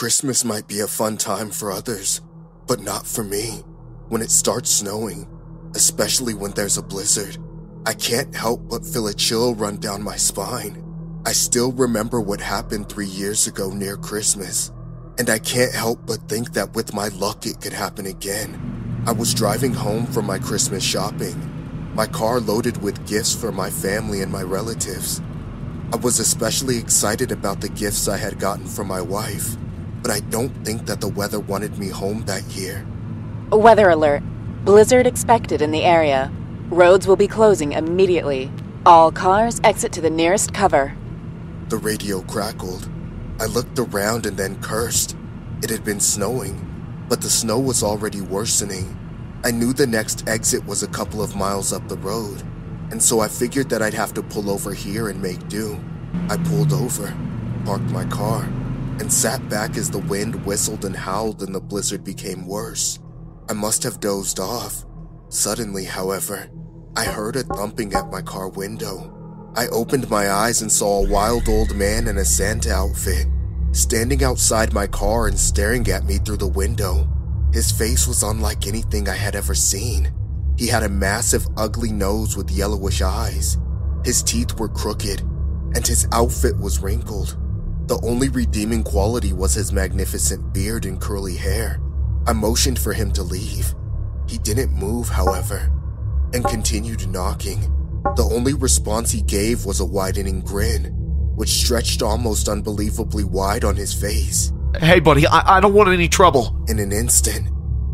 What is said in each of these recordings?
Christmas might be a fun time for others, but not for me. When it starts snowing, especially when there's a blizzard, I can't help but feel a chill run down my spine. I still remember what happened three years ago near Christmas, and I can't help but think that with my luck it could happen again. I was driving home from my Christmas shopping, my car loaded with gifts for my family and my relatives. I was especially excited about the gifts I had gotten from my wife, but I don't think that the weather wanted me home that year. Weather alert. Blizzard expected in the area. Roads will be closing immediately. All cars exit to the nearest cover. The radio crackled. I looked around and then cursed. It had been snowing, but the snow was already worsening. I knew the next exit was a couple of miles up the road, and so I figured that I'd have to pull over here and make do. I pulled over, parked my car, and sat back as the wind whistled and howled and the blizzard became worse. I must have dozed off. Suddenly, however, I heard a thumping at my car window. I opened my eyes and saw a wild old man in a Santa outfit, standing outside my car and staring at me through the window. His face was unlike anything I had ever seen. He had a massive, ugly nose with yellowish eyes. His teeth were crooked, and his outfit was wrinkled. The only redeeming quality was his magnificent beard and curly hair. I motioned for him to leave. He didn't move, however, and continued knocking. The only response he gave was a widening grin, which stretched almost unbelievably wide on his face. Hey, buddy, I, I don't want any trouble. In an instant,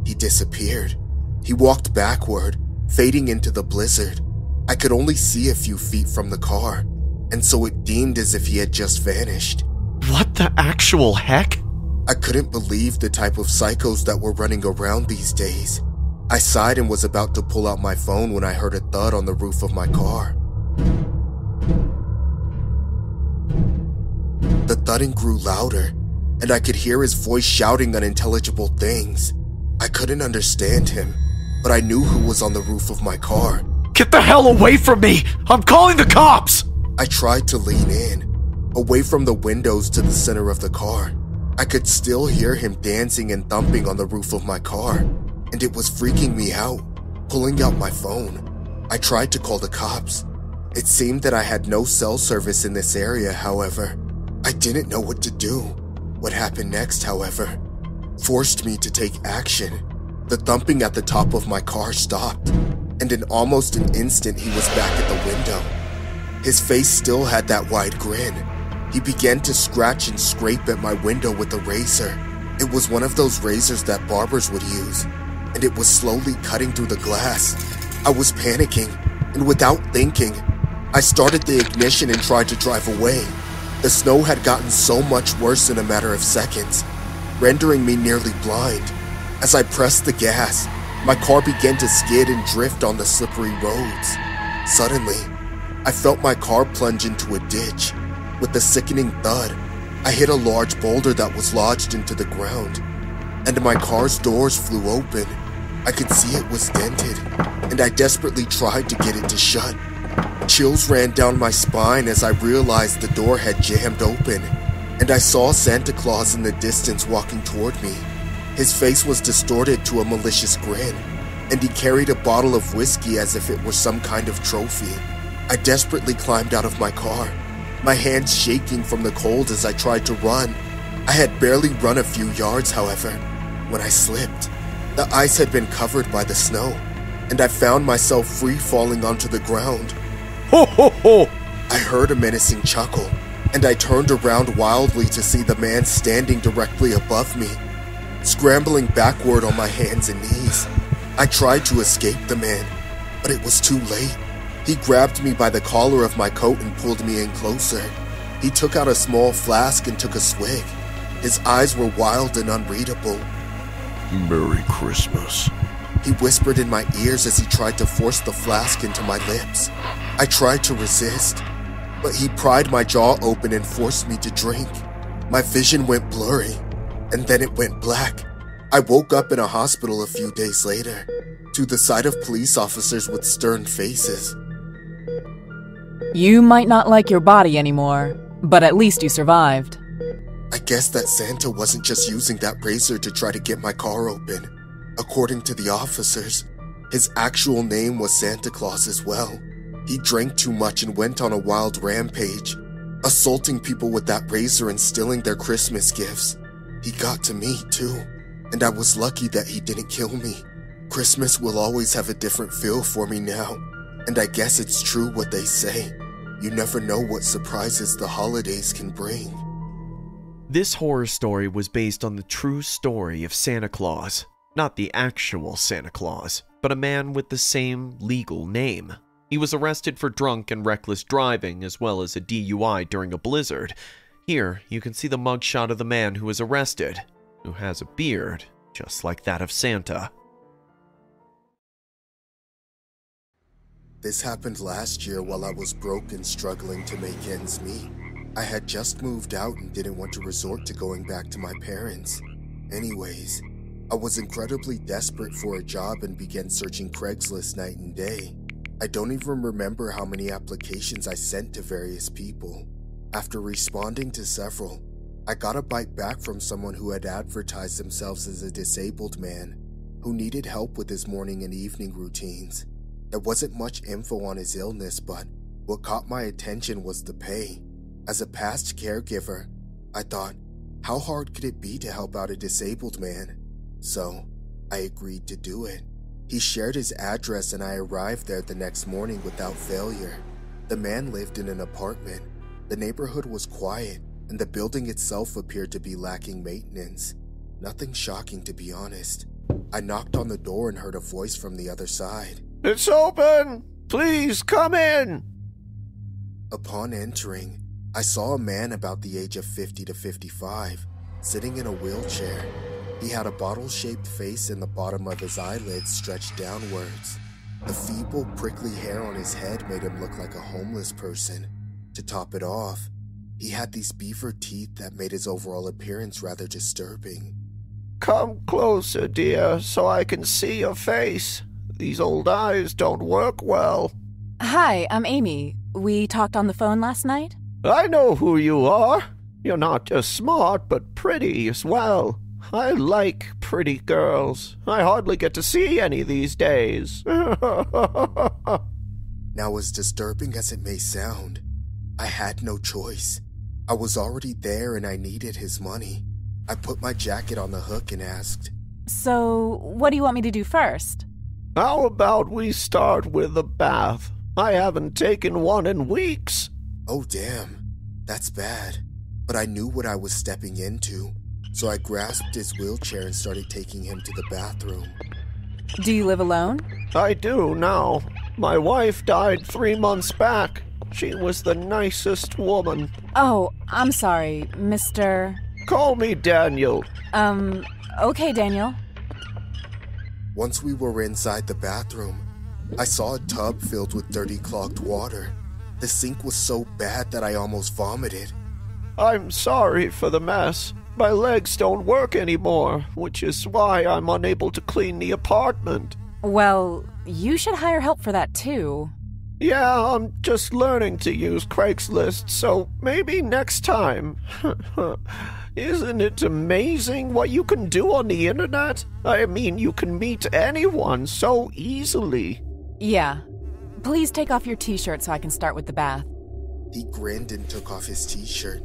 he disappeared. He walked backward, fading into the blizzard. I could only see a few feet from the car, and so it deemed as if he had just vanished. What the actual heck? I couldn't believe the type of psychos that were running around these days. I sighed and was about to pull out my phone when I heard a thud on the roof of my car. The thudding grew louder, and I could hear his voice shouting unintelligible things. I couldn't understand him, but I knew who was on the roof of my car. Get the hell away from me! I'm calling the cops! I tried to lean in, away from the windows to the center of the car. I could still hear him dancing and thumping on the roof of my car and it was freaking me out. Pulling out my phone, I tried to call the cops. It seemed that I had no cell service in this area, however. I didn't know what to do. What happened next, however, forced me to take action. The thumping at the top of my car stopped, and in almost an instant he was back at the window. His face still had that wide grin. He began to scratch and scrape at my window with a razor. It was one of those razors that barbers would use, and it was slowly cutting through the glass. I was panicking, and without thinking, I started the ignition and tried to drive away. The snow had gotten so much worse in a matter of seconds, rendering me nearly blind. As I pressed the gas, my car began to skid and drift on the slippery roads. Suddenly, I felt my car plunge into a ditch. With a sickening thud, I hit a large boulder that was lodged into the ground, and my car's doors flew open. I could see it was dented, and I desperately tried to get it to shut. Chills ran down my spine as I realized the door had jammed open, and I saw Santa Claus in the distance walking toward me. His face was distorted to a malicious grin, and he carried a bottle of whiskey as if it were some kind of trophy. I desperately climbed out of my car, my hands shaking from the cold as I tried to run. I had barely run a few yards, however, when I slipped. The ice had been covered by the snow, and I found myself free falling onto the ground. Ho ho ho! I heard a menacing chuckle, and I turned around wildly to see the man standing directly above me, scrambling backward on my hands and knees. I tried to escape the man, but it was too late. He grabbed me by the collar of my coat and pulled me in closer. He took out a small flask and took a swig. His eyes were wild and unreadable. Merry Christmas. He whispered in my ears as he tried to force the flask into my lips. I tried to resist, but he pried my jaw open and forced me to drink. My vision went blurry, and then it went black. I woke up in a hospital a few days later, to the sight of police officers with stern faces. You might not like your body anymore, but at least you survived. I guess that Santa wasn't just using that razor to try to get my car open. According to the officers, his actual name was Santa Claus as well. He drank too much and went on a wild rampage, assaulting people with that razor and stealing their Christmas gifts. He got to me too, and I was lucky that he didn't kill me. Christmas will always have a different feel for me now, and I guess it's true what they say. You never know what surprises the holidays can bring. This horror story was based on the true story of Santa Claus. Not the actual Santa Claus, but a man with the same legal name. He was arrested for drunk and reckless driving, as well as a DUI during a blizzard. Here, you can see the mugshot of the man who was arrested, who has a beard just like that of Santa. This happened last year while I was broke and struggling to make ends meet. I had just moved out and didn't want to resort to going back to my parents. Anyways, I was incredibly desperate for a job and began searching Craigslist night and day. I don't even remember how many applications I sent to various people. After responding to several, I got a bite back from someone who had advertised themselves as a disabled man who needed help with his morning and evening routines. There wasn't much info on his illness, but what caught my attention was the pay. As a past caregiver, I thought, how hard could it be to help out a disabled man? So, I agreed to do it. He shared his address and I arrived there the next morning without failure. The man lived in an apartment. The neighborhood was quiet and the building itself appeared to be lacking maintenance. Nothing shocking to be honest. I knocked on the door and heard a voice from the other side. It's open! Please come in! Upon entering, I saw a man about the age of 50 to 55, sitting in a wheelchair. He had a bottle shaped face and the bottom of his eyelids stretched downwards. The feeble, prickly hair on his head made him look like a homeless person. To top it off, he had these beaver teeth that made his overall appearance rather disturbing. Come closer, dear, so I can see your face. These old eyes don't work well. Hi, I'm Amy. We talked on the phone last night? I know who you are. You're not just smart, but pretty as well. I like pretty girls. I hardly get to see any these days. now, as disturbing as it may sound, I had no choice. I was already there and I needed his money. I put my jacket on the hook and asked, So, what do you want me to do first? How about we start with a bath? I haven't taken one in weeks. Oh, damn. That's bad. But I knew what I was stepping into, so I grasped his wheelchair and started taking him to the bathroom. Do you live alone? I do now. My wife died three months back. She was the nicest woman. Oh, I'm sorry, Mr. Call me Daniel. Um, okay, Daniel. Once we were inside the bathroom, I saw a tub filled with dirty clogged water. The sink was so bad that I almost vomited. I'm sorry for the mess. My legs don't work anymore, which is why I'm unable to clean the apartment. Well, you should hire help for that too. Yeah, I'm just learning to use Craigslist, so maybe next time. Isn't it amazing what you can do on the internet? I mean, you can meet anyone so easily. Yeah. Please take off your t shirt so I can start with the bath. He grinned and took off his t shirt.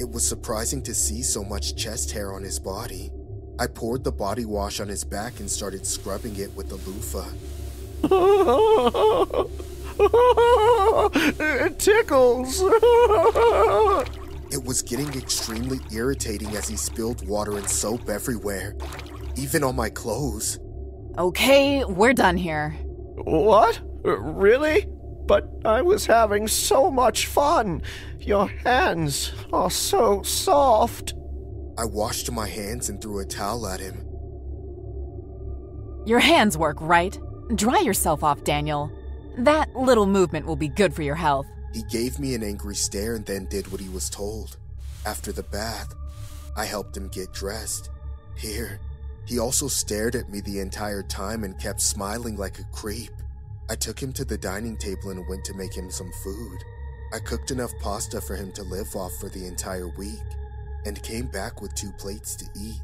It was surprising to see so much chest hair on his body. I poured the body wash on his back and started scrubbing it with the loofah. it tickles. it was getting extremely irritating as he spilled water and soap everywhere, even on my clothes. Okay, we're done here. What? Really? But I was having so much fun. Your hands are so soft. I washed my hands and threw a towel at him. Your hands work, right? Dry yourself off, Daniel. That little movement will be good for your health. He gave me an angry stare and then did what he was told. After the bath, I helped him get dressed. Here, he also stared at me the entire time and kept smiling like a creep. I took him to the dining table and went to make him some food. I cooked enough pasta for him to live off for the entire week. and came back with two plates to eat.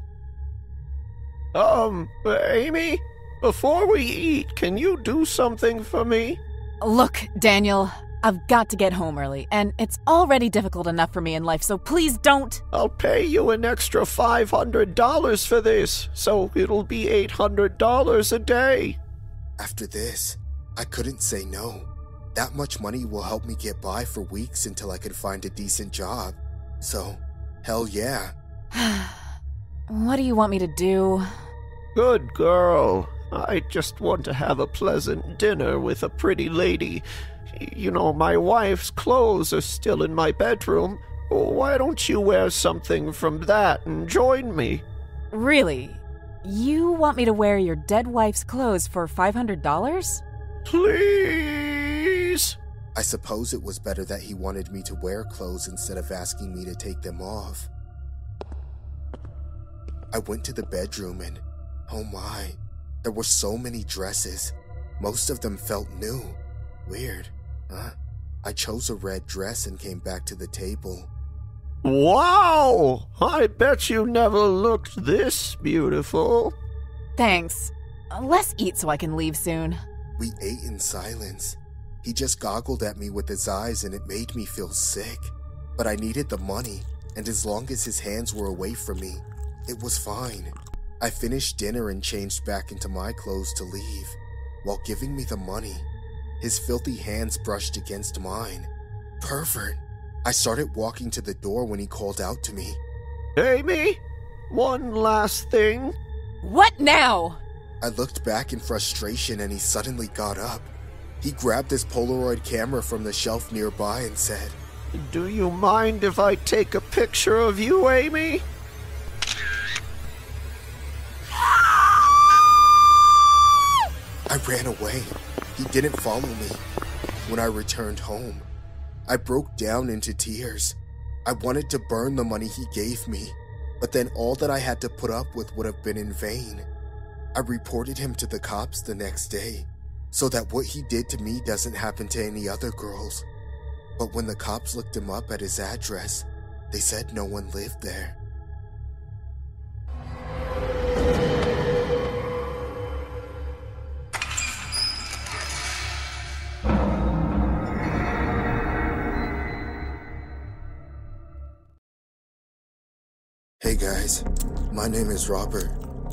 Um, Amy, before we eat, can you do something for me? Look, Daniel, I've got to get home early, and it's already difficult enough for me in life, so please don't. I'll pay you an extra $500 for this, so it'll be $800 a day. After this, I couldn't say no. That much money will help me get by for weeks until I can find a decent job. So, hell yeah. what do you want me to do? Good girl. I just want to have a pleasant dinner with a pretty lady. You know, my wife's clothes are still in my bedroom. Why don't you wear something from that and join me? Really? You want me to wear your dead wife's clothes for $500? Please? I suppose it was better that he wanted me to wear clothes instead of asking me to take them off. I went to the bedroom and, oh my, there were so many dresses. Most of them felt new. Weird, huh? I chose a red dress and came back to the table. Wow! I bet you never looked this beautiful. Thanks. Let's eat so I can leave soon. We ate in silence. He just goggled at me with his eyes and it made me feel sick. But I needed the money, and as long as his hands were away from me, it was fine. I finished dinner and changed back into my clothes to leave. While giving me the money, his filthy hands brushed against mine. Pervert. I started walking to the door when he called out to me. Amy, one last thing. What now? I looked back in frustration and he suddenly got up. He grabbed his Polaroid camera from the shelf nearby and said, Do you mind if I take a picture of you, Amy? I ran away. He didn't follow me. When I returned home, I broke down into tears. I wanted to burn the money he gave me, but then all that I had to put up with would have been in vain. I reported him to the cops the next day, so that what he did to me doesn't happen to any other girls. But when the cops looked him up at his address, they said no one lived there. Name is Robert.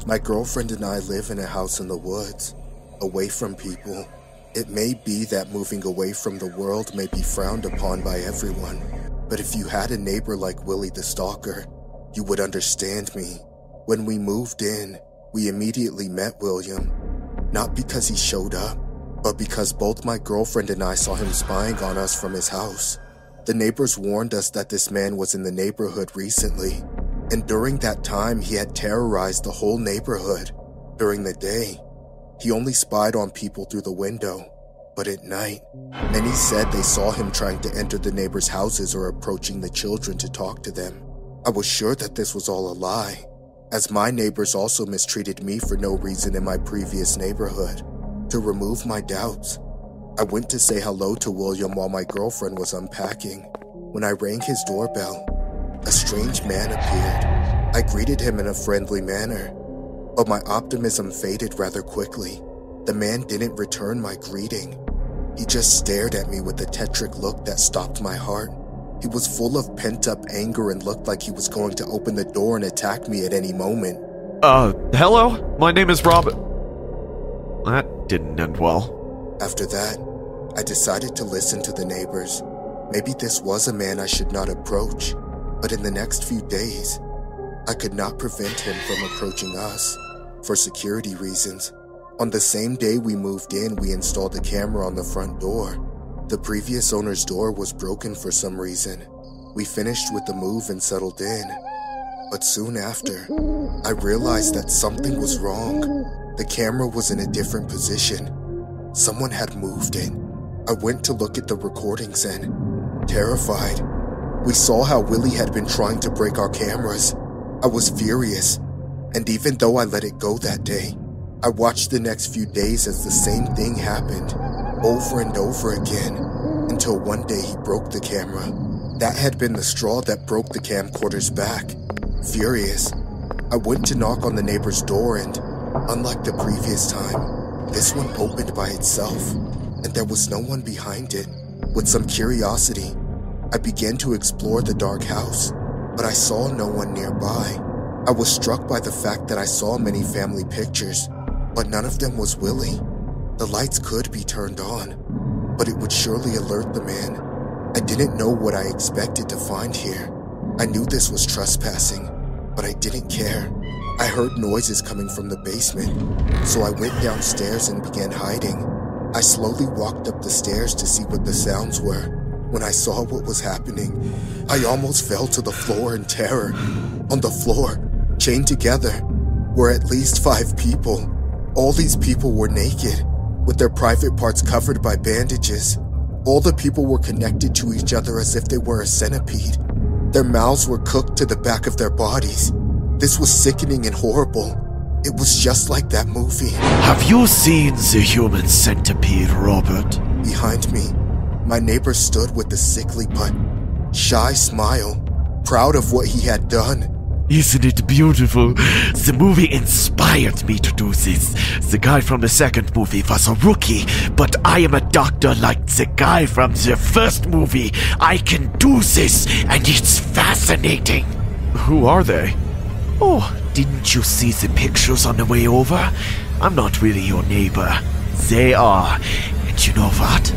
My girlfriend and I live in a house in the woods, away from people. It may be that moving away from the world may be frowned upon by everyone, but if you had a neighbor like Willie the Stalker, you would understand me. When we moved in, we immediately met William, not because he showed up, but because both my girlfriend and I saw him spying on us from his house. The neighbors warned us that this man was in the neighborhood recently, and during that time he had terrorized the whole neighborhood. During the day, he only spied on people through the window, but at night, many said they saw him trying to enter the neighbors' houses or approaching the children to talk to them. I was sure that this was all a lie, as my neighbors also mistreated me for no reason in my previous neighborhood. To remove my doubts, I went to say hello to William while my girlfriend was unpacking. When I rang his doorbell, a strange man appeared. I greeted him in a friendly manner, but my optimism faded rather quickly. The man didn't return my greeting. He just stared at me with a tetric look that stopped my heart. He was full of pent up anger and looked like he was going to open the door and attack me at any moment. Uh, hello? My name is Rob. That didn't end well. After that, I decided to listen to the neighbors. Maybe this was a man I should not approach, but in the next few days, I could not prevent him from approaching us for security reasons. On the same day we moved in, we installed a camera on the front door. The previous owner's door was broken for some reason. We finished with the move and settled in. But soon after, I realized that something was wrong. The camera was in a different position. Someone had moved it. I went to look at the recordings and, terrified, we saw how Willie had been trying to break our cameras. I was furious, and even though I let it go that day, I watched the next few days as the same thing happened, over and over again, until one day he broke the camera. That had been the straw that broke the camcorder's back. Furious, I went to knock on the neighbor's door, and unlike the previous time, this one opened by itself, and there was no one behind it. With some curiosity, I began to explore the dark house, but I saw no one nearby. I was struck by the fact that I saw many family pictures, but none of them was Willie. The lights could be turned on, but it would surely alert the man. I didn't know what I expected to find here. I knew this was trespassing, but I didn't care. I heard noises coming from the basement, so I went downstairs and began hiding. I slowly walked up the stairs to see what the sounds were. When I saw what was happening, I almost fell to the floor in terror. On the floor, chained together, were at least five people. All these people were naked, with their private parts covered by bandages. All the people were connected to each other as if they were a centipede. Their mouths were cooked to the back of their bodies. This was sickening and horrible. It was just like that movie. Have you seen the human centipede, Robert? Behind me, my neighbor stood with a sickly but shy smile, proud of what he had done. Isn't it beautiful? The movie inspired me to do this. The guy from the second movie was a rookie, but I am a doctor like the guy from the first movie. I can do this, and it's fascinating. Who are they? Oh, didn't you see the pictures on the way over? I'm not really your neighbor. They are. And you know what?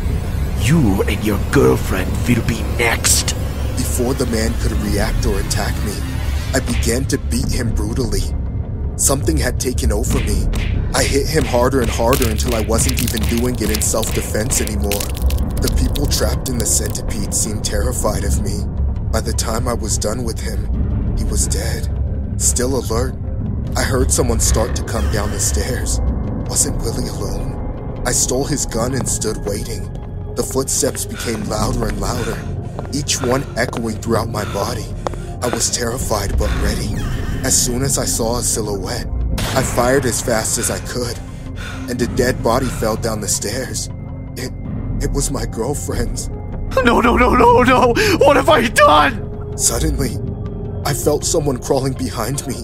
You and your girlfriend will be next. Before the man could react or attack me, I began to beat him brutally. Something had taken over me. I hit him harder and harder until I wasn't even doing it in self defense anymore. The people trapped in the centipede seemed terrified of me. By the time I was done with him, he was dead. Still alert, I heard someone start to come down the stairs. Wasn't Willie alone? I stole his gun and stood waiting. The footsteps became louder and louder, each one echoing throughout my body. I was terrified but ready. As soon as I saw a silhouette, I fired as fast as I could, and a dead body fell down the stairs. It it was my girlfriend's. No, no, no, no, no! What have I done? Suddenly, I felt someone crawling behind me.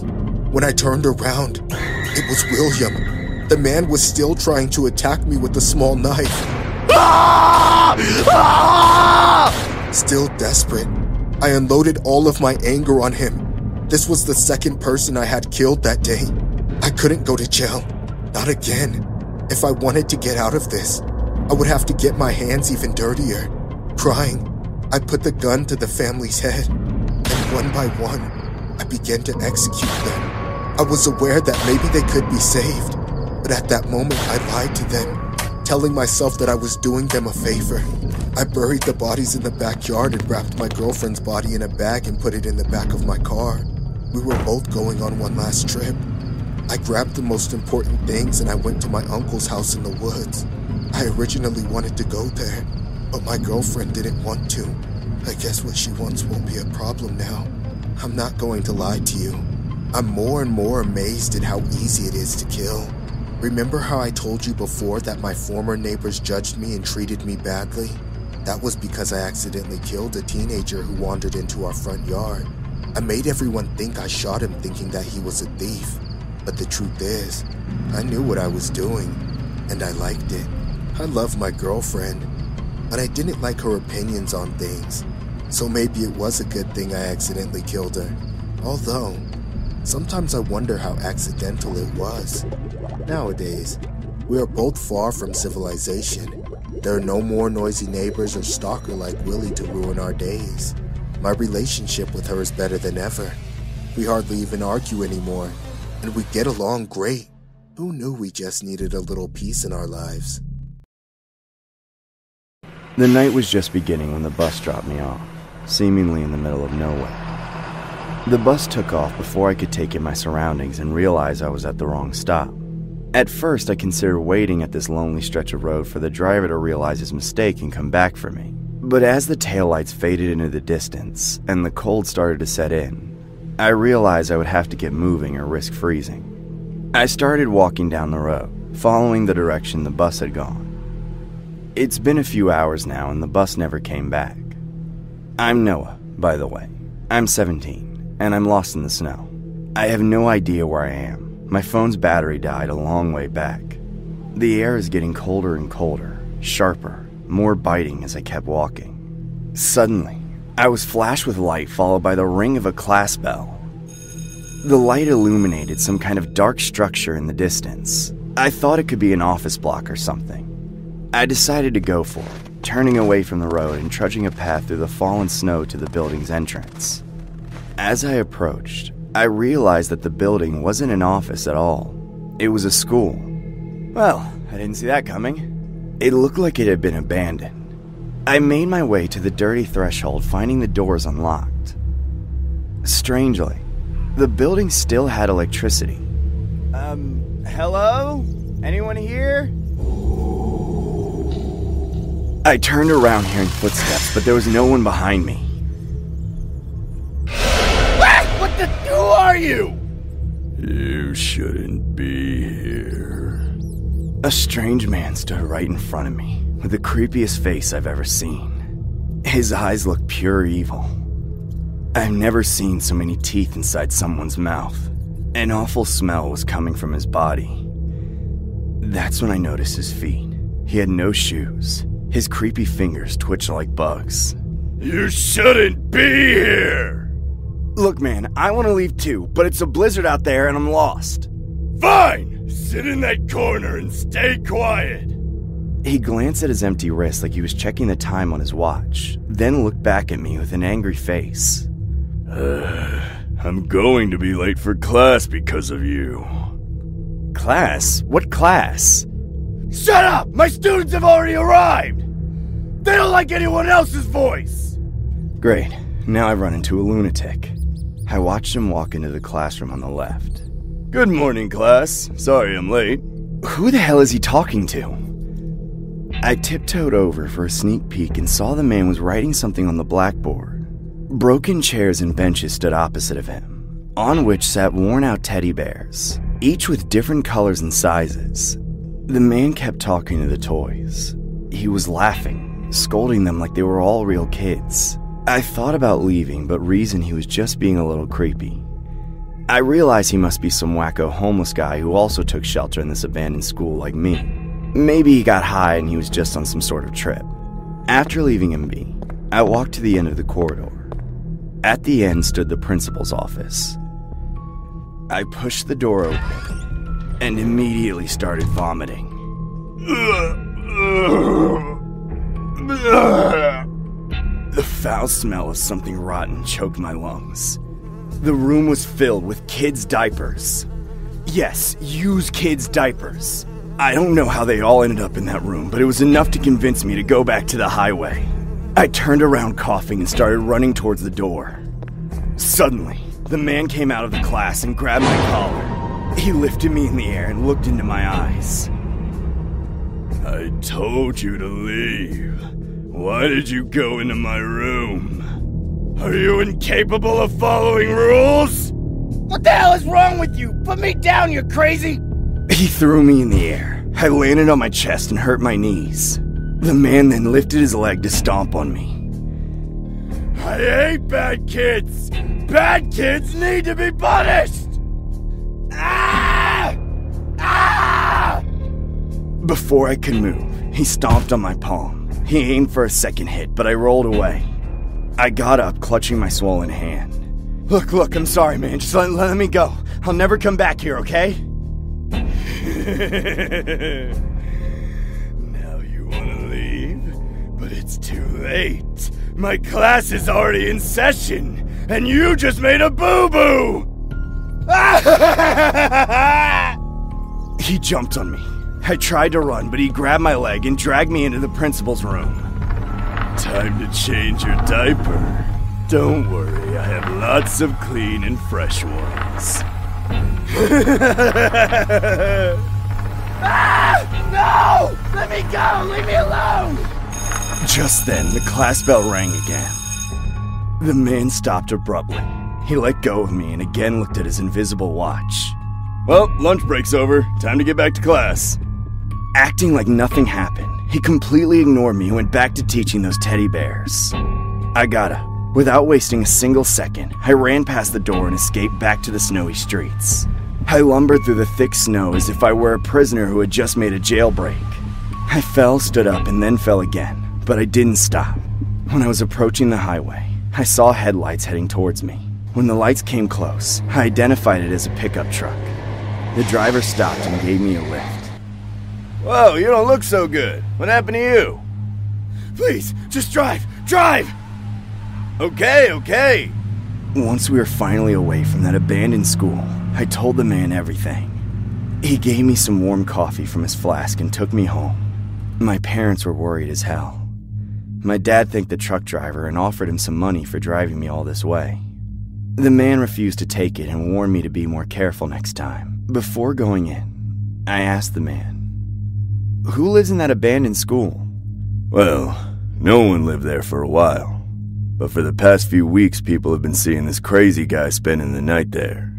When I turned around, it was William. The man was still trying to attack me with a small knife. Ah! Still desperate, I unloaded all of my anger on him. This was the second person I had killed that day. I couldn't go to jail. Not again. If I wanted to get out of this, I would have to get my hands even dirtier. Crying, I put the gun to the family's head, and one by one, I began to execute them. I was aware that maybe they could be saved, but at that moment I lied to them, telling myself that I was doing them a favor. I buried the bodies in the backyard and wrapped my girlfriend's body in a bag and put it in the back of my car. We were both going on one last trip. I grabbed the most important things and I went to my uncle's house in the woods. I originally wanted to go there, but my girlfriend didn't want to. I guess what she wants won't be a problem now. I'm not going to lie to you. I'm more and more amazed at how easy it is to kill. Remember how I told you before that my former neighbors judged me and treated me badly? That was because I accidentally killed a teenager who wandered into our front yard. I made everyone think I shot him thinking that he was a thief. But the truth is, I knew what I was doing, and I liked it. I loved my girlfriend, but I didn't like her opinions on things. So maybe it was a good thing I accidentally killed her. Although, sometimes I wonder how accidental it was. Nowadays, we are both far from civilization. There are no more noisy neighbors or stalker like Willie to ruin our days. My relationship with her is better than ever. We hardly even argue anymore, and we get along great. Who knew we just needed a little peace in our lives? The night was just beginning when the bus dropped me off, seemingly in the middle of nowhere. The bus took off before I could take in my surroundings and realize I was at the wrong stop. At first, I considered waiting at this lonely stretch of road for the driver to realize his mistake and come back for me. But as the taillights faded into the distance and the cold started to set in, I realized I would have to get moving or risk freezing. I started walking down the road, following the direction the bus had gone. It's been a few hours now and the bus never came back. I'm Noah, by the way. I'm 17, and I'm lost in the snow. I have no idea where I am. My phone's battery died a long way back. The air is getting colder and colder, sharper, more biting as I kept walking. Suddenly, I was flashed with light followed by the ring of a class bell. The light illuminated some kind of dark structure in the distance. I thought it could be an office block or something. I decided to go for it, turning away from the road and trudging a path through the fallen snow to the building's entrance. As I approached, I realized that the building wasn't an office at all. It was a school. Well, I didn't see that coming. It looked like it had been abandoned. I made my way to the dirty threshold, finding the doors unlocked. Strangely, the building still had electricity. Um, hello? Anyone here? I turned around hearing footsteps, but there was no one behind me. The who are you? You shouldn't be here. A strange man stood right in front of me, with the creepiest face I've ever seen. His eyes looked pure evil. I've never seen so many teeth inside someone's mouth. An awful smell was coming from his body. That's when I noticed his feet. He had no shoes. His creepy fingers twitched like bugs. You shouldn't be here. Look, man, I want to leave too, but it's a blizzard out there and I'm lost. Fine. Sit in that corner and stay quiet. He glanced at his empty wrist like he was checking the time on his watch, then looked back at me with an angry face. I'm going to be late for class because of you. Class? What class? Shut up! My students have already arrived! They don't like anyone else's voice! Great. Now I've run into a lunatic. I watched him walk into the classroom on the left. Good morning, class. Sorry I'm late. Who the hell is he talking to? I tiptoed over for a sneak peek and saw the man was writing something on the blackboard. Broken chairs and benches stood opposite of him, on which sat worn out teddy bears, each with different colors and sizes. The man kept talking to the toys. He was laughing, scolding them like they were all real kids. I thought about leaving, but reasoned he was just being a little creepy. I realized he must be some wacko homeless guy who also took shelter in this abandoned school like me. Maybe he got high and he was just on some sort of trip. After leaving him be, I walked to the end of the corridor. At the end stood the principal's office. I pushed the door open and immediately started vomiting. The foul smell of something rotten choked my lungs. The room was filled with kids' diapers. Yes, use kids' diapers. I don't know how they all ended up in that room, but it was enough to convince me to go back to the highway. I turned around coughing and started running towards the door. Suddenly, the man came out of the class and grabbed my collar. He lifted me in the air and looked into my eyes. I told you to leave. Why did you go into my room? Are you incapable of following rules? What the hell is wrong with you? Put me down, You're crazy! He threw me in the air. I landed on my chest and hurt my knees. The man then lifted his leg to stomp on me. I hate bad kids! Bad kids need to be punished! Ah! Ah! Before I could move, he stomped on my palm. He aimed for a second hit, but I rolled away. I got up, clutching my swollen hand. Look, look, I'm sorry, man. Just let, let me go. I'll never come back here, okay? now you want to leave? But it's too late. My class is already in session, and you just made a boo boo! He jumped on me. I tried to run, but he grabbed my leg and dragged me into the principal's room. Time to change your diaper. Don't worry, I have lots of clean and fresh ones. ah! No! Let me go! Leave me alone! Just then, the class bell rang again. The man stopped abruptly. He let go of me and again looked at his invisible watch. Well, lunch break's over. Time to get back to class. Acting like nothing happened, he completely ignored me and went back to teaching those teddy bears. I got up, Without wasting a single second, I ran past the door and escaped back to the snowy streets. I lumbered through the thick snow as if I were a prisoner who had just made a jailbreak. I fell, stood up, and then fell again, but I didn't stop. When I was approaching the highway, I saw headlights heading towards me. When the lights came close, I identified it as a pickup truck. The driver stopped and gave me a lift. Whoa, you don't look so good. What happened to you? Please, just drive! Drive! Okay, okay. Once we were finally away from that abandoned school, I told the man everything. He gave me some warm coffee from his flask and took me home. My parents were worried as hell. My dad thanked the truck driver and offered him some money for driving me all this way. The man refused to take it and warned me to be more careful next time. Before going in, I asked the man, Who lives in that abandoned school? Well, no one lived there for a while. But for the past few weeks, people have been seeing this crazy guy spending the night there.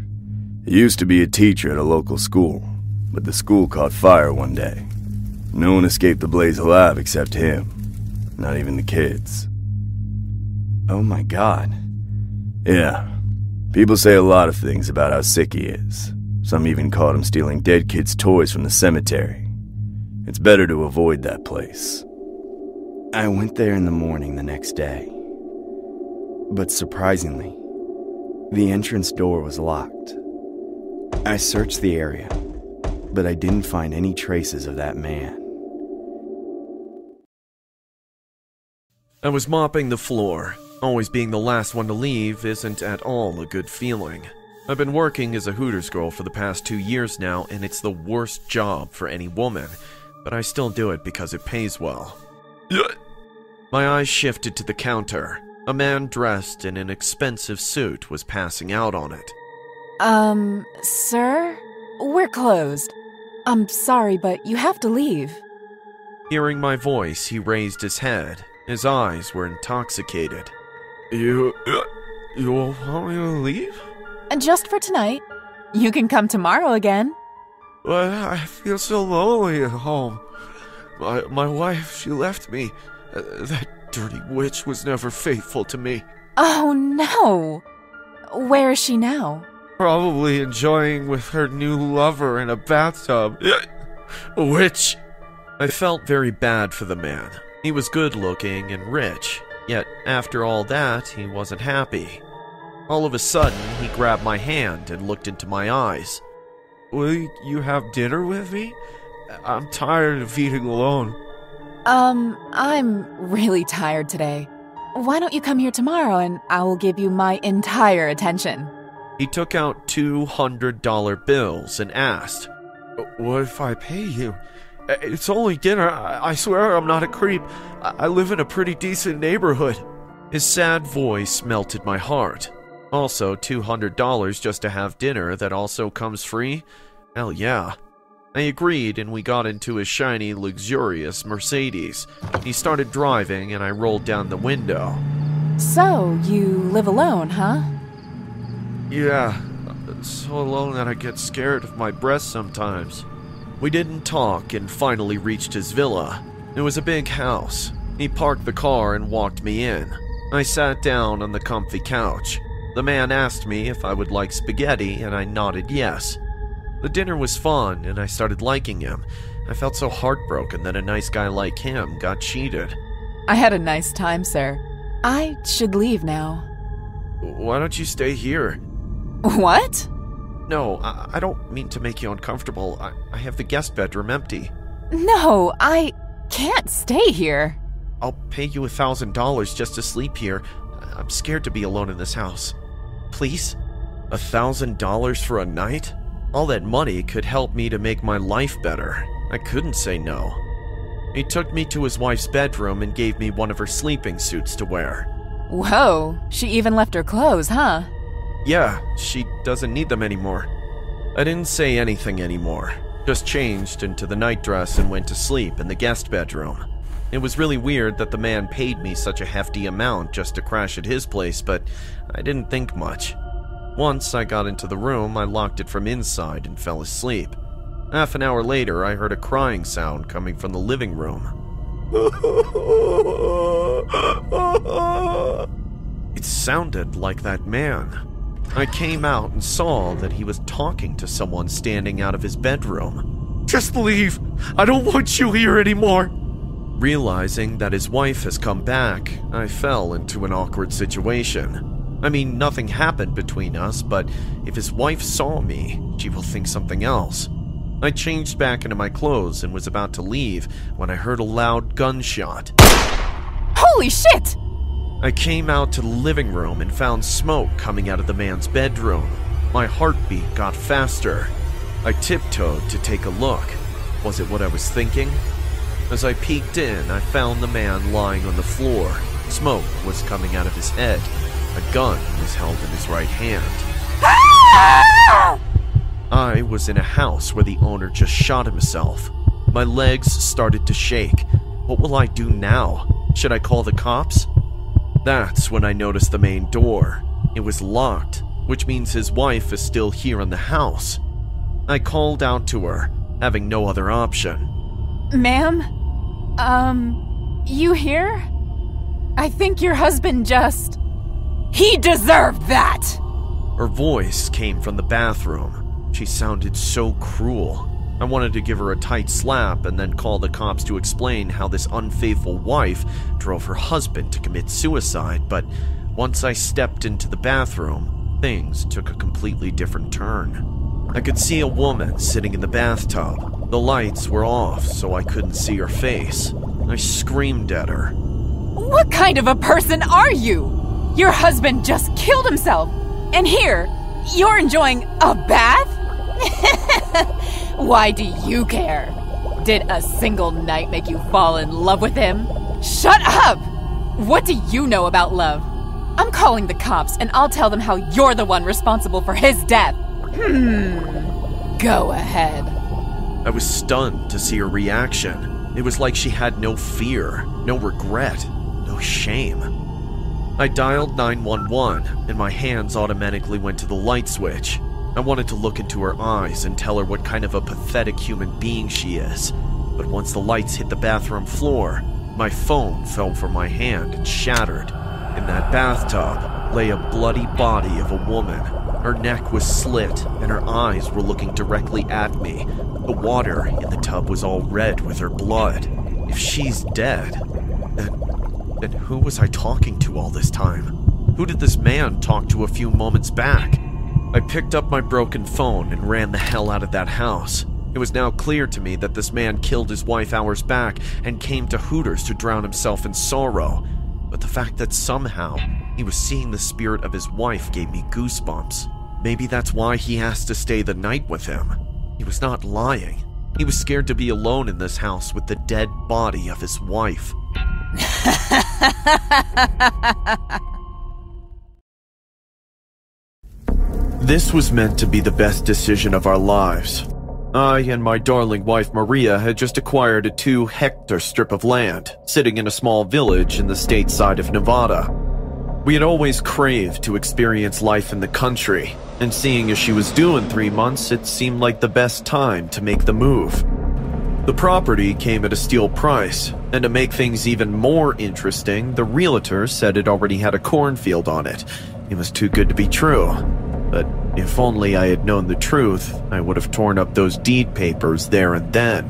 He used to be a teacher at a local school, but the school caught fire one day. No one escaped the blaze alive except him. Not even the kids. Oh my god. Yeah. People say a lot of things about how sick he is. Some even caught him stealing dead kids' toys from the cemetery. It's better to avoid that place. I went there in the morning the next day. But surprisingly, the entrance door was locked. I searched the area, but I didn't find any traces of that man. I was mopping the floor. Always being the last one to leave isn't at all a good feeling. I've been working as a Hooters girl for the past two years now, and it's the worst job for any woman, but I still do it because it pays well. My eyes shifted to the counter. A man dressed in an expensive suit was passing out on it. Um, sir? We're closed. I'm sorry, but you have to leave. Hearing my voice, he raised his head. His eyes were intoxicated. You. You want me to leave? And just for tonight. You can come tomorrow again. But I feel so lonely at home. My, my wife, she left me. Uh, that dirty witch was never faithful to me. Oh no! Where is she now? Probably enjoying with her new lover in a bathtub. Witch! I felt very bad for the man. He was good looking and rich, yet after all that, he wasn't happy. All of a sudden, he grabbed my hand and looked into my eyes. Will you have dinner with me? I'm tired of eating alone. Um, I'm really tired today. Why don't you come here tomorrow and I will give you my entire attention? He took out $200 bills and asked, What if I pay you? It's only dinner. I, swear I'm not a creep. I live in a pretty decent neighborhood. His sad voice melted my heart. Also, $200 just to have dinner that also comes free? Hell yeah. I agreed, and we got into his shiny, luxurious Mercedes. He started driving, and I rolled down the window. So, you live alone, huh? Yeah. So alone that I get scared of my breath sometimes. We didn't talk and finally reached his villa. It was a big house. He parked the car and walked me in. I sat down on the comfy couch. The man asked me if I would like spaghetti, and I nodded yes. The dinner was fun, and I started liking him. I felt so heartbroken that a nice guy like him got cheated. I had a nice time, sir. I should leave now. Why don't you stay here? What? No, I, I don't mean to make you uncomfortable. I, I have the guest bedroom empty. No, I can't stay here. I'll pay you a thousand dollars just to sleep here. I'm scared to be alone in this house. Please? A thousand dollars for a night? All that money could help me to make my life better. I couldn't say no. He took me to his wife's bedroom and gave me one of her sleeping suits to wear. Whoa, she even left her clothes, huh? Yeah, she doesn't need them anymore. I didn't say anything anymore, just changed into the nightdress and went to sleep in the guest bedroom. It was really weird that the man paid me such a hefty amount just to crash at his place, but I didn't think much. Once I got into the room, I locked it from inside and fell asleep. Half an hour later, I heard a crying sound coming from the living room. It sounded like that man. I came out and saw that he was talking to someone standing out of his bedroom. Just leave. I don't want you here anymore. Realizing that his wife has come back, I fell into an awkward situation. I mean, nothing happened between us, but if his wife saw me, she will think something else. I changed back into my clothes and was about to leave when I heard a loud gunshot. Holy shit! I came out to the living room and found smoke coming out of the man's bedroom. My heartbeat got faster. I tiptoed to take a look. Was it what I was thinking? As I peeked in, I found the man lying on the floor. Smoke was coming out of his head. A gun was held in his right hand. Ah! I was in a house where the owner just shot himself. My legs started to shake. What will I do now? Should I call the cops? That's when I noticed the main door. It was locked, which means his wife is still here in the house. I called out to her, having no other option. Ma'am? Um, you here? I think your husband just. He deserved that! Her voice came from the bathroom. She sounded so cruel. I wanted to give her a tight slap and then call the cops to explain how this unfaithful wife drove her husband to commit suicide, but once I stepped into the bathroom, things took a completely different turn. I could see a woman sitting in the bathtub. The lights were off, so I couldn't see her face. I screamed at her. What kind of a person are you? Your husband just killed himself, and here, you're enjoying a bath? Why do you care? Did a single night make you fall in love with him? Shut up! What do you know about love? I'm calling the cops and I'll tell them how you're the one responsible for his death. Hmm. Go ahead. I was stunned to see her reaction. It was like she had no fear, no regret, no shame. I dialed 911 and my hands automatically went to the light switch. I wanted to look into her eyes and tell her what kind of a pathetic human being she is. But once the lights hit the bathroom floor, my phone fell from my hand and shattered. In that bathtub lay a bloody body of a woman. Her neck was slit and her eyes were looking directly at me. The water in the tub was all red with her blood. If she's dead, then, then who was I talking to all this time? Who did this man talk to a few moments back? I picked up my broken phone and ran the hell out of that house. It was now clear to me that this man killed his wife hours back and came to Hooters to drown himself in sorrow. But the fact that somehow he was seeing the spirit of his wife gave me goosebumps. Maybe that's why he asked to stay the night with him. He was not lying. He was scared to be alone in this house with the dead body of his wife. This was meant to be the best decision of our lives. I and my darling wife Maria had just acquired a two hectare strip of land, sitting in a small village in the state side of Nevada. We had always craved to experience life in the country, and seeing as she was due in three months, it seemed like the best time to make the move. The property came at a steal price, and to make things even more interesting, the realtor said it already had a cornfield on it. It was too good to be true. But if only I had known the truth, I would have torn up those deed papers there and then.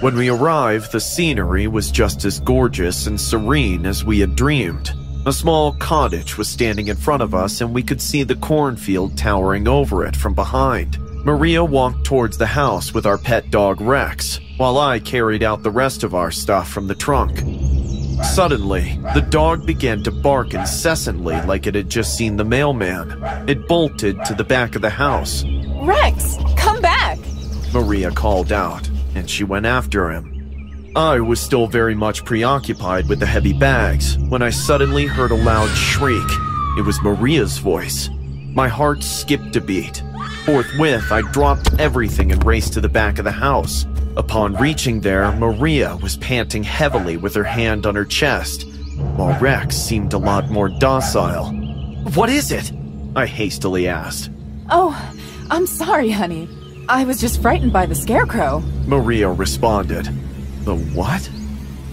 When we arrived, the scenery was just as gorgeous and serene as we had dreamed. A small cottage was standing in front of us, and we could see the cornfield towering over it from behind. Maria walked towards the house with our pet dog Rex, while I carried out the rest of our stuff from the trunk. Suddenly, the dog began to bark incessantly like it had just seen the mailman. It bolted to the back of the house. Rex, come back! Maria called out, and she went after him. I was still very much preoccupied with the heavy bags when I suddenly heard a loud shriek. It was Maria's voice. My heart skipped a beat. Forthwith, I dropped everything and raced to the back of the house. Upon reaching there, Maria was panting heavily with her hand on her chest, while Rex seemed a lot more docile. What is it? I hastily asked. Oh, I'm sorry, honey. I was just frightened by the scarecrow. Maria responded. The what?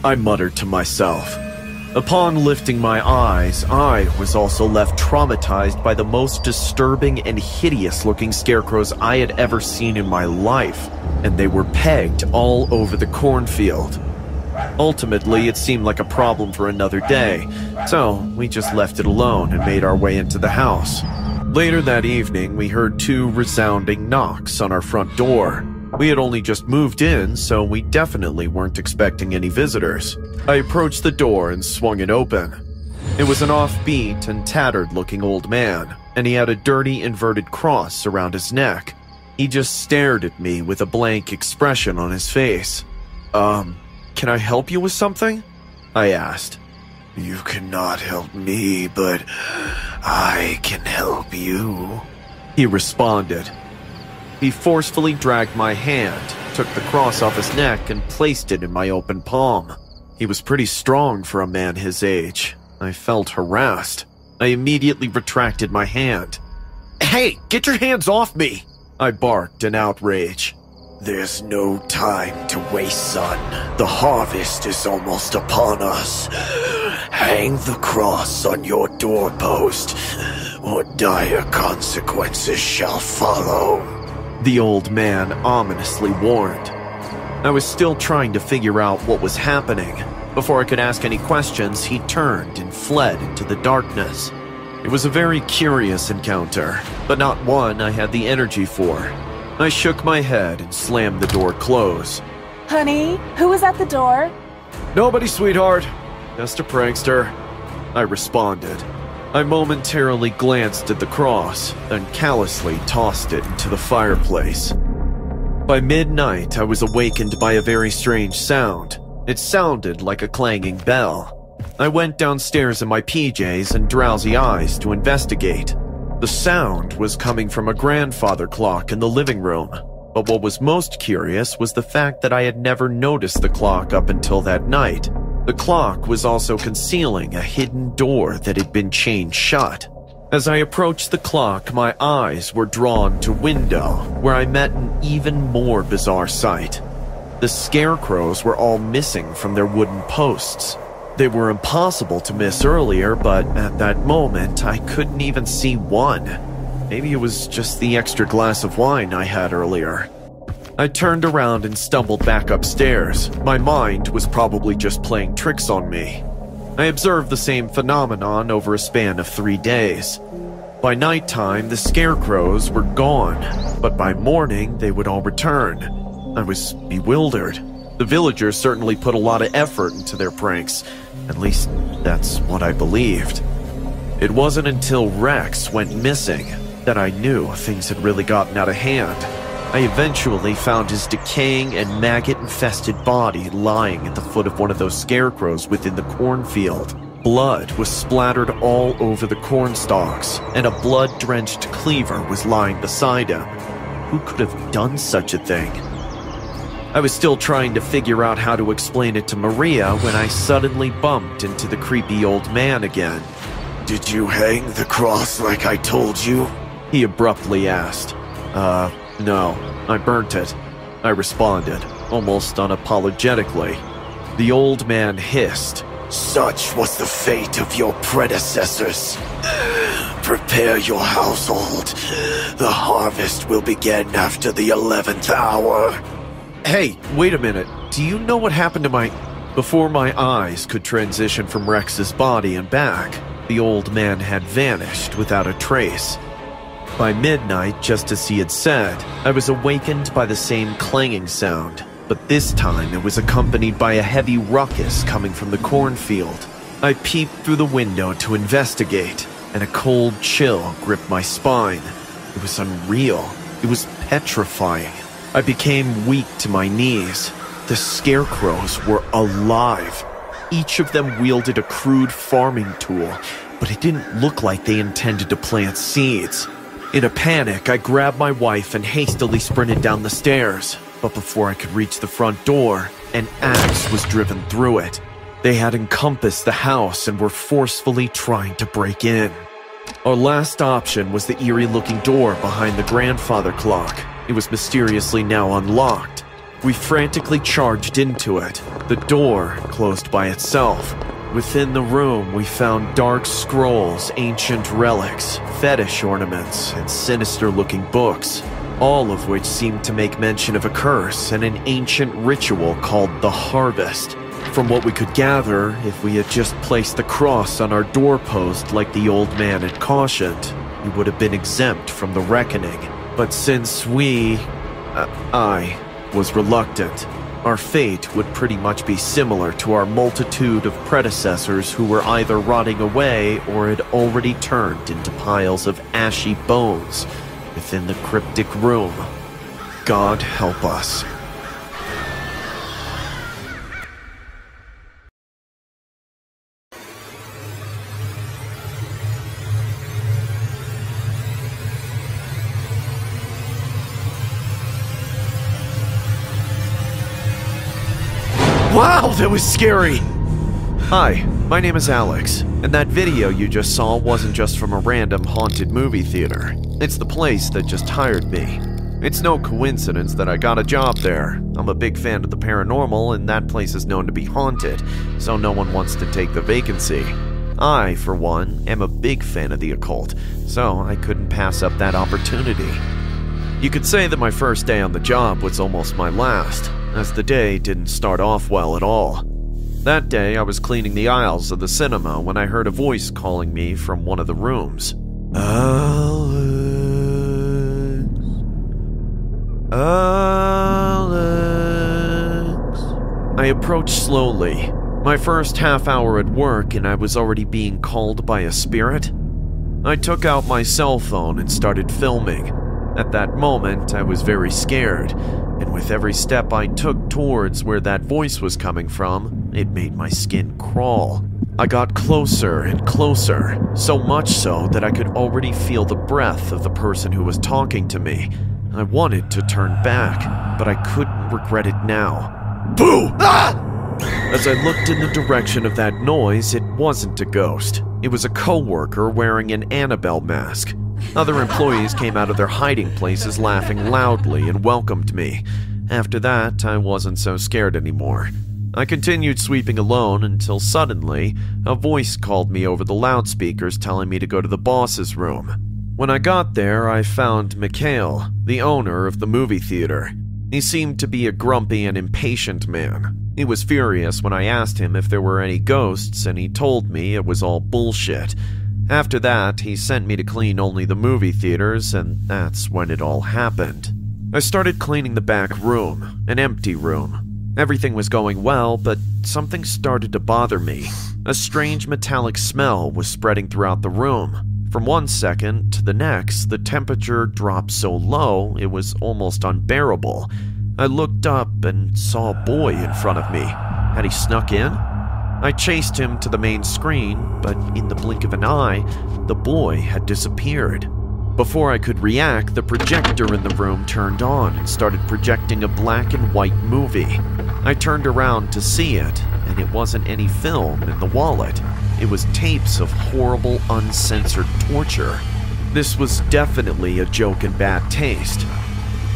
I muttered to myself. Upon lifting my eyes, I was also left traumatized by the most disturbing and hideous looking scarecrows I had ever seen in my life, and they were pegged all over the cornfield. Ultimately, it seemed like a problem for another day, so we just left it alone and made our way into the house. Later that evening, we heard two resounding knocks on our front door. We had only just moved in, so we definitely weren't expecting any visitors. I approached the door and swung it open. It was an offbeat and tattered looking old man, and he had a dirty inverted cross around his neck. He just stared at me with a blank expression on his face. Um, can I help you with something? I asked. You cannot help me, but I can help you. He responded. He forcefully dragged my hand, took the cross off his neck, and placed it in my open palm. He was pretty strong for a man his age. I felt harassed. I immediately retracted my hand. Hey, get your hands off me! I barked in outrage. There's no time to waste, son. The harvest is almost upon us. Hang the cross on your doorpost, or dire consequences shall follow. The old man ominously warned. I was still trying to figure out what was happening. Before I could ask any questions, he turned and fled into the darkness. It was a very curious encounter, but not one I had the energy for. I shook my head and slammed the door close. Honey, who was at the door? Nobody, sweetheart. Just a prankster. I responded. I momentarily glanced at the cross, then callously tossed it into the fireplace. By midnight, I was awakened by a very strange sound. It sounded like a clanging bell. I went downstairs in my PJs and drowsy eyes to investigate. The sound was coming from a grandfather clock in the living room. But what was most curious was the fact that I had never noticed the clock up until that night. The clock was also concealing a hidden door that had been chained shut. As I approached the clock, my eyes were drawn to window, where I met an even more bizarre sight. The scarecrows were all missing from their wooden posts. They were impossible to miss earlier, but at that moment, I couldn't even see one. Maybe it was just the extra glass of wine I had earlier. I turned around and stumbled back upstairs. My mind was probably just playing tricks on me. I observed the same phenomenon over a span of three days. By nighttime, the scarecrows were gone, but by morning, they would all return. I was bewildered. The villagers certainly put a lot of effort into their pranks. At least, that's what I believed. It wasn't until Rex went missing that I knew things had really gotten out of hand. I eventually found his decaying and maggot infested body lying at the foot of one of those scarecrows within the cornfield. Blood was splattered all over the corn stalks, and a blood drenched cleaver was lying beside him. Who could have done such a thing? I was still trying to figure out how to explain it to Maria when I suddenly bumped into the creepy old man again. Did you hang the cross like I told you? He abruptly asked. Uh, no, I burnt it. I responded, almost unapologetically. The old man hissed. Such was the fate of your predecessors. Prepare your household. The harvest will begin after the eleventh hour. Hey, wait a minute. Do you know what happened to my. Before my eyes could transition from Rex's body and back, the old man had vanished without a trace. By midnight, just as he had said, I was awakened by the same clanging sound, but this time it was accompanied by a heavy ruckus coming from the cornfield. I peeped through the window to investigate, and a cold chill gripped my spine. It was unreal. It was petrifying. I became weak to my knees. The scarecrows were alive. Each of them wielded a crude farming tool, but it didn't look like they intended to plant seeds. In a panic, I grabbed my wife and hastily sprinted down the stairs. But before I could reach the front door, an axe was driven through it. They had encompassed the house and were forcefully trying to break in. Our last option was the eerie looking door behind the grandfather clock. It was mysteriously now unlocked. We frantically charged into it. The door closed by itself. Within the room, we found dark scrolls, ancient relics, fetish ornaments, and sinister looking books, all of which seemed to make mention of a curse and an ancient ritual called the Harvest. From what we could gather, if we had just placed the cross on our doorpost like the old man had cautioned, we would have been exempt from the reckoning. But since we. Uh, I was reluctant, our fate would pretty much be similar to our multitude of predecessors who were either rotting away or had already turned into piles of ashy bones within the cryptic room. God help us. That was scary! Hi, my name is Alex, and that video you just saw wasn't just from a random haunted movie theater. It's the place that just hired me. It's no coincidence that I got a job there. I'm a big fan of the paranormal, and that place is known to be haunted, so no one wants to take the vacancy. I, for one, am a big fan of the occult, so I couldn't pass up that opportunity. You could say that my first day on the job was almost my last, as the day didn't start off well at all. That day, I was cleaning the aisles of the cinema when I heard a voice calling me from one of the rooms. Alex. Alex. I approached slowly. My first half hour at work, and I was already being called by a spirit. I took out my cell phone and started filming. At that moment, I was very scared, and with every step I took towards where that voice was coming from, it made my skin crawl. I got closer and closer, so much so that I could already feel the breath of the person who was talking to me. I wanted to turn back, but I couldn't regret it now. Boo! Ah! As I looked in the direction of that noise, it wasn't a ghost. It was a coworker wearing an Annabelle mask. Other employees came out of their hiding places laughing loudly and welcomed me. After that, I wasn't so scared anymore. I continued sweeping alone until suddenly, a voice called me over the loudspeakers telling me to go to the boss's room. When I got there, I found Mikhail, the owner of the movie theater. He seemed to be a grumpy and impatient man. He was furious when I asked him if there were any ghosts, and he told me it was all bullshit. After that, he sent me to clean only the movie theaters, and that's when it all happened. I started cleaning the back room, an empty room. Everything was going well, but something started to bother me. A strange metallic smell was spreading throughout the room. From one second to the next, the temperature dropped so low it was almost unbearable. I looked up and saw a boy in front of me. Had he snuck in? I chased him to the main screen, but in the blink of an eye, the boy had disappeared. Before I could react, the projector in the room turned on and started projecting a black and white movie. I turned around to see it, and it wasn't any film in the wallet. It was tapes of horrible, uncensored torture. This was definitely a joke in bad taste.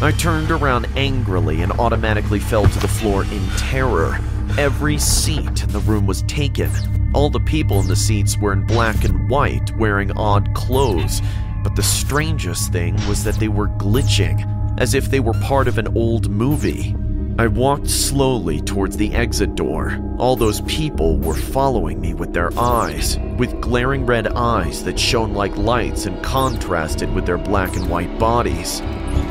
I turned around angrily and automatically fell to the floor in terror. Every seat in the room was taken. All the people in the seats were in black and white, wearing odd clothes. But the strangest thing was that they were glitching, as if they were part of an old movie. I walked slowly towards the exit door. All those people were following me with their eyes, with glaring red eyes that shone like lights and contrasted with their black and white bodies.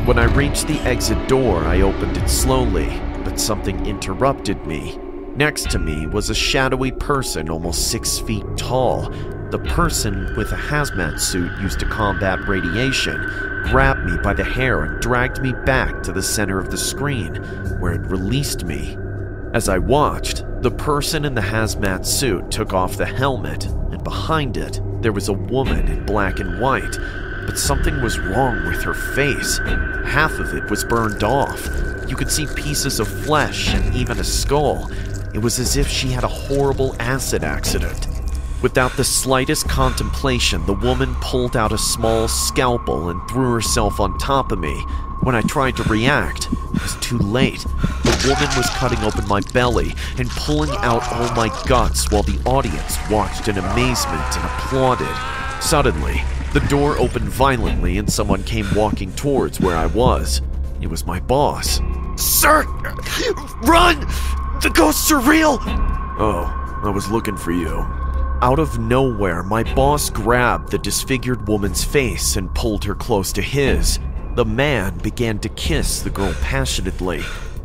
When I reached the exit door, I opened it slowly, but something interrupted me. Next to me was a shadowy person almost six feet tall. The person with a hazmat suit used to combat radiation grabbed me by the hair and dragged me back to the center of the screen, where it released me. As I watched, the person in the hazmat suit took off the helmet, and behind it, there was a woman in black and white. But something was wrong with her face. Half of it was burned off. You could see pieces of flesh and even a skull. It was as if she had a horrible acid accident. Without the slightest contemplation, the woman pulled out a small scalpel and threw herself on top of me. When I tried to react, it was too late. The woman was cutting open my belly and pulling out all my guts while the audience watched in amazement and applauded. Suddenly, the door opened violently and someone came walking towards where I was. It was my boss. Sir, run! The ghosts are real! Oh, I was looking for you. Out of nowhere, my boss grabbed the disfigured woman's face and pulled her close to his. The man began to kiss the girl passionately.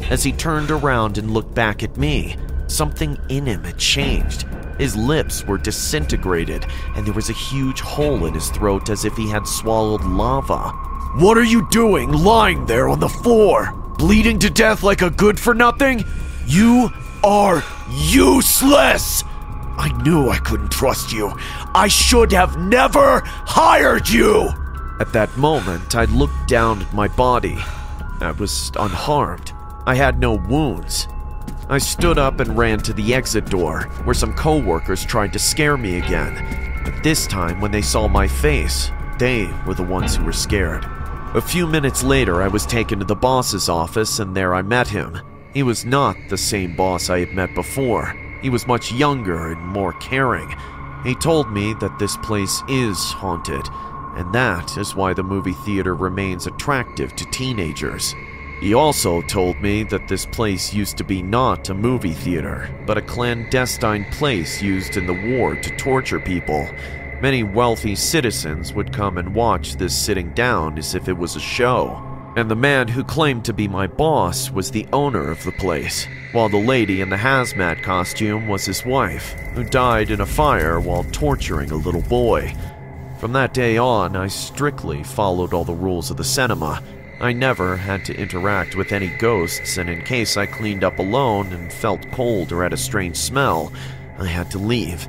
As he turned around and looked back at me, something in him had changed. His lips were disintegrated, and there was a huge hole in his throat as if he had swallowed lava. What are you doing lying there on the floor? Bleeding to death like a good for nothing? You are useless! I knew I couldn't trust you. I should have never hired you! At that moment, I looked down at my body. I was unharmed. I had no wounds. I stood up and ran to the exit door, where some coworkers tried to scare me again. But this time, when they saw my face, they were the ones who were scared. A few minutes later, I was taken to the boss's office, and there I met him. He was not the same boss I had met before. He was much younger and more caring. He told me that this place is haunted, and that is why the movie theater remains attractive to teenagers. He also told me that this place used to be not a movie theater, but a clandestine place used in the war to torture people. Many wealthy citizens would come and watch this sitting down as if it was a show. And the man who claimed to be my boss was the owner of the place, while the lady in the hazmat costume was his wife, who died in a fire while torturing a little boy. From that day on, I strictly followed all the rules of the cinema. I never had to interact with any ghosts, and in case I cleaned up alone and felt cold or had a strange smell, I had to leave.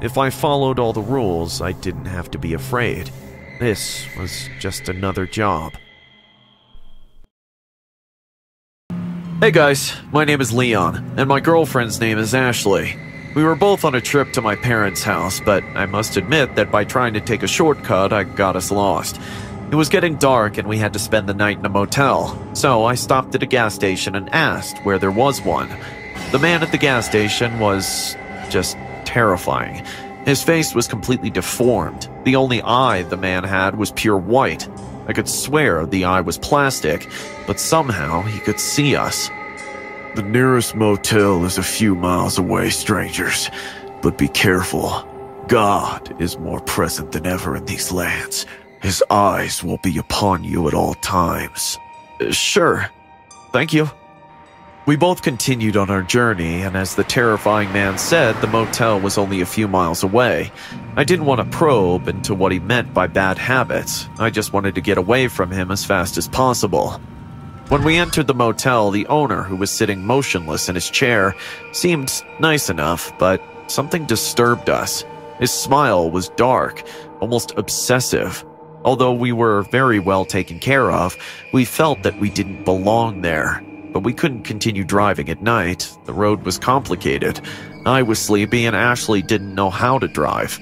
If I followed all the rules, I didn't have to be afraid. This was just another job. Hey guys, my name is Leon, and my girlfriend's name is Ashley. We were both on a trip to my parents' house, but I must admit that by trying to take a shortcut, I got us lost. It was getting dark and we had to spend the night in a motel, so I stopped at a gas station and asked where there was one. The man at the gas station was just terrifying. His face was completely deformed. The only eye the man had was pure white. I could swear the eye was plastic, but somehow he could see us. The nearest motel is a few miles away, strangers. But be careful. God is more present than ever in these lands. His eyes will be upon you at all times. Uh, sure. Thank you. We both continued on our journey, and as the terrifying man said, the motel was only a few miles away. I didn't want to probe into what he meant by bad habits. I just wanted to get away from him as fast as possible. When we entered the motel, the owner, who was sitting motionless in his chair, seemed nice enough, but something disturbed us. His smile was dark, almost obsessive. Although we were very well taken care of, we felt that we didn't belong there. But we couldn't continue driving at night. The road was complicated. I was sleepy and Ashley didn't know how to drive.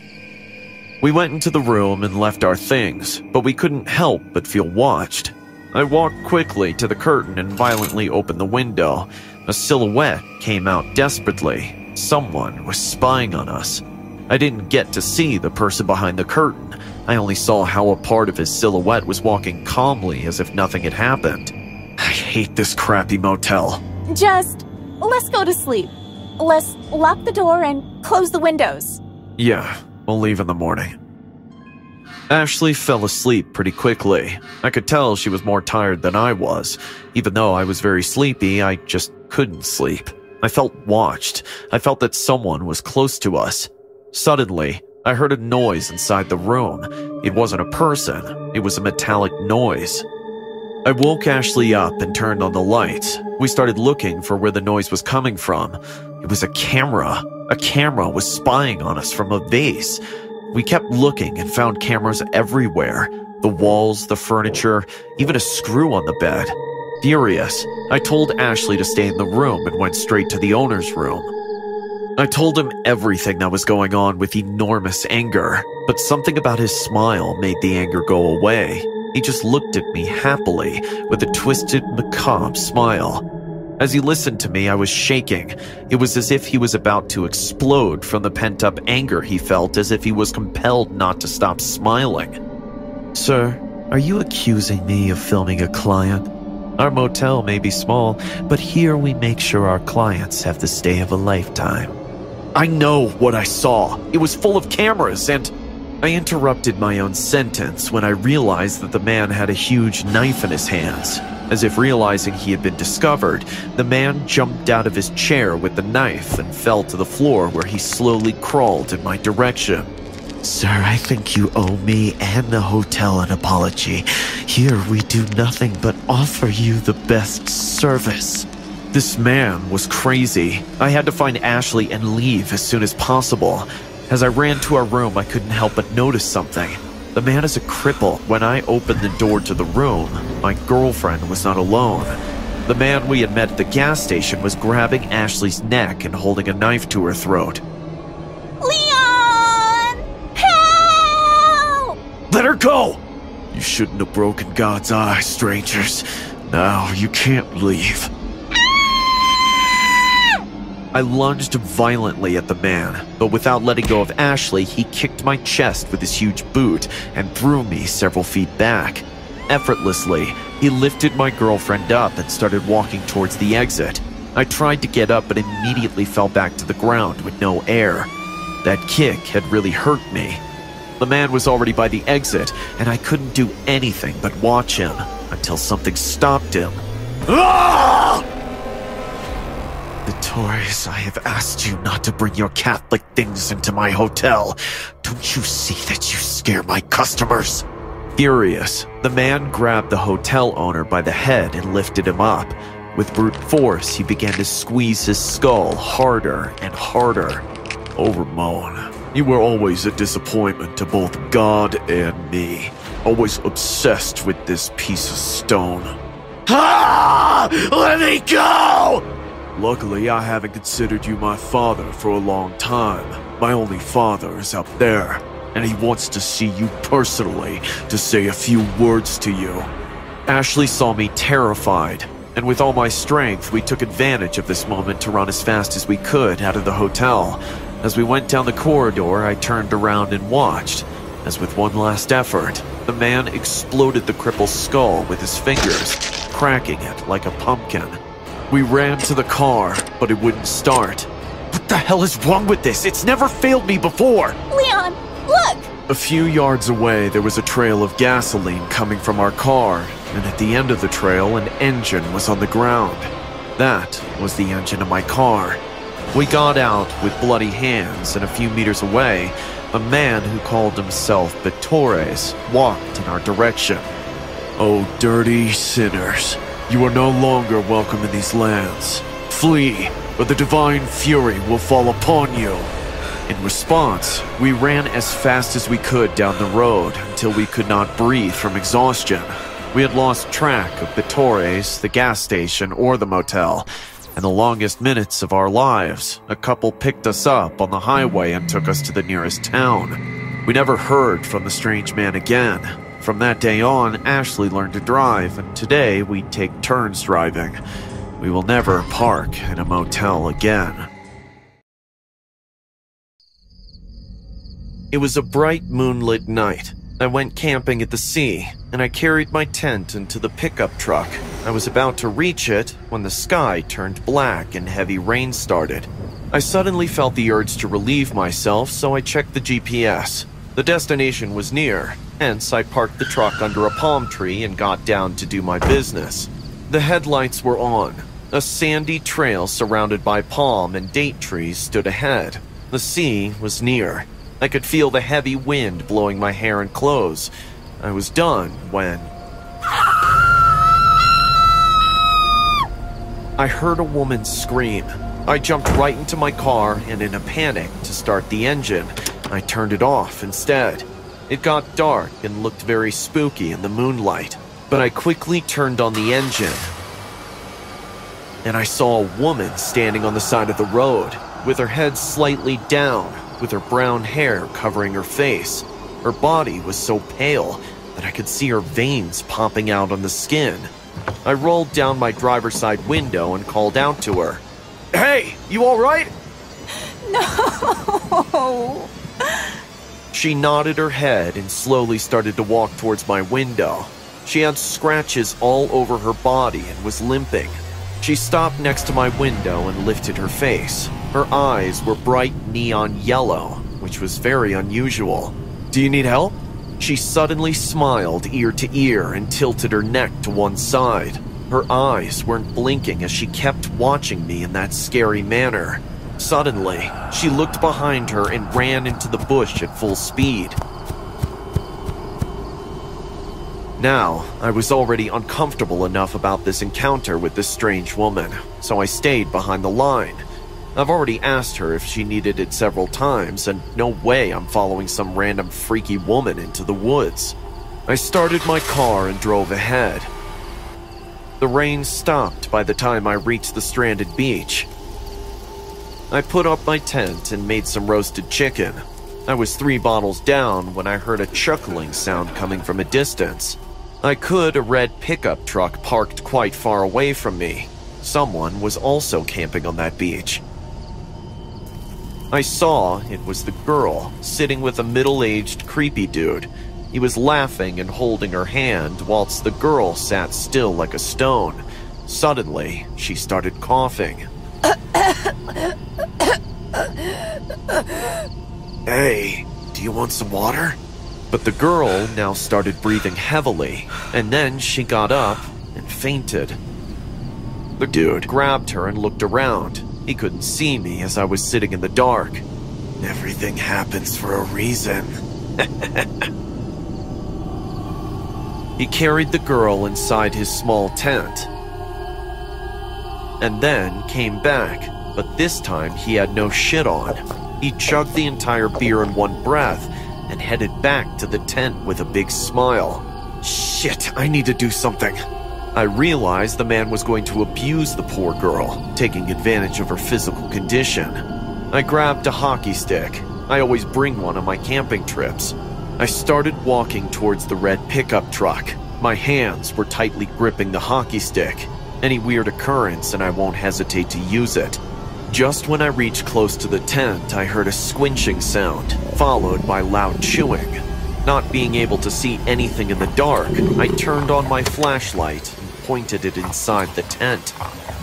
We went into the room and left our things, but we couldn't help but feel watched. I walked quickly to the curtain and violently opened the window. A silhouette came out desperately. Someone was spying on us. I didn't get to see the person behind the curtain. I only saw how a part of his silhouette was walking calmly as if nothing had happened. I hate this crappy motel. Just let's go to sleep. Let's lock the door and close the windows. Yeah, we'll leave in the morning. Ashley fell asleep pretty quickly. I could tell she was more tired than I was. Even though I was very sleepy, I just couldn't sleep. I felt watched. I felt that someone was close to us. Suddenly, I heard a noise inside the room. It wasn't a person, it was a metallic noise. I woke Ashley up and turned on the lights. We started looking for where the noise was coming from. It was a camera. A camera was spying on us from a vase. We kept looking and found cameras everywhere the walls, the furniture, even a screw on the bed. Furious, I told Ashley to stay in the room and went straight to the owner's room. I told him everything that was going on with enormous anger, but something about his smile made the anger go away. He just looked at me happily with a twisted, macabre smile. As he listened to me, I was shaking. It was as if he was about to explode from the pent up anger he felt, as if he was compelled not to stop smiling. Sir, are you accusing me of filming a client? Our motel may be small, but here we make sure our clients have the stay of a lifetime. I know what I saw. It was full of cameras, and I interrupted my own sentence when I realized that the man had a huge knife in his hands. As if realizing he had been discovered, the man jumped out of his chair with the knife and fell to the floor where he slowly crawled in my direction. Sir, I think you owe me and the hotel an apology. Here we do nothing but offer you the best service. This man was crazy. I had to find Ashley and leave as soon as possible. As I ran to our room, I couldn't help but notice something. The man is a cripple. When I opened the door to the room, my girlfriend was not alone. The man we had met at the gas station was grabbing Ashley's neck and holding a knife to her throat. Leon! Help! Let her go! You shouldn't have broken God's eye, strangers. Now you can't leave. I lunged violently at the man, but without letting go of Ashley, he kicked my chest with his huge boot and threw me several feet back. Effortlessly, he lifted my girlfriend up and started walking towards the exit. I tried to get up but immediately fell back to the ground with no air. That kick had really hurt me. The man was already by the exit, and I couldn't do anything but watch him until something stopped him. Ah! I have asked you not to bring your Catholic things into my hotel. Don't you see that you scare my customers? Furious, the man grabbed the hotel owner by the head and lifted him up. With brute force, he began to squeeze his skull harder and harder. Overmoan, you were always a disappointment to both God and me. Always obsessed with this piece of stone. Ah! Let me go! Luckily, I haven't considered you my father for a long time. My only father is up there, and he wants to see you personally to say a few words to you. Ashley saw me terrified, and with all my strength, we took advantage of this moment to run as fast as we could out of the hotel. As we went down the corridor, I turned around and watched. As with one last effort, the man exploded the cripple's skull with his fingers, cracking it like a pumpkin. We ran to the car, but it wouldn't start. What the hell is wrong with this? It's never failed me before! Leon, look! A few yards away, there was a trail of gasoline coming from our car, and at the end of the trail, an engine was on the ground. That was the engine of my car. We got out with bloody hands, and a few meters away, a man who called himself Bitores walked in our direction. Oh, dirty sinners. You are no longer welcome in these lands. Flee, or the divine fury will fall upon you. In response, we ran as fast as we could down the road until we could not breathe from exhaustion. We had lost track of Bitores, the gas station, or the motel. In the longest minutes of our lives, a couple picked us up on the highway and took us to the nearest town. We never heard from the strange man again, from that day on, Ashley learned to drive, and today we take turns driving. We will never park in a motel again. It was a bright moonlit night. I went camping at the sea, and I carried my tent into the pickup truck. I was about to reach it when the sky turned black and heavy rain started. I suddenly felt the urge to relieve myself, so I checked the GPS. The destination was near, hence I parked the truck under a palm tree and got down to do my business. The headlights were on. A sandy trail surrounded by palm and date trees stood ahead. The sea was near. I could feel the heavy wind blowing my hair and clothes. I was done when. I heard a woman scream. I jumped right into my car and, in a panic, to start the engine. I turned it off instead. It got dark and looked very spooky in the moonlight, but I quickly turned on the engine. And I saw a woman standing on the side of the road, with her head slightly down, with her brown hair covering her face. Her body was so pale that I could see her veins popping out on the skin. I rolled down my driver's side window and called out to her. Hey, you alright? No. She nodded her head and slowly started to walk towards my window. She had scratches all over her body and was limping. She stopped next to my window and lifted her face. Her eyes were bright neon yellow, which was very unusual. Do you need help? She suddenly smiled ear to ear and tilted her neck to one side. Her eyes weren't blinking as she kept watching me in that scary manner. Suddenly, she looked behind her and ran into the bush at full speed. Now, I was already uncomfortable enough about this encounter with this strange woman, so I stayed behind the line. I've already asked her if she needed it several times, and no way I'm following some random freaky woman into the woods. I started my car and drove ahead. The rain stopped by the time I reached the stranded beach. I put up my tent and made some roasted chicken. I was three bottles down when I heard a chuckling sound coming from a distance. I could a red pickup truck parked quite far away from me. Someone was also camping on that beach. I saw it was the girl sitting with a middle aged creepy dude. He was laughing and holding her hand whilst the girl sat still like a stone. Suddenly, she started coughing. hey, do you want some water? But the girl now started breathing heavily, and then she got up and fainted. The dude grabbed her and looked around. He couldn't see me as I was sitting in the dark. Everything happens for a reason. he carried the girl inside his small tent and then came back, but this time he had no shit on. He chugged the entire beer in one breath and headed back to the tent with a big smile. Shit, I need to do something. I realized the man was going to abuse the poor girl, taking advantage of her physical condition. I grabbed a hockey stick. I always bring one on my camping trips. I started walking towards the red pickup truck. My hands were tightly gripping the hockey stick. Any weird occurrence, and I won't hesitate to use it. Just when I reached close to the tent, I heard a squinching sound, followed by loud chewing. Not being able to see anything in the dark, I turned on my flashlight and pointed it inside the tent.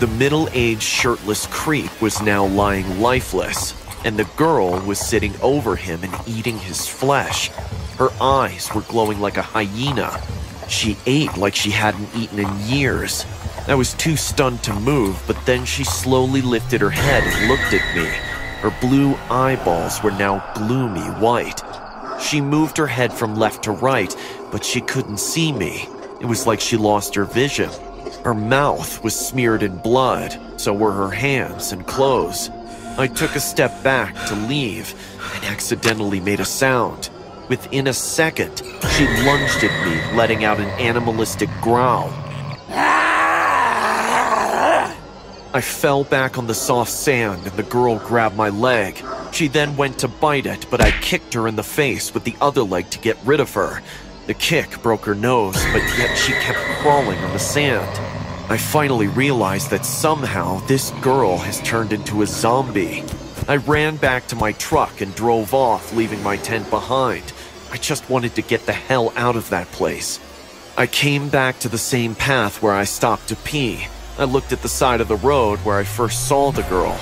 The middle aged shirtless creep was now lying lifeless, and the girl was sitting over him and eating his flesh. Her eyes were glowing like a hyena. She ate like she hadn't eaten in years. I was too stunned to move, but then she slowly lifted her head and looked at me. Her blue eyeballs were now gloomy white. She moved her head from left to right, but she couldn't see me. It was like she lost her vision. Her mouth was smeared in blood, so were her hands and clothes. I took a step back to leave and accidentally made a sound. Within a second, she lunged at me, letting out an animalistic growl. I fell back on the soft sand and the girl grabbed my leg. She then went to bite it, but I kicked her in the face with the other leg to get rid of her. The kick broke her nose, but yet she kept crawling on the sand. I finally realized that somehow this girl has turned into a zombie. I ran back to my truck and drove off, leaving my tent behind. I just wanted to get the hell out of that place. I came back to the same path where I stopped to pee. I looked at the side of the road where I first saw the girl.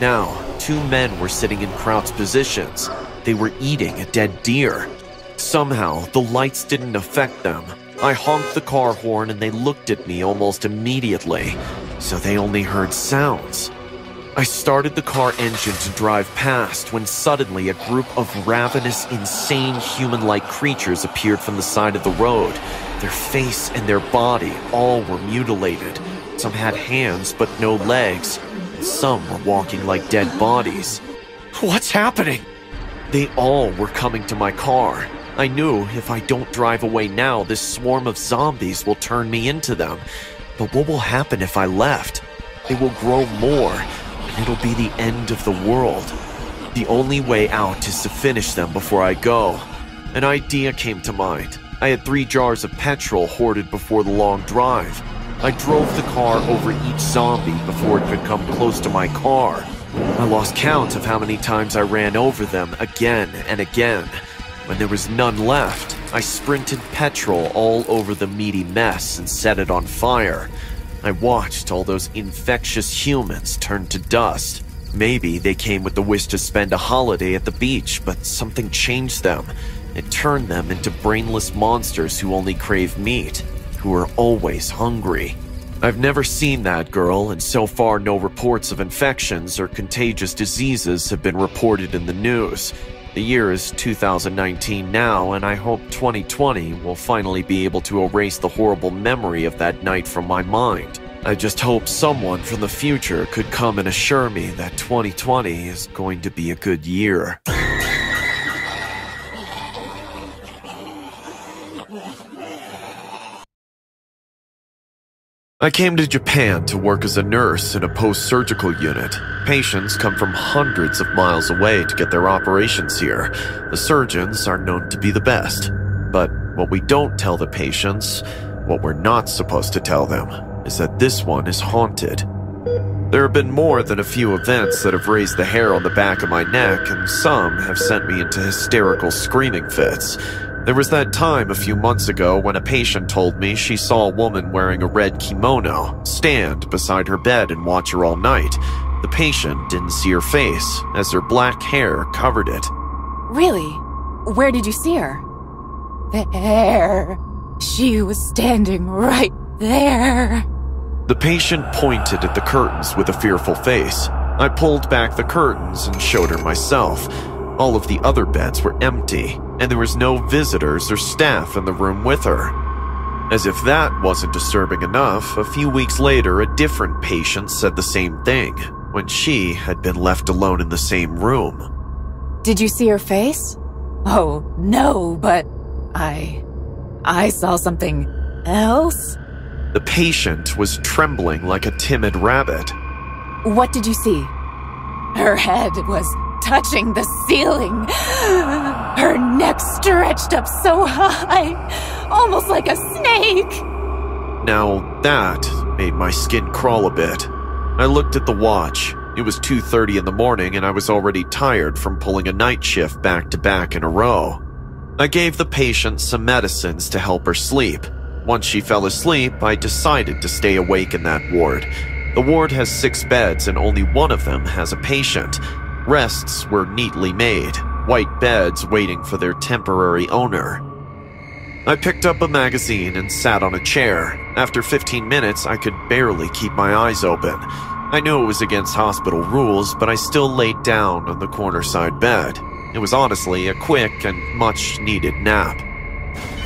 Now, two men were sitting in crouched positions. They were eating a dead deer. Somehow, the lights didn't affect them. I honked the car horn and they looked at me almost immediately, so they only heard sounds. I started the car engine to drive past when suddenly a group of ravenous, insane human like creatures appeared from the side of the road. Their face and their body all were mutilated. Some had hands but no legs. And some were walking like dead bodies. What's happening? They all were coming to my car. I knew if I don't drive away now, this swarm of zombies will turn me into them. But what will happen if I left? They will grow more, it'll be the end of the world. The only way out is to finish them before I go. An idea came to mind. I had three jars of petrol hoarded before the long drive. I drove the car over each zombie before it could come close to my car. I lost count of how many times I ran over them again and again. When there was none left, I sprinted petrol all over the meaty mess and set it on fire. I watched all those infectious humans turn to dust. Maybe they came with the wish to spend a holiday at the beach, but something changed them. It turned them into brainless monsters who only crave meat, who are always hungry. I've never seen that girl, and so far no reports of infections or contagious diseases have been reported in the news. The year is 2019 now, and I hope 2020 will finally be able to erase the horrible memory of that night from my mind. I just hope someone from the future could come and assure me that 2020 is going to be a good year. I came to Japan to work as a nurse in a post surgical unit. Patients come from hundreds of miles away to get their operations here. The surgeons are known to be the best. But what we don't tell the patients, what we're not supposed to tell them, is that this one is haunted. There have been more than a few events that have raised the hair on the back of my neck, and some have sent me into hysterical screaming fits. There was that time a few months ago when a patient told me she saw a woman wearing a red kimono stand beside her bed and watch her all night. The patient didn't see her face, as her black hair covered it. Really? Where did you see her? There. She was standing right there. The patient pointed at the curtains with a fearful face. I pulled back the curtains and showed her myself. All of the other beds were empty, and there was no visitors or staff in the room with her. As if that wasn't disturbing enough, a few weeks later, a different patient said the same thing when she had been left alone in the same room. Did you see her face? Oh, no, but I. I saw something else? The patient was trembling like a timid rabbit. What did you see? Her head was touching the ceiling. Her neck stretched up so high, almost like a snake. Now that made my skin crawl a bit. I looked at the watch. It was 2:30 in the morning and I was already tired from pulling a night shift back to back in a row. I gave the patient some medicines to help her sleep. Once she fell asleep, I decided to stay awake in that ward. The ward has six beds and only one of them has a patient. Rests were neatly made, white beds waiting for their temporary owner. I picked up a magazine and sat on a chair. After 15 minutes, I could barely keep my eyes open. I knew it was against hospital rules, but I still laid down on the corner-side bed. It was honestly a quick and much needed nap.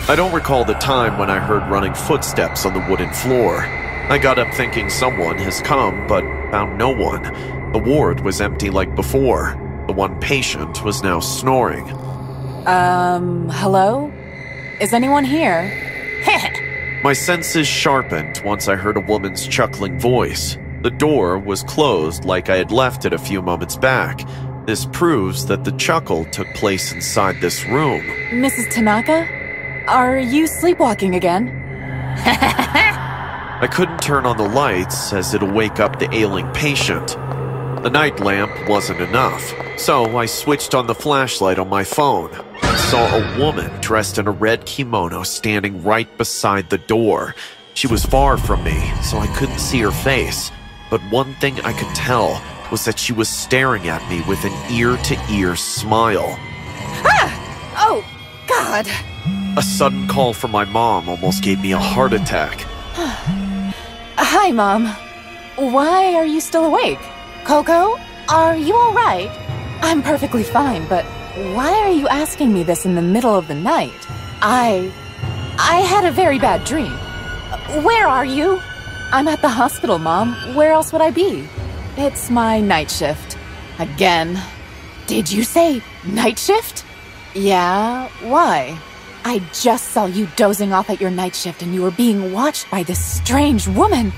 I don't recall the time when I heard running footsteps on the wooden floor. I got up thinking someone has come, but found no one. The ward was empty like before. The one patient was now snoring. Um, hello? Is anyone here? My senses sharpened once I heard a woman's chuckling voice. The door was closed like I had left it a few moments back. This proves that the chuckle took place inside this room. Mrs. Tanaka? Are you sleepwalking again? I couldn't turn on the lights as it'll wake up the ailing patient. The night lamp wasn't enough, so I switched on the flashlight on my phone. I saw a woman dressed in a red kimono standing right beside the door. She was far from me, so I couldn't see her face. But one thing I could tell was that she was staring at me with an ear to ear smile. Ah! Oh, God! A sudden call from my mom almost gave me a heart attack. Hi, Mom. Why are you still awake? Coco, are you alright? I'm perfectly fine, but why are you asking me this in the middle of the night? I. I had a very bad dream. Where are you? I'm at the hospital, Mom. Where else would I be? It's my night shift. Again. Did you say night shift? Yeah, why? I just saw you dozing off at your night shift and you were being watched by this strange woman.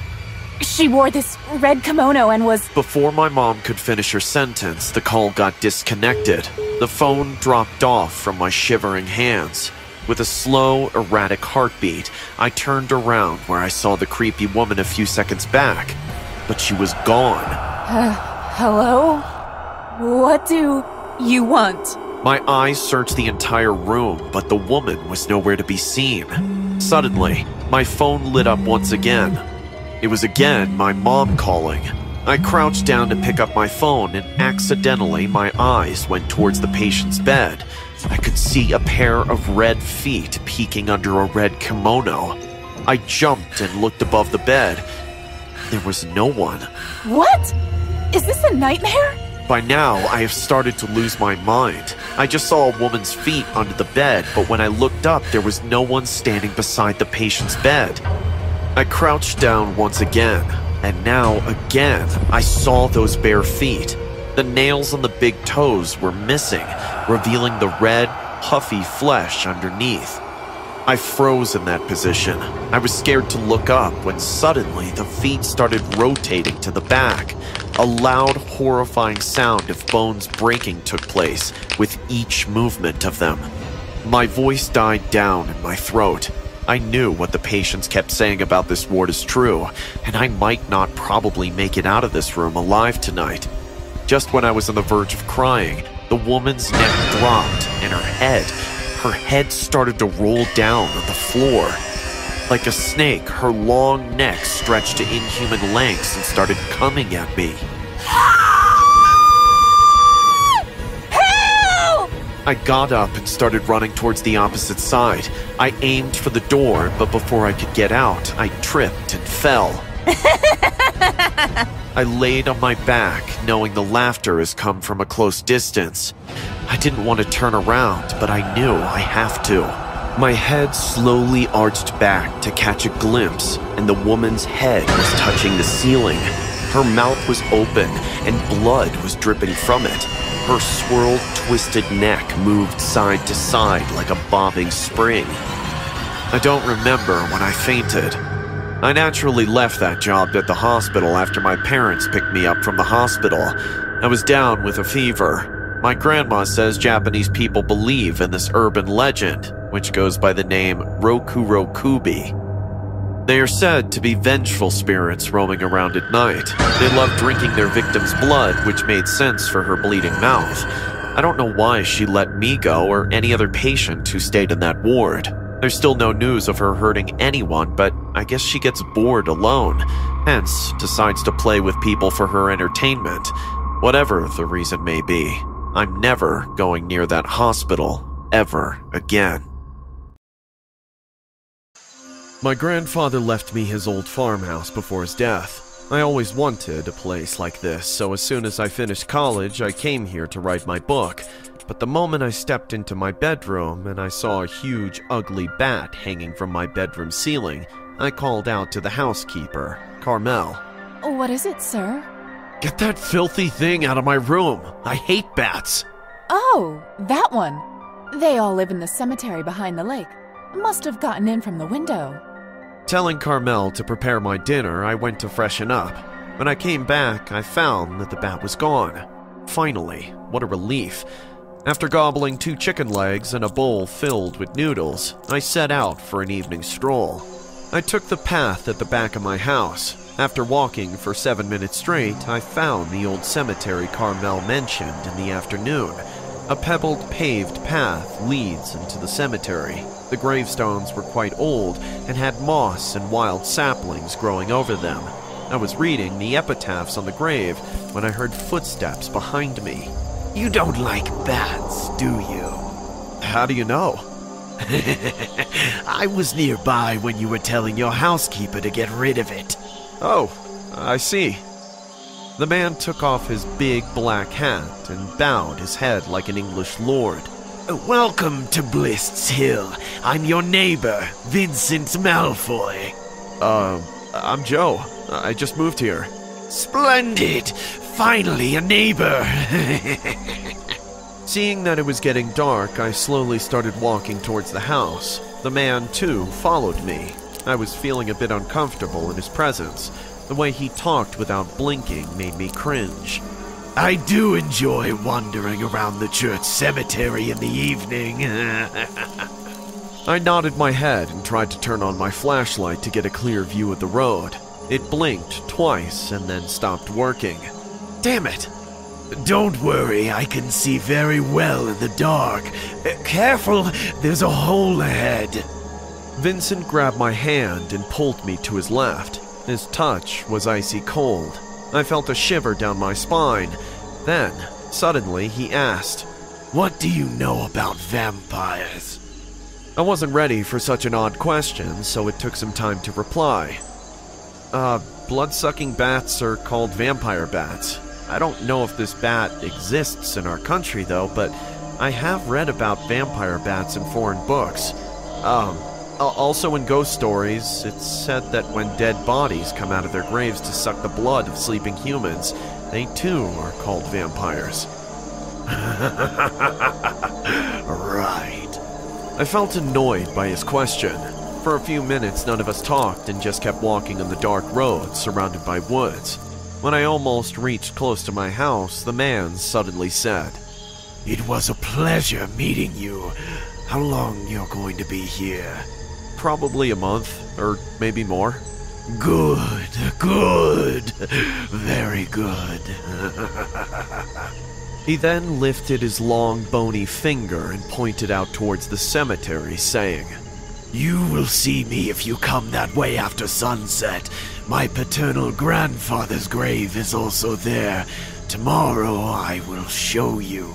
She wore this red kimono and was. Before my mom could finish her sentence, the call got disconnected. The phone dropped off from my shivering hands. With a slow, erratic heartbeat, I turned around where I saw the creepy woman a few seconds back, but she was gone. Uh, hello? What do you want? My eyes searched the entire room, but the woman was nowhere to be seen. Suddenly, my phone lit up once again. It was again my mom calling. I crouched down to pick up my phone, and accidentally, my eyes went towards the patient's bed. I could see a pair of red feet peeking under a red kimono. I jumped and looked above the bed. There was no one. What? Is this a nightmare? By now, I have started to lose my mind. I just saw a woman's feet under the bed, but when I looked up, there was no one standing beside the patient's bed. I crouched down once again, and now again, I saw those bare feet. The nails on the big toes were missing, revealing the red, puffy flesh underneath. I froze in that position. I was scared to look up when suddenly the feet started rotating to the back. A loud, horrifying sound of bones breaking took place with each movement of them. My voice died down in my throat. I knew what the patients kept saying about this ward is true, and I might not probably make it out of this room alive tonight. Just when I was on the verge of crying, the woman's neck dropped and her head, her head started to roll down on the floor. Like a snake, her long neck stretched to inhuman lengths and started coming at me. I got up and started running towards the opposite side. I aimed for the door, but before I could get out, I tripped and fell. I laid on my back, knowing the laughter has come from a close distance. I didn't want to turn around, but I knew I have to. My head slowly arched back to catch a glimpse, and the woman's head was touching the ceiling. Her mouth was open, and blood was dripping from it. Her swirled, twisted neck moved side to side like a bobbing spring. I don't remember when I fainted. I naturally left that job at the hospital after my parents picked me up from the hospital. I was down with a fever. My grandma says Japanese people believe in this urban legend, which goes by the name Rokurokubi. They are said to be vengeful spirits roaming around at night. They love drinking their victims' blood, which made sense for her bleeding mouth. I don't know why she let me go or any other patient who stayed in that ward. There's still no news of her hurting anyone, but I guess she gets bored alone, hence decides to play with people for her entertainment. Whatever the reason may be, I'm never going near that hospital ever again. My grandfather left me his old farmhouse before his death. I always wanted a place like this, so as soon as I finished college, I came here to write my book. But the moment I stepped into my bedroom and I saw a huge, ugly bat hanging from my bedroom ceiling, I called out to the housekeeper, Carmel. What is it, sir? Get that filthy thing out of my room! I hate bats! Oh, that one. They all live in the cemetery behind the lake. Must have gotten in from the window. Telling Carmel to prepare my dinner, I went to freshen up. When I came back, I found that the bat was gone. Finally, what a relief. After gobbling two chicken legs and a bowl filled with noodles, I set out for an evening stroll. I took the path at the back of my house. After walking for seven minutes straight, I found the old cemetery Carmel mentioned in the afternoon. A pebbled paved path leads into the cemetery. The gravestones were quite old and had moss and wild saplings growing over them. I was reading the epitaphs on the grave when I heard footsteps behind me. You don't like bats, do you? How do you know? I was nearby when you were telling your housekeeper to get rid of it. Oh, I see. The man took off his big black hat and bowed his head like an English lord. Welcome to Blist's Hill. I'm your neighbor, Vincent Malfoy. Uh, I'm Joe. I just moved here. Splendid! Finally, a neighbor! Seeing that it was getting dark, I slowly started walking towards the house. The man, too, followed me. I was feeling a bit uncomfortable in his presence. The way he talked without blinking made me cringe. I do enjoy wandering around the church cemetery in the evening. I nodded my head and tried to turn on my flashlight to get a clear view of the road. It blinked twice and then stopped working. Damn it! Don't worry, I can see very well in the dark. Careful, there's a hole ahead. Vincent grabbed my hand and pulled me to his left. His touch was icy cold. I felt a shiver down my spine. Then, suddenly, he asked, What do you know about vampires? I wasn't ready for such an odd question, so it took some time to reply. Uh, blood sucking bats are called vampire bats. I don't know if this bat exists in our country, though, but I have read about vampire bats in foreign books. Um, Uh, also in ghost stories, it's said that when dead bodies come out of their graves to suck the blood of sleeping humans, they too are called vampires. Right. I felt annoyed by his question. For a few minutes, none of us talked and just kept walking on the dark road surrounded by woods. When I almost reached close to my house, the man suddenly said, It was a pleasure meeting you. How long you're going to be here? Probably a month, or maybe more. Good, good, very good. He then lifted his long, bony finger and pointed out towards the cemetery, saying, You will see me if you come that way after sunset. My paternal grandfather's grave is also there. Tomorrow I will show you.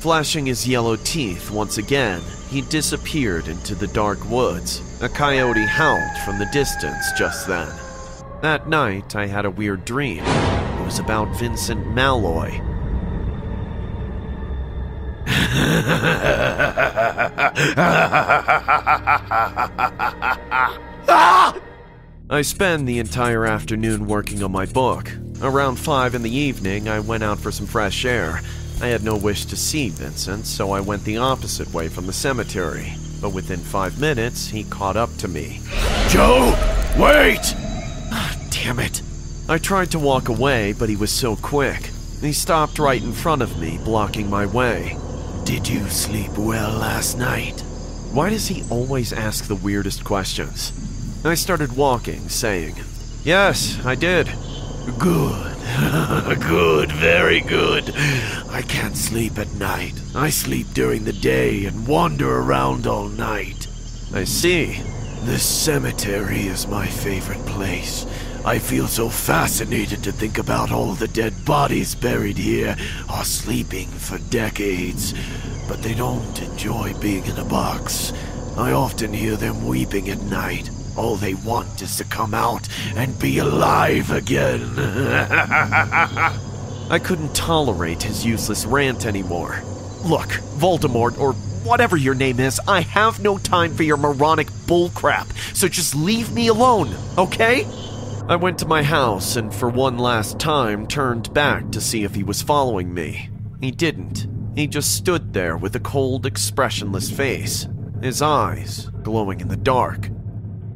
Flashing his yellow teeth once again, he disappeared into the dark woods. A coyote howled from the distance just then. That night, I had a weird dream. It was about Vincent Malloy. I spent the entire afternoon working on my book. Around 5 in the evening, I went out for some fresh air. I had no wish to see Vincent, so I went the opposite way from the cemetery. But within five minutes, he caught up to me. Joe, wait! Ah, damn it. I tried to walk away, but he was so quick. He stopped right in front of me, blocking my way. Did you sleep well last night? Why does he always ask the weirdest questions? I started walking, saying, Yes, I did. Good. good, very good. I can't sleep at night. I sleep during the day and wander around all night. I see. This cemetery is my favorite place. I feel so fascinated to think about all the dead bodies buried here are sleeping for decades, but they don't enjoy being in a box. I often hear them weeping at night. All they want is to come out and be alive again. I couldn't tolerate his useless rant anymore. Look, Voldemort, or whatever your name is, I have no time for your moronic bullcrap, so just leave me alone, okay? I went to my house and for one last time turned back to see if he was following me. He didn't. He just stood there with a cold, expressionless face, his eyes glowing in the dark.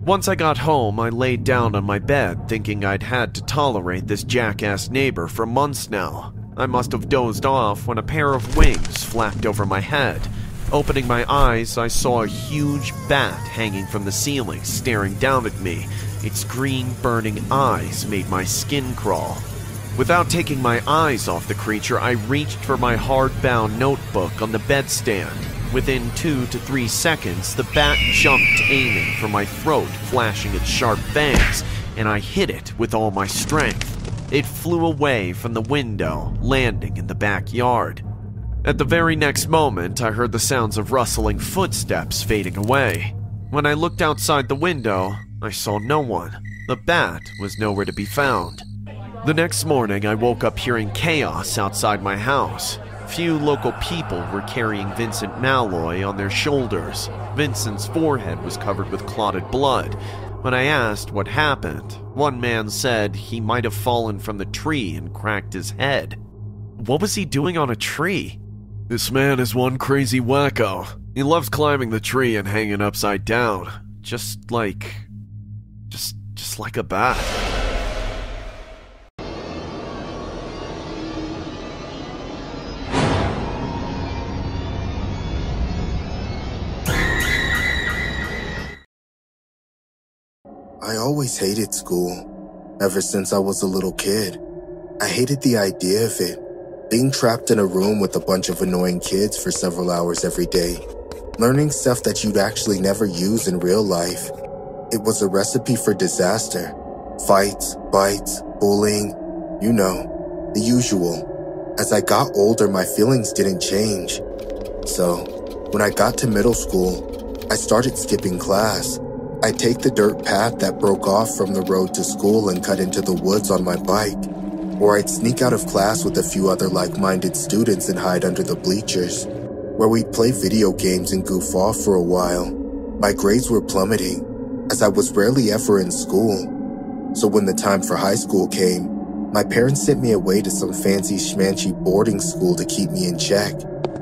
Once I got home, I laid down on my bed thinking I'd had to tolerate this jackass neighbor for months now. I must have dozed off when a pair of wings flapped over my head. Opening my eyes, I saw a huge bat hanging from the ceiling, staring down at me. Its green, burning eyes made my skin crawl. Without taking my eyes off the creature, I reached for my hardbound notebook on the bedstand. Within two to three seconds, the bat jumped, aiming for my throat, flashing its sharp fangs, and I hit it with all my strength. It flew away from the window, landing in the backyard. At the very next moment, I heard the sounds of rustling footsteps fading away. When I looked outside the window, I saw no one. The bat was nowhere to be found. The next morning, I woke up hearing chaos outside my house. Few local people were carrying Vincent Malloy on their shoulders. Vincent's forehead was covered with clotted blood. When I asked what happened, one man said he might have fallen from the tree and cracked his head. What was he doing on a tree? This man is one crazy wacko. He loves climbing the tree and hanging upside down. Just like. just. just like a bat. I always hated school, ever since I was a little kid. I hated the idea of it, being trapped in a room with a bunch of annoying kids for several hours every day, learning stuff that you'd actually never use in real life. It was a recipe for disaster. Fights, bites, bullying, you know, the usual. As I got older, my feelings didn't change. So, when I got to middle school, I started skipping class. I'd take the dirt path that broke off from the road to school and cut into the woods on my bike. Or I'd sneak out of class with a few other like-minded students and hide under the bleachers, where we'd play video games and goof off for a while. My grades were plummeting, as I was rarely ever in school. So when the time for high school came, my parents sent me away to some fancy schmancy boarding school to keep me in check.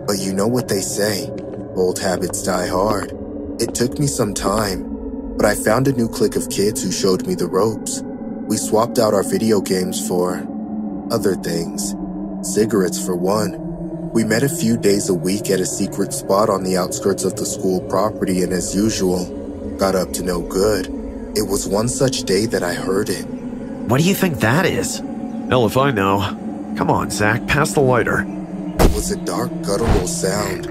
But you know what they say, old habits die hard. It took me some time, but I found a new clique of kids who showed me the ropes. We swapped out our video games for other things. Cigarettes for one. We met a few days a week at a secret spot on the outskirts of the school property and as usual, got up to no good. It was one such day that I heard it. What do you think that is? Hell if I know. Come on, Zach, pass the lighter. It was a dark, guttural sound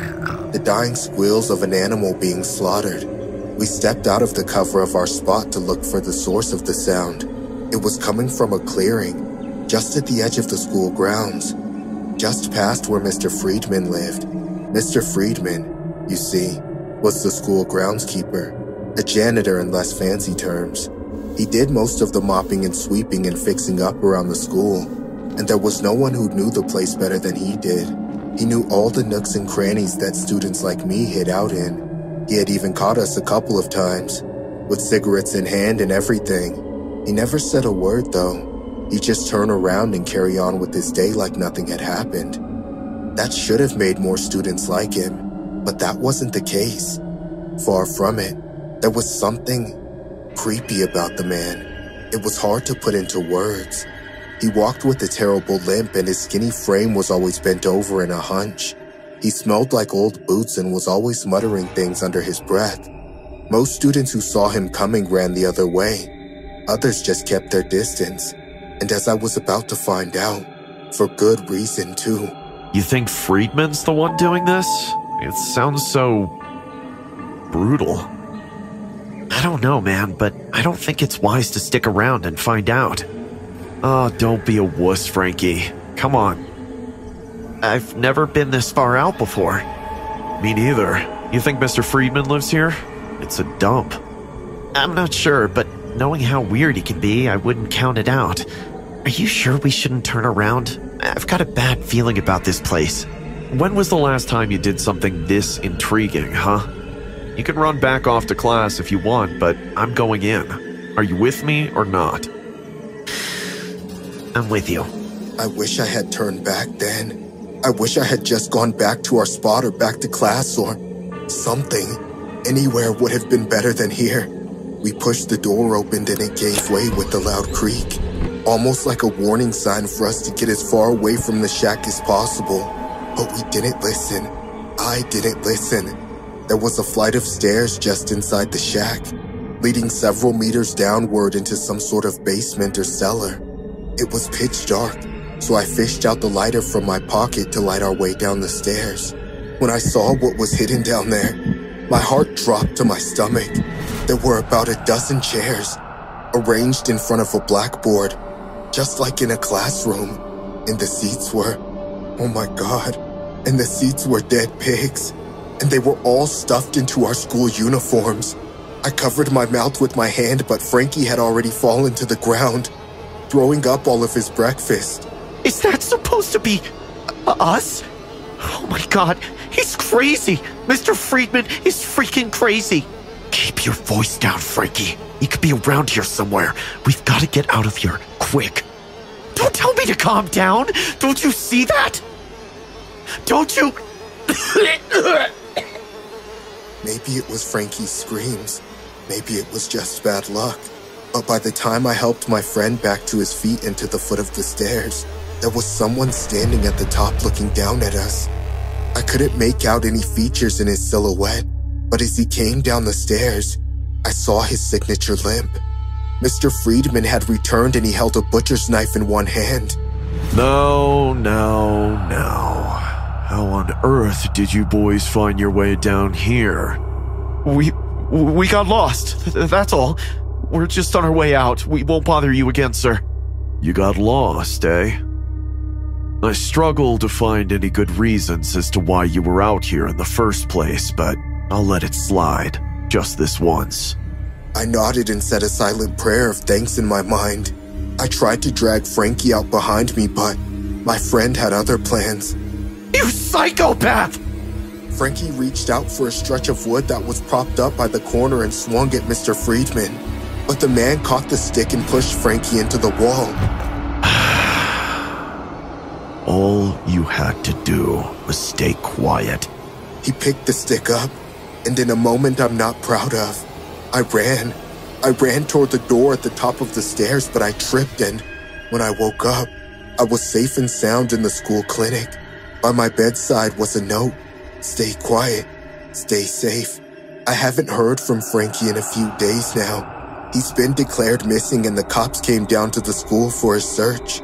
the dying squeals of an animal being slaughtered. We stepped out of the cover of our spot to look for the source of the sound. It was coming from a clearing, just at the edge of the school grounds, just past where Mr. Friedman lived. Mr. Friedman, you see, was the school groundskeeper, a janitor in less fancy terms. He did most of the mopping and sweeping and fixing up around the school, and there was no one who knew the place better than he did. He knew all the nooks and crannies that students like me hid out in. He had even caught us a couple of times, with cigarettes in hand and everything. He never said a word, though. He'd just turn around and carry on with his day like nothing had happened. That should have made more students like him, but that wasn't the case. Far from it. There was something creepy about the man. It was hard to put into words. He walked with a terrible limp and his skinny frame was always bent over in a hunch. He smelled like old boots and was always muttering things under his breath. Most students who saw him coming ran the other way. Others just kept their distance. And as I was about to find out, for good reason too. You think Friedman's the one doing this? It sounds so... brutal. I don't know, man, but I don't think it's wise to stick around and find out. Oh, don't be a wuss, Frankie. Come on. I've never been this far out before. Me neither. You think Mr. Friedman lives here? It's a dump. I'm not sure, but knowing how weird he can be, I wouldn't count it out. Are you sure we shouldn't turn around? I've got a bad feeling about this place. When was the last time you did something this intriguing, huh? You can run back off to class if you want, but I'm going in. Are you with me or not? I'm with you. I wish I had turned back then. I wish I had just gone back to our spot or back to class or something. Anywhere would have been better than here. We pushed the door open and it gave way with a loud creak, almost like a warning sign for us to get as far away from the shack as possible. But we didn't listen. I didn't listen. There was a flight of stairs just inside the shack, leading several meters downward into some sort of basement or cellar. It was pitch dark, so I fished out the lighter from my pocket to light our way down the stairs. When I saw what was hidden down there, my heart dropped to my stomach. There were about a dozen chairs, arranged in front of a blackboard, just like in a classroom. And the seats were, oh my god, and the seats were dead pigs. And they were all stuffed into our school uniforms. I covered my mouth with my hand, but Frankie had already fallen to the ground throwing up all of his breakfast. Is that supposed to be uh, us? Oh my god, he's crazy! Mr. Friedman is freaking crazy! Keep your voice down, Frankie. He could be around here somewhere. We've got to get out of here, quick. Don't tell me to calm down! Don't you see that? Don't you? Maybe it was Frankie's screams. Maybe it was just bad luck. But by the time I helped my friend back to his feet and to the foot of the stairs, there was someone standing at the top looking down at us. I couldn't make out any features in his silhouette, but as he came down the stairs, I saw his signature limp. Mr. Friedman had returned and he held a butcher's knife in one hand. No, no, no. How on earth did you boys find your way down here? We we got lost. That's all. We're just on our way out. We won't bother you again, sir. You got lost, eh? I struggle to find any good reasons as to why you were out here in the first place, but I'll let it slide. Just this once. I nodded and said a silent prayer of thanks in my mind. I tried to drag Frankie out behind me, but my friend had other plans. You psychopath! Frankie reached out for a stretch of wood that was propped up by the corner and swung at Mr. Friedman. But the man caught the stick and pushed Frankie into the wall. All you had to do was stay quiet. He picked the stick up, and in a moment I'm not proud of, I ran. I ran toward the door at the top of the stairs, but I tripped, and when I woke up, I was safe and sound in the school clinic. By my bedside was a note Stay quiet, stay safe. I haven't heard from Frankie in a few days now. He's been declared missing, and the cops came down to the school for a search.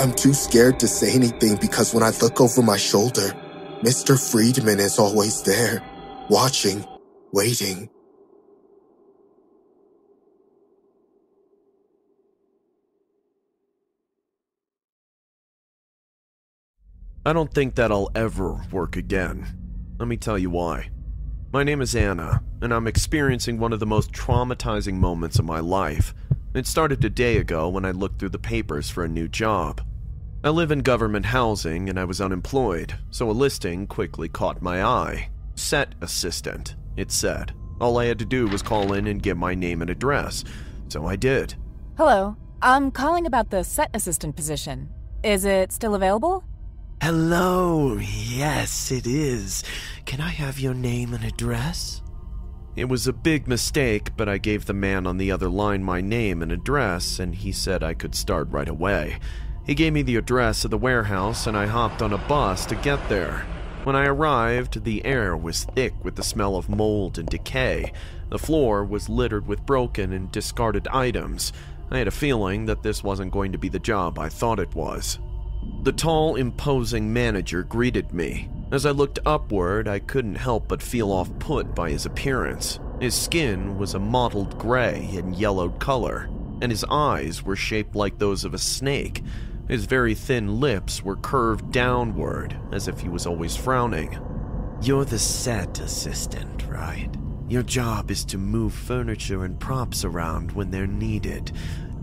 I'm too scared to say anything because when I look over my shoulder, Mr. Friedman is always there, watching, waiting. I don't think that I'll ever work again. Let me tell you why. My name is Anna, and I'm experiencing one of the most traumatizing moments of my life. It started a day ago when I looked through the papers for a new job. I live in government housing and I was unemployed, so a listing quickly caught my eye. Set assistant, it said. All I had to do was call in and give my name and address, so I did. Hello, I'm calling about the set assistant position. Is it still available? Hello, yes, it is. Can I have your name and address? It was a big mistake, but I gave the man on the other line my name and address, and he said I could start right away. He gave me the address of the warehouse, and I hopped on a bus to get there. When I arrived, the air was thick with the smell of mold and decay. The floor was littered with broken and discarded items. I had a feeling that this wasn't going to be the job I thought it was. The tall, imposing manager greeted me. As I looked upward, I couldn't help but feel off put by his appearance. His skin was a mottled gray and yellowed color, and his eyes were shaped like those of a snake. His very thin lips were curved downward, as if he was always frowning. You're the set assistant, right? Your job is to move furniture and props around when they're needed.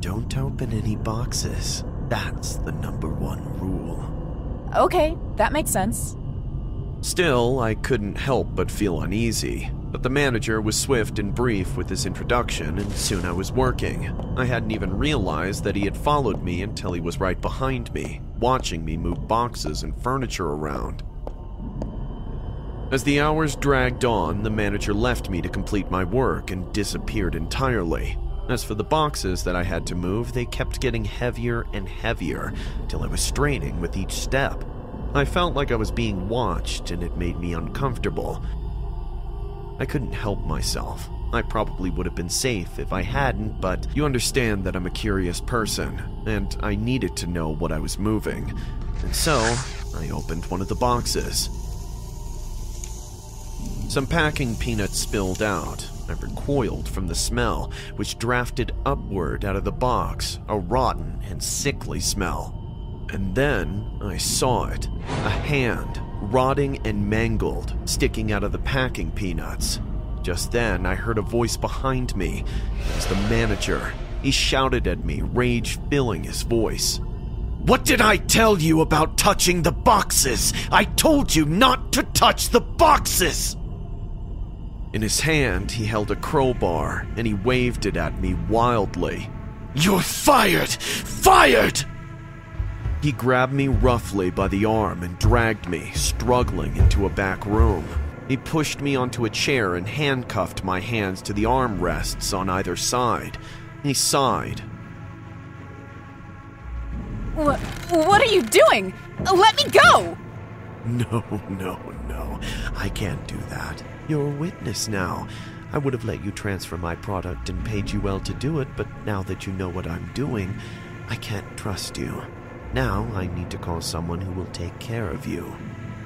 Don't open any boxes. That's the number one rule. Okay, that makes sense. Still, I couldn't help but feel uneasy. But the manager was swift and brief with his introduction, and soon I was working. I hadn't even realized that he had followed me until he was right behind me, watching me move boxes and furniture around. As the hours dragged on, the manager left me to complete my work and disappeared entirely. As for the boxes that I had to move, they kept getting heavier and heavier till I was straining with each step. I felt like I was being watched and it made me uncomfortable. I couldn't help myself. I probably would have been safe if I hadn't, but you understand that I'm a curious person, and I needed to know what I was moving. And so, I opened one of the boxes. Some packing peanuts spilled out, I recoiled from the smell, which drafted upward out of the box, a rotten and sickly smell. And then I saw it a hand, rotting and mangled, sticking out of the packing peanuts. Just then, I heard a voice behind me. It was the manager. He shouted at me, rage filling his voice. What did I tell you about touching the boxes? I told you not to touch the boxes! In his hand, he held a crowbar and he waved it at me wildly. You're fired! Fired! He grabbed me roughly by the arm and dragged me, struggling, into a back room. He pushed me onto a chair and handcuffed my hands to the armrests on either side. He sighed. What, what are you doing? Let me go! No, no, no. I can't do that. You're a witness now. I would have let you transfer my product and paid you well to do it, but now that you know what I'm doing, I can't trust you. Now I need to call someone who will take care of you.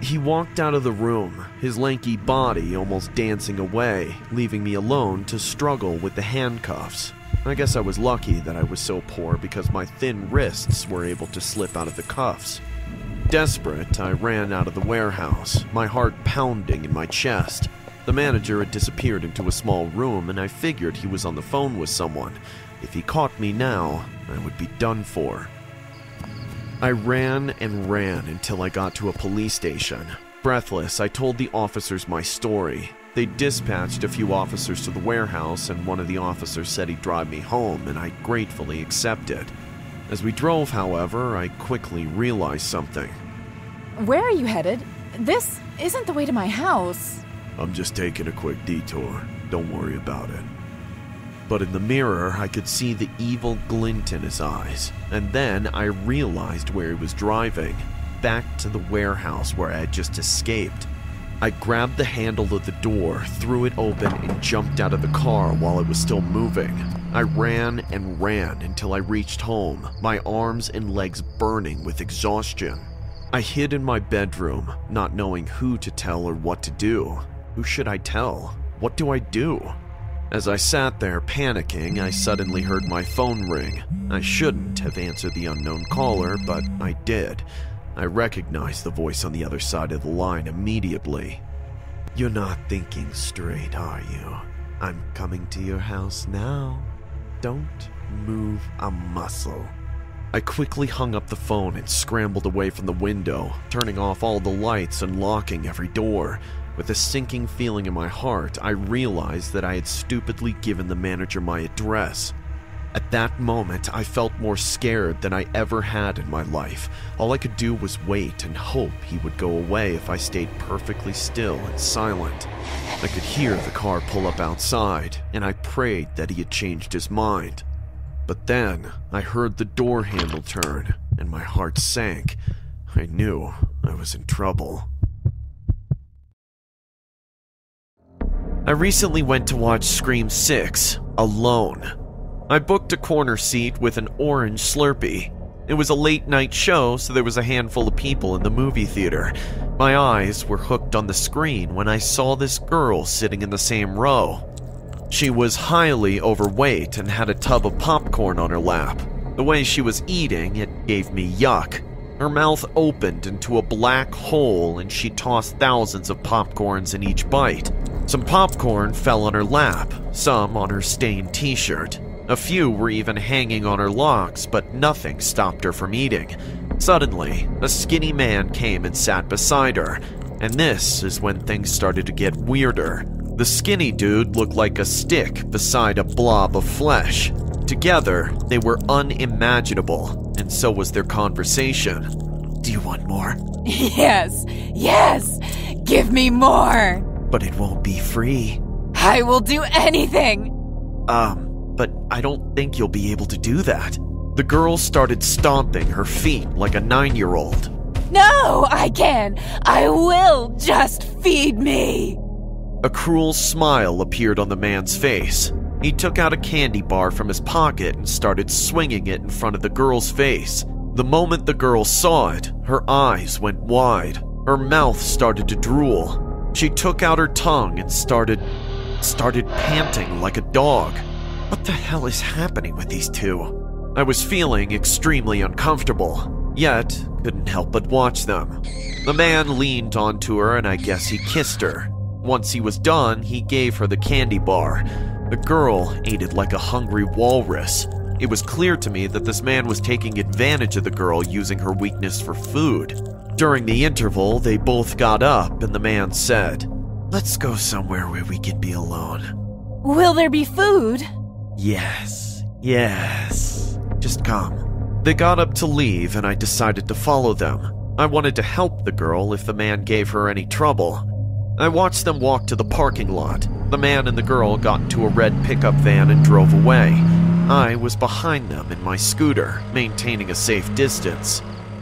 He walked out of the room, his lanky body almost dancing away, leaving me alone to struggle with the handcuffs. I guess I was lucky that I was so poor because my thin wrists were able to slip out of the cuffs. Desperate, I ran out of the warehouse, my heart pounding in my chest. The manager had disappeared into a small room, and I figured he was on the phone with someone. If he caught me now, I would be done for. I ran and ran until I got to a police station. Breathless, I told the officers my story. They dispatched a few officers to the warehouse, and one of the officers said he'd drive me home, and I gratefully accepted. As we drove, however, I quickly realized something. Where are you headed? This isn't the way to my house. I'm just taking a quick detour. Don't worry about it. But in the mirror, I could see the evil glint in his eyes, and then I realized where he was driving back to the warehouse where I had just escaped. I grabbed the handle of the door, threw it open, and jumped out of the car while it was still moving. I ran and ran until I reached home, my arms and legs burning with exhaustion. I hid in my bedroom, not knowing who to tell or what to do. Who should I tell? What do I do? As I sat there panicking, I suddenly heard my phone ring. I shouldn't have answered the unknown caller, but I did. I recognized the voice on the other side of the line immediately. You're not thinking straight, are you? I'm coming to your house now. Don't move a muscle. I quickly hung up the phone and scrambled away from the window, turning off all the lights and locking every door. With a sinking feeling in my heart, I realized that I had stupidly given the manager my address. At that moment, I felt more scared than I ever had in my life. All I could do was wait and hope he would go away if I stayed perfectly still and silent. I could hear the car pull up outside, and I prayed that he had changed his mind. But then, I heard the door handle turn, and my heart sank. I knew I was in trouble. I recently went to watch Scream 6 alone. I booked a corner seat with an orange Slurpee. It was a late night show, so there was a handful of people in the movie theater. My eyes were hooked on the screen when I saw this girl sitting in the same row. She was highly overweight and had a tub of popcorn on her lap. The way she was eating, it gave me yuck. Her mouth opened into a black hole and she tossed thousands of popcorns in each bite. Some popcorn fell on her lap, some on her stained t shirt. A few were even hanging on her locks, but nothing stopped her from eating. Suddenly, a skinny man came and sat beside her, and this is when things started to get weirder. The skinny dude looked like a stick beside a blob of flesh. Together, they were unimaginable, and so was their conversation. Do you want more? Yes, yes! Give me more! But it won't be free. I will do anything! Um, but I don't think you'll be able to do that. The girl started stomping her feet like a nine year old. No, I can! I will! Just feed me! A cruel smile appeared on the man's face. He took out a candy bar from his pocket and started swinging it in front of the girl's face. The moment the girl saw it, her eyes went wide. Her mouth started to drool. She took out her tongue and started. started panting like a dog. What the hell is happening with these two? I was feeling extremely uncomfortable, yet couldn't help but watch them. The man leaned onto her and I guess he kissed her. Once he was done, he gave her the candy bar. The girl ate it like a hungry walrus. It was clear to me that this man was taking advantage of the girl using her weakness for food. During the interval, they both got up and the man said, Let's go somewhere where we can be alone. Will there be food? Yes, yes. Just come. They got up to leave, and I decided to follow them. I wanted to help the girl if the man gave her any trouble. I watched them walk to the parking lot. The man and the girl got into a red pickup van and drove away. I was behind them in my scooter, maintaining a safe distance.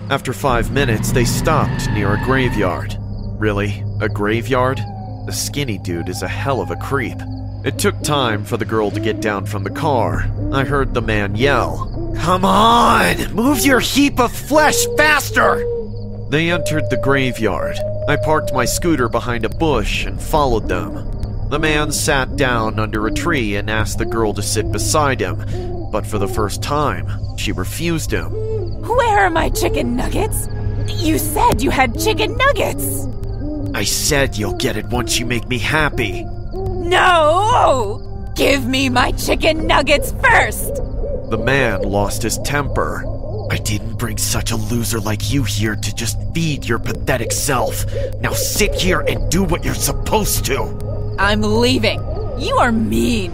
After five minutes, they stopped near a graveyard. Really? A graveyard? The skinny dude is a hell of a creep. It took time for the girl to get down from the car. I heard the man yell, Come on! Move your heap of flesh faster! They entered the graveyard. I parked my scooter behind a bush and followed them. The man sat down under a tree and asked the girl to sit beside him, but for the first time, she refused him. Where are my chicken nuggets? You said you had chicken nuggets! I said you'll get it once you make me happy. No! Give me my chicken nuggets first! The man lost his temper. I didn't bring such a loser like you here to just feed your pathetic self. Now sit here and do what you're supposed to. I'm leaving. You are mean.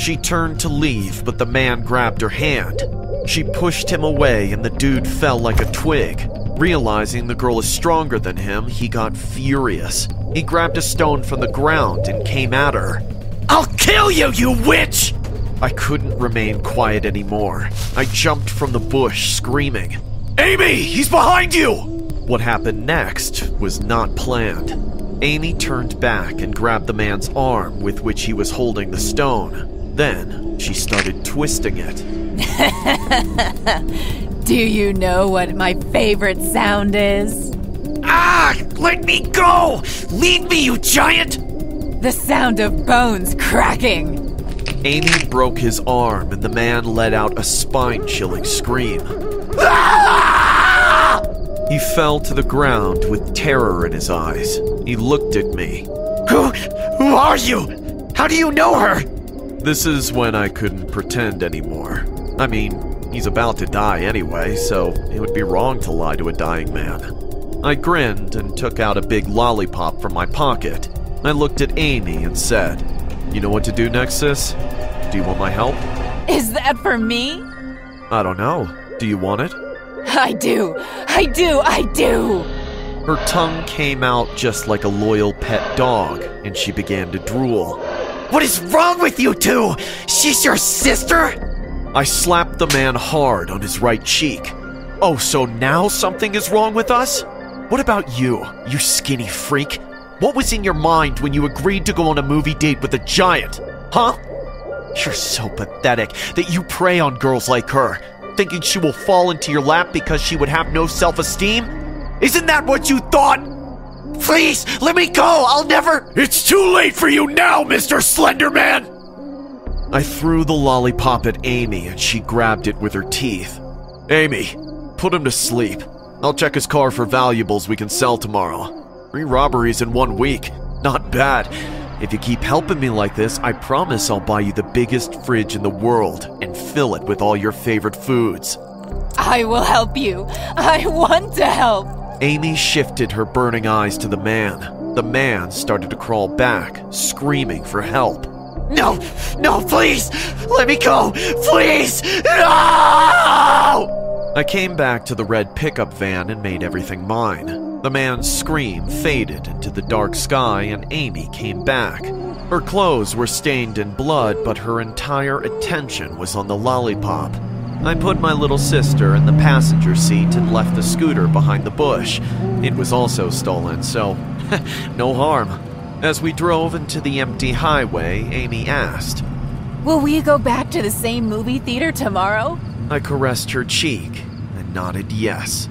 She turned to leave, but the man grabbed her hand. She pushed him away, and the dude fell like a twig. Realizing the girl is stronger than him, he got furious. He grabbed a stone from the ground and came at her. I'll kill you, you witch! I couldn't remain quiet anymore. I jumped from the bush, screaming, Amy, he's behind you! What happened next was not planned. Amy turned back and grabbed the man's arm with which he was holding the stone. Then she started twisting it. Do you know what my favorite sound is? Ah! Let me go! Leave me, you giant! The sound of bones cracking. Amy broke his arm, and the man let out a spine chilling scream. Ah! He fell to the ground with terror in his eyes. He looked at me. Who, who are you? How do you know her? This is when I couldn't pretend anymore. I mean, he's about to die anyway, so it would be wrong to lie to a dying man. I grinned and took out a big lollipop from my pocket. I looked at Amy and said, You know what to do next, sis? Do you want my help? Is that for me? I don't know. Do you want it? I do. I do. I do. Her tongue came out just like a loyal pet dog, and she began to drool. What is wrong with you two? She's your sister? I slapped the man hard on his right cheek. Oh, so now something is wrong with us? What about you, you skinny freak? What was in your mind when you agreed to go on a movie date with a giant? Huh? You're so pathetic that you prey on girls like her, thinking she will fall into your lap because she would have no self esteem? Isn't that what you thought? Please, let me go! I'll never. It's too late for you now, Mr. Slenderman! I threw the lollipop at Amy and she grabbed it with her teeth. Amy, put him to sleep. I'll check his car for valuables we can sell tomorrow. Three robberies in one week. Not bad. If you keep helping me like this, I promise I'll buy you the biggest fridge in the world and fill it with all your favorite foods. I will help you. I want to help. Amy shifted her burning eyes to the man. The man started to crawl back, screaming for help. No, no, please! Let me go! Please! No! I came back to the red pickup van and made everything mine. The man's scream faded into the dark sky, and Amy came back. Her clothes were stained in blood, but her entire attention was on the lollipop. I put my little sister in the passenger seat and left the scooter behind the bush. It was also stolen, so no harm. As we drove into the empty highway, Amy asked, Will we go back to the same movie theater tomorrow? I caressed her cheek and nodded yes.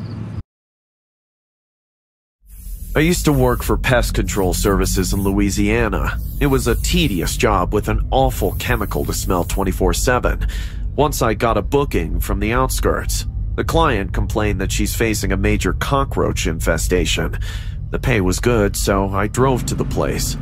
I used to work for pest control services in Louisiana. It was a tedious job with an awful chemical to smell 24 7. Once I got a booking from the outskirts. The client complained that she's facing a major cockroach infestation. The pay was good, so I drove to the place.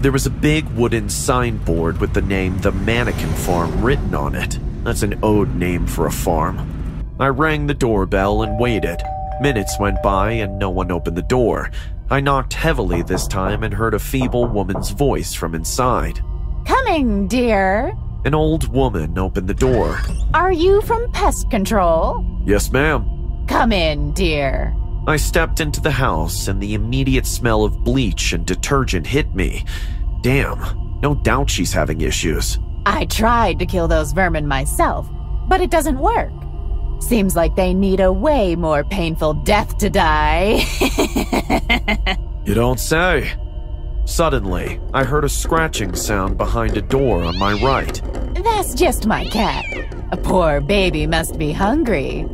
There was a big wooden signboard with the name The Mannequin Farm written on it. That's an ode name for a farm. I rang the doorbell and waited. Minutes went by and no one opened the door. I knocked heavily this time and heard a feeble woman's voice from inside. Coming, dear. An old woman opened the door. Are you from pest control? Yes, ma'am. Come in, dear. I stepped into the house and the immediate smell of bleach and detergent hit me. Damn, no doubt she's having issues. I tried to kill those vermin myself, but it doesn't work. Seems like they need a way more painful death to die. you don't say. Suddenly, I heard a scratching sound behind a door on my right. That's just my cat. A poor baby must be hungry.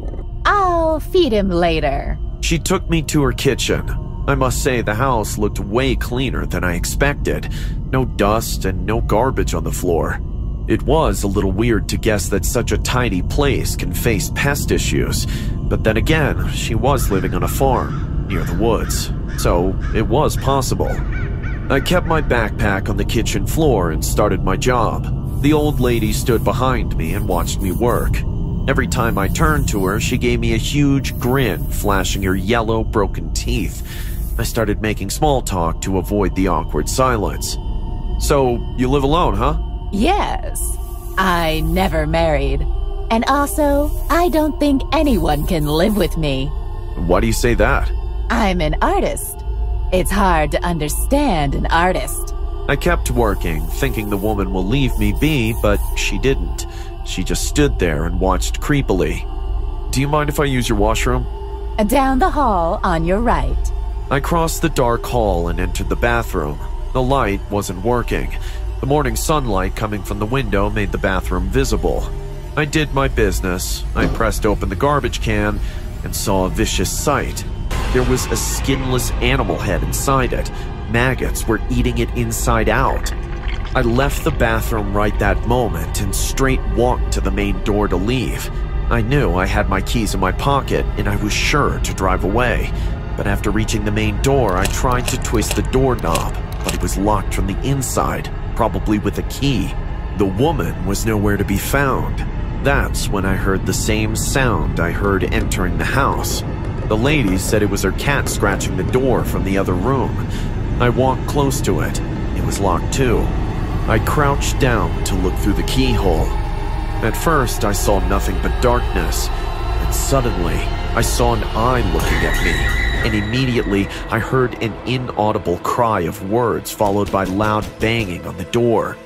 I'll feed him later. She took me to her kitchen. I must say the house looked way cleaner than I expected. No dust and no garbage on the floor. It was a little weird to guess that such a tidy place can face pest issues, but then again, she was living on a farm near the woods, so it was possible. I kept my backpack on the kitchen floor and started my job. The old lady stood behind me and watched me work. Every time I turned to her, she gave me a huge grin, flashing her yellow, broken teeth. I started making small talk to avoid the awkward silence. So, you live alone, huh? Yes. I never married. And also, I don't think anyone can live with me. Why do you say that? I'm an artist. It's hard to understand an artist. I kept working, thinking the woman will leave me be, but she didn't. She just stood there and watched creepily. Do you mind if I use your washroom? Down the hall on your right. I crossed the dark hall and entered the bathroom. The light wasn't working. The morning sunlight coming from the window made the bathroom visible. I did my business. I pressed open the garbage can and saw a vicious sight. There was a skinless animal head inside it. Maggots were eating it inside out. I left the bathroom right that moment and straight walked to the main door to leave. I knew I had my keys in my pocket and I was sure to drive away. But after reaching the main door, I tried to twist the doorknob, but it was locked from the inside, probably with a key. The woman was nowhere to be found. That's when I heard the same sound I heard entering the house. The lady said it was her cat scratching the door from the other room. I walked close to it. It was locked too. I crouched down to look through the keyhole. At first, I saw nothing but darkness, and suddenly, I saw an eye looking at me, and immediately I heard an inaudible cry of words followed by loud banging on the door.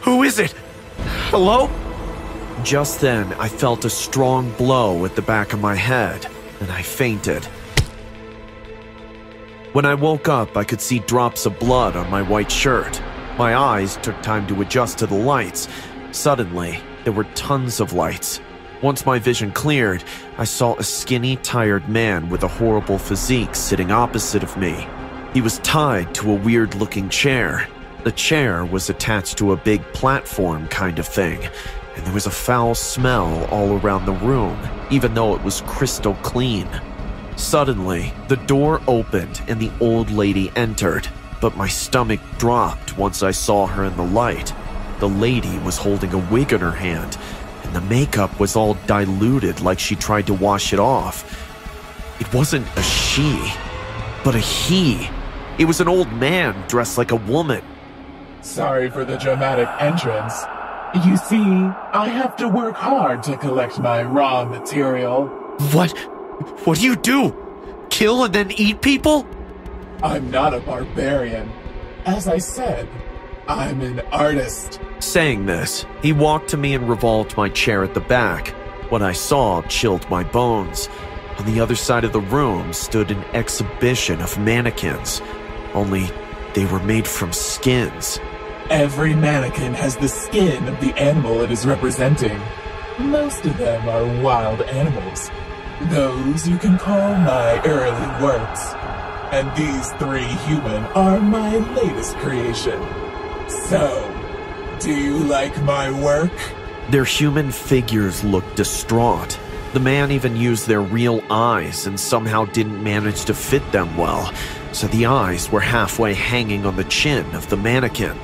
Who is it? Hello? Just then, I felt a strong blow at the back of my head, and I fainted. When I woke up, I could see drops of blood on my white shirt. My eyes took time to adjust to the lights. Suddenly, there were tons of lights. Once my vision cleared, I saw a skinny, tired man with a horrible physique sitting opposite of me. He was tied to a weird looking chair. The chair was attached to a big platform kind of thing, and there was a foul smell all around the room, even though it was crystal clean. Suddenly, the door opened and the old lady entered, but my stomach dropped once I saw her in the light. The lady was holding a wig in her hand, and the makeup was all diluted like she tried to wash it off. It wasn't a she, but a he. It was an old man dressed like a woman. Sorry for the dramatic entrance. You see, I have to work hard to collect my raw material. What? What do you do? Kill and then eat people? I'm not a barbarian. As I said, I'm an artist. Saying this, he walked to me and revolved my chair at the back. What I saw chilled my bones. On the other side of the room stood an exhibition of mannequins, only they were made from skins. Every mannequin has the skin of the animal it is representing. Most of them are wild animals. Those you can call my early works. And these three human are my latest creation. So, do you like my work? Their human figures looked distraught. The man even used their real eyes and somehow didn't manage to fit them well, so the eyes were halfway hanging on the chin of the mannequin.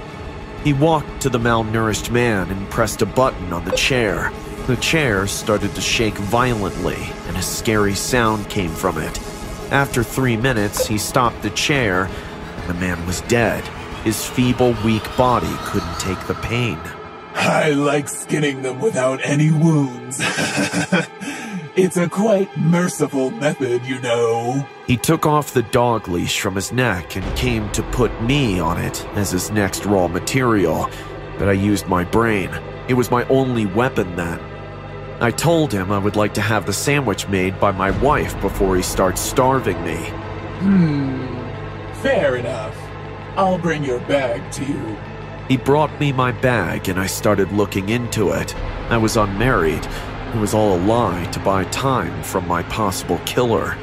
He walked to the malnourished man and pressed a button on the chair. The chair started to shake violently, and a scary sound came from it. After three minutes, he stopped the chair, and the man was dead. His feeble, weak body couldn't take the pain. I like skinning them without any wounds. it's a quite merciful method, you know. He took off the dog leash from his neck and came to put me on it as his next raw material, but I used my brain. It was my only weapon then. I told him I would like to have the sandwich made by my wife before he starts starving me. Hmm, fair enough. I'll bring your bag to you. He brought me my bag and I started looking into it. I was unmarried. It was all a lie to buy time from my possible killer.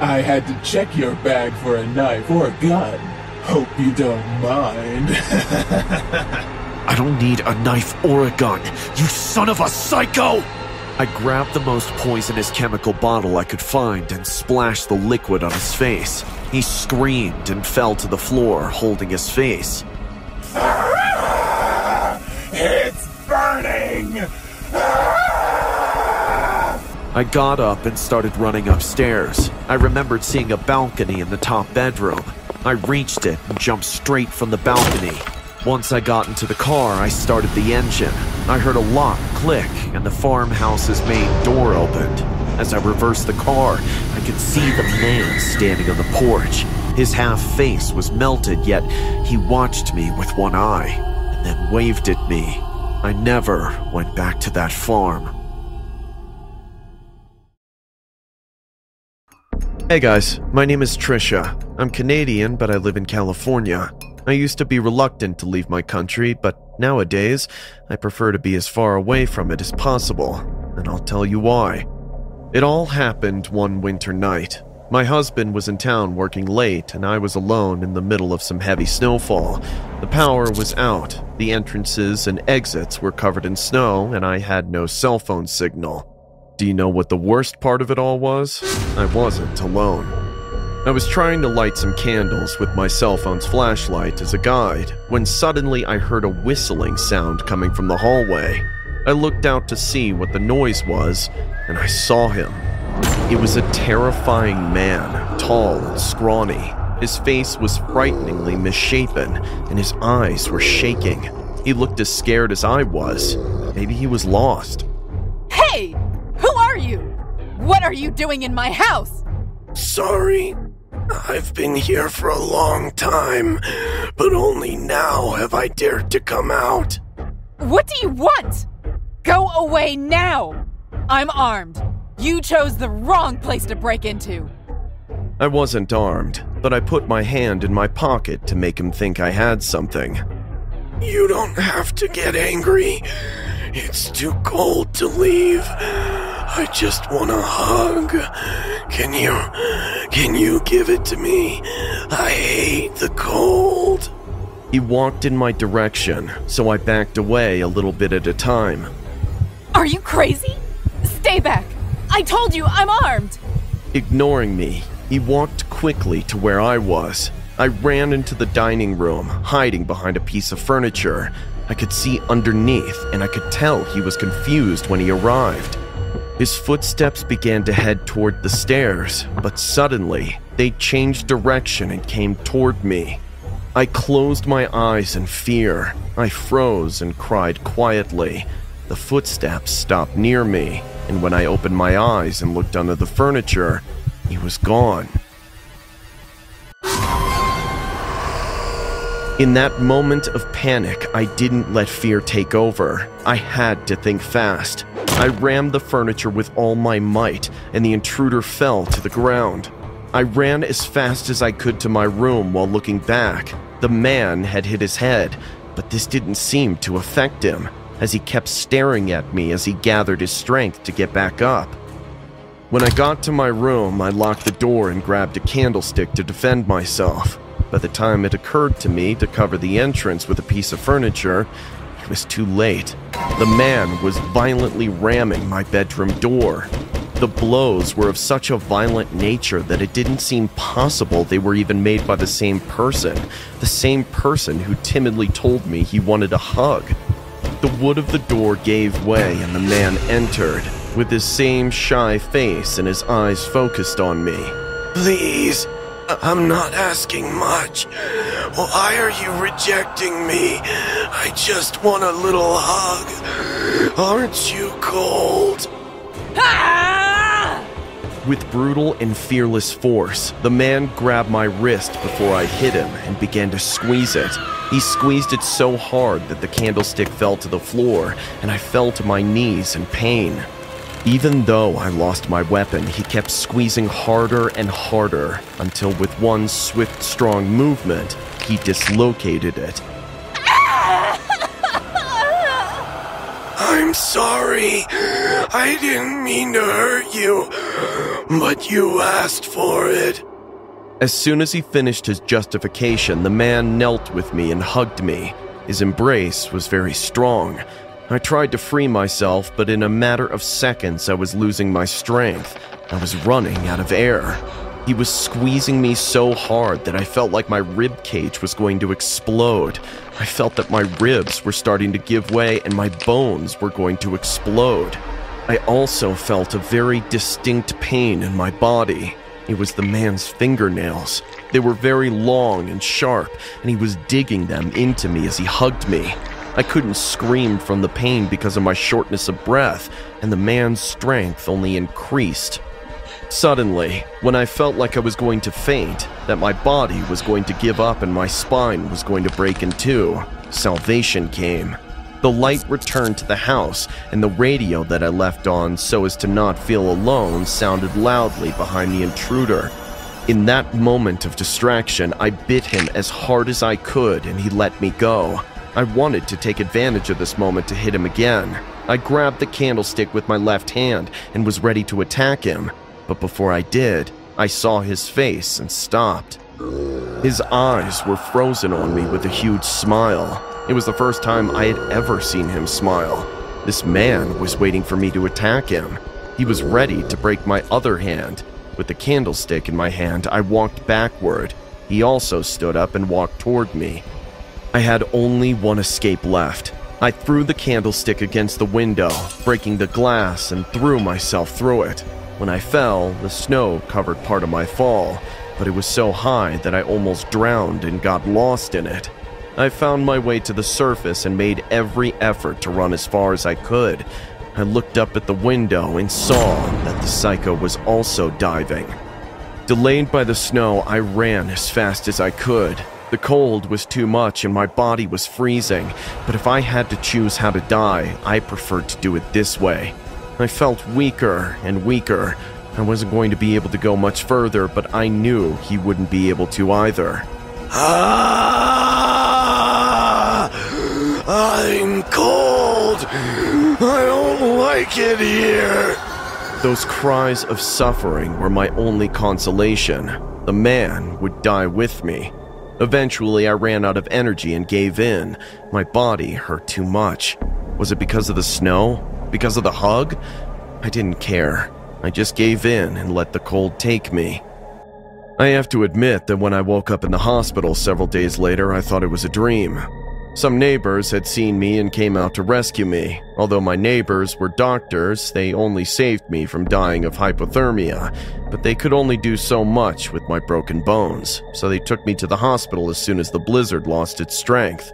I had to check your bag for a knife or a gun. Hope you don't mind. I don't need a knife or a gun, you son of a psycho! I grabbed the most poisonous chemical bottle I could find and splashed the liquid on his face. He screamed and fell to the floor, holding his face. I got up and started running upstairs. I remembered seeing a balcony in the top bedroom. I reached it and jumped straight from the balcony. Once I got into the car, I started the engine. I heard a lock click and the farmhouse's main door opened. As I reversed the car, I could see the man standing on the porch. His half face was melted, yet he watched me with one eye and then waved at me. I never went back to that farm. Hey guys, my name is Trisha. I'm Canadian, but I live in California. I used to be reluctant to leave my country, but nowadays, I prefer to be as far away from it as possible, and I'll tell you why. It all happened one winter night. My husband was in town working late, and I was alone in the middle of some heavy snowfall. The power was out, the entrances and exits were covered in snow, and I had no cell phone signal. Do you know what the worst part of it all was? I wasn't alone. I was trying to light some candles with my cell phone's flashlight as a guide when suddenly I heard a whistling sound coming from the hallway. I looked out to see what the noise was, and I saw him. It was a terrifying man, tall and scrawny. His face was frighteningly misshapen, and his eyes were shaking. He looked as scared as I was. Maybe he was lost. Hey! Who are you? What are you doing in my house? Sorry. I've been here for a long time, but only now have I dared to come out. What do you want? Go away now! I'm armed. You chose the wrong place to break into. I wasn't armed, but I put my hand in my pocket to make him think I had something. You don't have to get angry. It's too cold to leave. I just want a hug. Can you can you give it to me? I hate the cold. He walked in my direction, so I backed away a little bit at a time. Are you crazy? Stay back. I told you I'm armed. Ignoring me, he walked quickly to where I was. I ran into the dining room, hiding behind a piece of furniture. I could see underneath, and I could tell he was confused when he arrived. His footsteps began to head toward the stairs, but suddenly they changed direction and came toward me. I closed my eyes in fear. I froze and cried quietly. The footsteps stopped near me, and when I opened my eyes and looked under the furniture, he was gone. In that moment of panic, I didn't let fear take over. I had to think fast. I rammed the furniture with all my might, and the intruder fell to the ground. I ran as fast as I could to my room while looking back. The man had hit his head, but this didn't seem to affect him, as he kept staring at me as he gathered his strength to get back up. When I got to my room, I locked the door and grabbed a candlestick to defend myself. By the time it occurred to me to cover the entrance with a piece of furniture, it was too late. The man was violently ramming my bedroom door. The blows were of such a violent nature that it didn't seem possible they were even made by the same person, the same person who timidly told me he wanted a hug. The wood of the door gave way and the man entered, with his same shy face and his eyes focused on me. Please, I'm not asking much. Why are you rejecting me? I just want a little hug. Aren't you cold? Ah! With brutal and fearless force, the man grabbed my wrist before I hit him and began to squeeze it. He squeezed it so hard that the candlestick fell to the floor, and I fell to my knees in pain. Even though I lost my weapon, he kept squeezing harder and harder until, with one swift, strong movement, he dislocated it. I'm sorry. I didn't mean to hurt you, but you asked for it. As soon as he finished his justification, the man knelt with me and hugged me. His embrace was very strong. I tried to free myself, but in a matter of seconds, I was losing my strength. I was running out of air. He was squeezing me so hard that I felt like my rib cage was going to explode. I felt that my ribs were starting to give way and my bones were going to explode. I also felt a very distinct pain in my body. It was the man's fingernails. They were very long and sharp, and he was digging them into me as he hugged me. I couldn't scream from the pain because of my shortness of breath, and the man's strength only increased. Suddenly, when I felt like I was going to faint, that my body was going to give up and my spine was going to break in two, salvation came. The light returned to the house, and the radio that I left on so as to not feel alone sounded loudly behind the intruder. In that moment of distraction, I bit him as hard as I could and he let me go. I wanted to take advantage of this moment to hit him again. I grabbed the candlestick with my left hand and was ready to attack him, but before I did, I saw his face and stopped. His eyes were frozen on me with a huge smile. It was the first time I had ever seen him smile. This man was waiting for me to attack him. He was ready to break my other hand. With the candlestick in my hand, I walked backward. He also stood up and walked toward me. I had only one escape left. I threw the candlestick against the window, breaking the glass, and threw myself through it. When I fell, the snow covered part of my fall, but it was so high that I almost drowned and got lost in it. I found my way to the surface and made every effort to run as far as I could. I looked up at the window and saw that the psycho was also diving. Delayed by the snow, I ran as fast as I could. The cold was too much and my body was freezing, but if I had to choose how to die, I preferred to do it this way. I felt weaker and weaker. I wasn't going to be able to go much further, but I knew he wouldn't be able to either. Ah! I'm cold. I don't like it here. Those cries of suffering were my only consolation. The man would die with me. Eventually, I ran out of energy and gave in. My body hurt too much. Was it because of the snow? Because of the hug? I didn't care. I just gave in and let the cold take me. I have to admit that when I woke up in the hospital several days later, I thought it was a dream. Some neighbors had seen me and came out to rescue me. Although my neighbors were doctors, they only saved me from dying of hypothermia, but they could only do so much with my broken bones, so they took me to the hospital as soon as the blizzard lost its strength.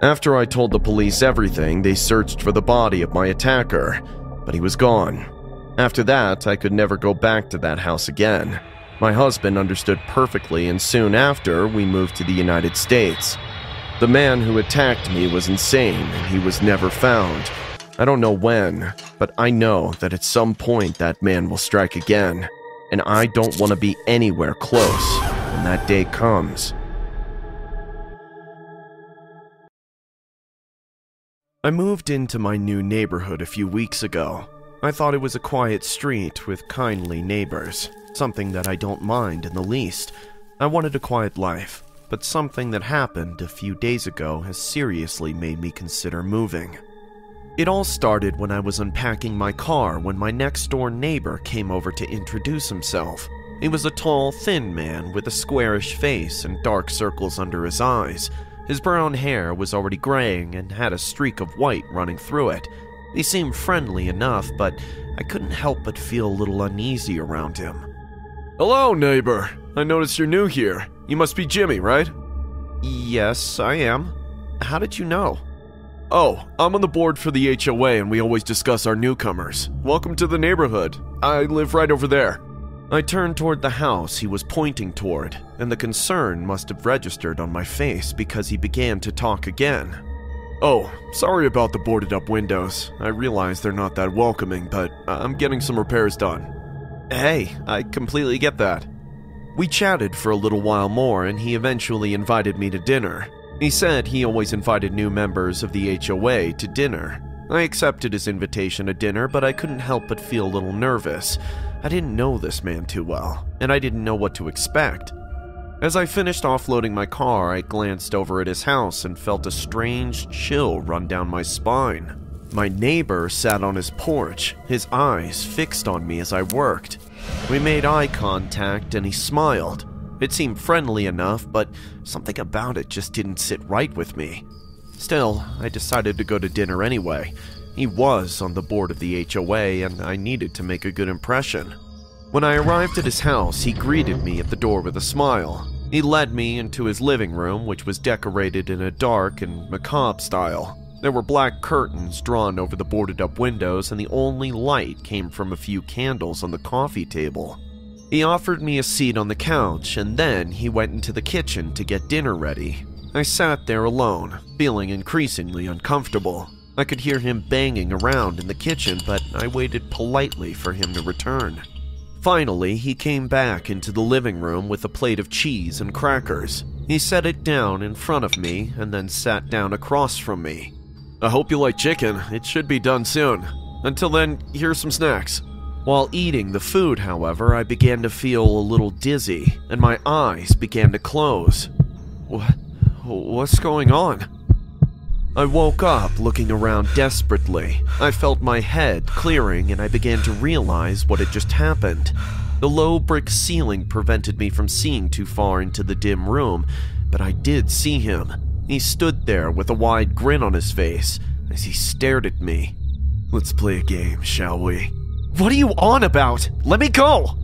After I told the police everything, they searched for the body of my attacker, but he was gone. After that, I could never go back to that house again. My husband understood perfectly, and soon after, we moved to the United States. The man who attacked me was insane, and he was never found. I don't know when, but I know that at some point that man will strike again, and I don't want to be anywhere close when that day comes. I moved into my new neighborhood a few weeks ago. I thought it was a quiet street with kindly neighbors, something that I don't mind in the least. I wanted a quiet life, but something that happened a few days ago has seriously made me consider moving. It all started when I was unpacking my car when my next door neighbor came over to introduce himself. He was a tall, thin man with a squarish face and dark circles under his eyes. His brown hair was already graying and had a streak of white running through it. He seemed friendly enough, but I couldn't help but feel a little uneasy around him. Hello, neighbor. I noticed you're new here. You must be Jimmy, right? Yes, I am. How did you know? Oh, I'm on the board for the HOA and we always discuss our newcomers. Welcome to the neighborhood. I live right over there. I turned toward the house he was pointing toward, and the concern must have registered on my face because he began to talk again. Oh, sorry about the boarded up windows. I realize they're not that welcoming, but I'm getting some repairs done. Hey, I completely get that. We chatted for a little while more, and he eventually invited me to dinner. He said he always invited new members of the HOA to dinner. I accepted his invitation to dinner, but I couldn't help but feel a little nervous. I didn't know this man too well, and I didn't know what to expect. As I finished offloading my car, I glanced over at his house and felt a strange chill run down my spine. My neighbor sat on his porch, his eyes fixed on me as I worked. We made eye contact and he smiled. It seemed friendly enough, but something about it just didn't sit right with me. Still, I decided to go to dinner anyway. He was on the board of the HOA, and I needed to make a good impression. When I arrived at his house, he greeted me at the door with a smile. He led me into his living room, which was decorated in a dark and macabre style. There were black curtains drawn over the boarded up windows, and the only light came from a few candles on the coffee table. He offered me a seat on the couch, and then he went into the kitchen to get dinner ready. I sat there alone, feeling increasingly uncomfortable. I could hear him banging around in the kitchen, but I waited politely for him to return. Finally, he came back into the living room with a plate of cheese and crackers. He set it down in front of me and then sat down across from me. I hope you like chicken. It should be done soon. Until then, here's some snacks. While eating the food, however, I began to feel a little dizzy and my eyes began to close. What? What's going on? I woke up looking around desperately. I felt my head clearing and I began to realize what had just happened. The low brick ceiling prevented me from seeing too far into the dim room, but I did see him. He stood there with a wide grin on his face as he stared at me. Let's play a game, shall we? What are you on about? Let me go!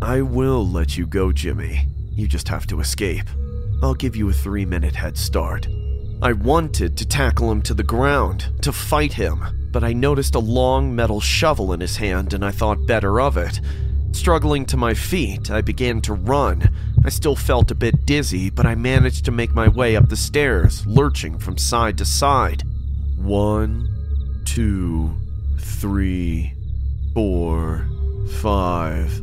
I will let you go, Jimmy. You just have to escape. I'll give you a three minute head start. I wanted to tackle him to the ground, to fight him, but I noticed a long metal shovel in his hand and I thought better of it. Struggling to my feet, I began to run. I still felt a bit dizzy, but I managed to make my way up the stairs, lurching from side to side. One, two, three, four, five.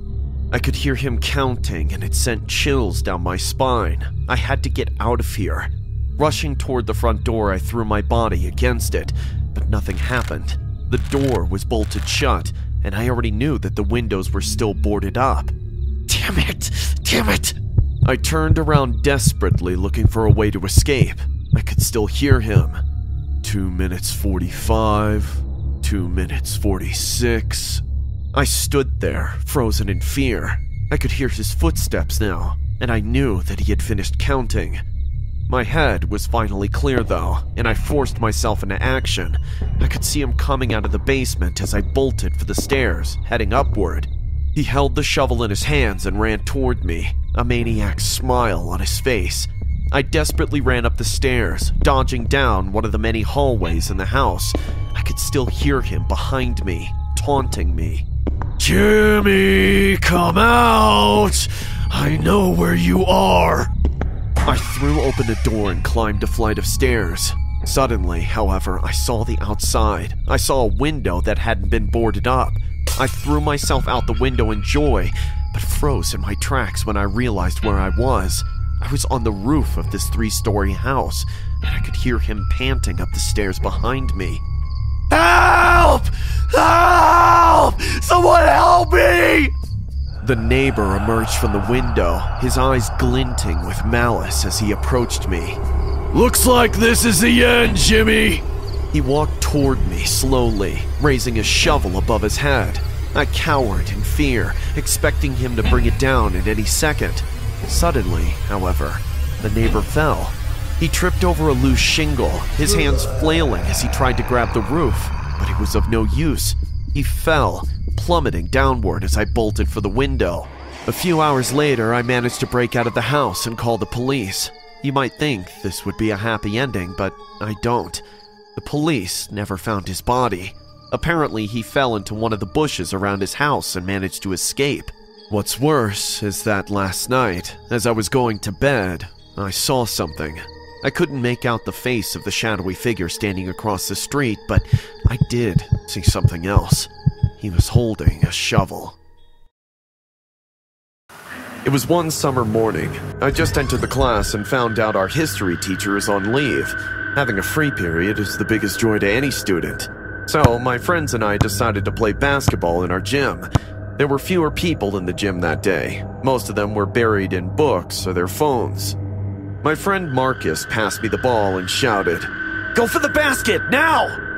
I could hear him counting, and it sent chills down my spine. I had to get out of here. Rushing toward the front door, I threw my body against it, but nothing happened. The door was bolted shut, and I already knew that the windows were still boarded up. Damn it! Damn it! I turned around desperately, looking for a way to escape. I could still hear him. Two minutes 45, two minutes 46. I stood there, frozen in fear. I could hear his footsteps now, and I knew that he had finished counting. My head was finally clear though, and I forced myself into action. I could see him coming out of the basement as I bolted for the stairs, heading upward. He held the shovel in his hands and ran toward me, a maniac's smile on his face. I desperately ran up the stairs, dodging down one of the many hallways in the house. I could still hear him behind me, taunting me. Jimmy, come out! I know where you are! I threw open the door and climbed a flight of stairs. Suddenly, however, I saw the outside. I saw a window that hadn't been boarded up. I threw myself out the window in joy, but froze in my tracks when I realized where I was. I was on the roof of this three story house, and I could hear him panting up the stairs behind me. Help! Help! Someone help me! The neighbor emerged from the window, his eyes glinting with malice as he approached me. Looks like this is the end, Jimmy! He walked toward me slowly, raising a shovel above his head. I cowered in fear, expecting him to bring it down at any second. Suddenly, however, the neighbor fell. He tripped over a loose shingle, his hands flailing as he tried to grab the roof, but it was of no use. He fell, plummeting downward as I bolted for the window. A few hours later, I managed to break out of the house and call the police. You might think this would be a happy ending, but I don't. The police never found his body. Apparently, he fell into one of the bushes around his house and managed to escape. What's worse is that last night, as I was going to bed, I saw something. I couldn't make out the face of the shadowy figure standing across the street, but I did see something else. He was holding a shovel. It was one summer morning. I just entered the class and found out our history teacher is on leave. Having a free period is the biggest joy to any student. So, my friends and I decided to play basketball in our gym. There were fewer people in the gym that day. Most of them were buried in books or their phones. My friend Marcus passed me the ball and shouted, Go for the basket, now!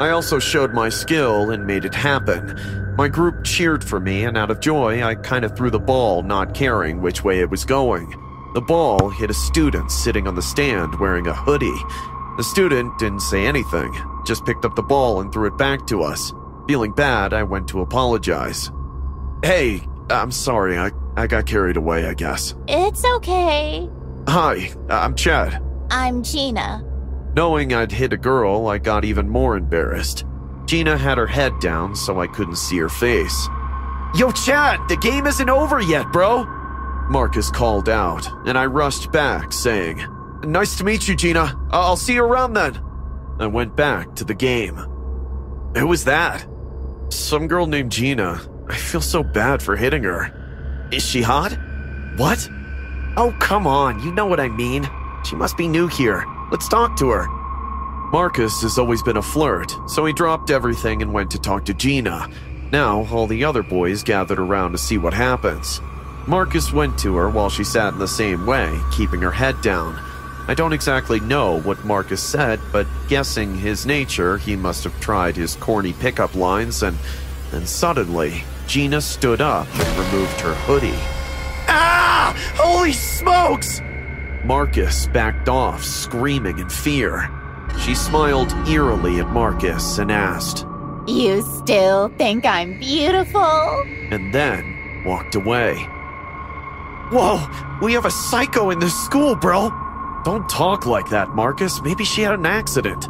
I also showed my skill and made it happen. My group cheered for me, and out of joy, I kind of threw the ball, not caring which way it was going. The ball hit a student sitting on the stand wearing a hoodie. The student didn't say anything, just picked up the ball and threw it back to us. Feeling bad, I went to apologize. Hey, I'm sorry, I, I got carried away, I guess. It's okay. Hi, I'm Chad. I'm Gina. Knowing I'd hit a girl, I got even more embarrassed. Gina had her head down so I couldn't see her face. Yo, Chad, the game isn't over yet, bro! Marcus called out, and I rushed back, saying, Nice to meet you, Gina. I'll see you around then. I went back to the game. Who was that? Some girl named Gina. I feel so bad for hitting her. Is she hot? What? Oh, come on, you know what I mean. She must be new here. Let's talk to her. Marcus has always been a flirt, so he dropped everything and went to talk to Gina. Now, all the other boys gathered around to see what happens. Marcus went to her while she sat in the same way, keeping her head down. I don't exactly know what Marcus said, but guessing his nature, he must have tried his corny pickup lines, and then suddenly, Gina stood up and removed her hoodie. Ah! Holy smokes! Marcus backed off, screaming in fear. She smiled eerily at Marcus and asked, You still think I'm beautiful? and then walked away. Whoa, we have a psycho in this school, bro! Don't talk like that, Marcus. Maybe she had an accident.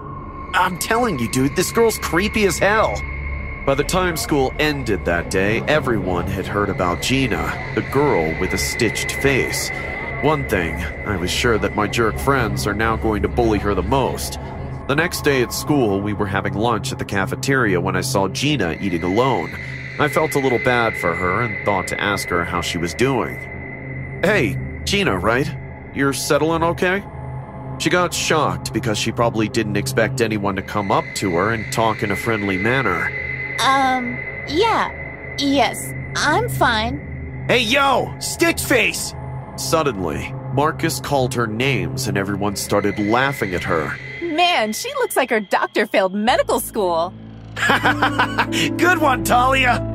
I'm telling you, dude, this girl's creepy as hell. By the time school ended that day, everyone had heard about Gina, the girl with a stitched face. One thing, I was sure that my jerk friends are now going to bully her the most. The next day at school, we were having lunch at the cafeteria when I saw Gina eating alone. I felt a little bad for her and thought to ask her how she was doing. Hey, Gina, right? You're settling okay? She got shocked because she probably didn't expect anyone to come up to her and talk in a friendly manner. Um, yeah. Yes, I'm fine. Hey yo, Stitch Face! Suddenly, Marcus called her names and everyone started laughing at her. Man, she looks like her doctor failed medical school. Good one, Talia!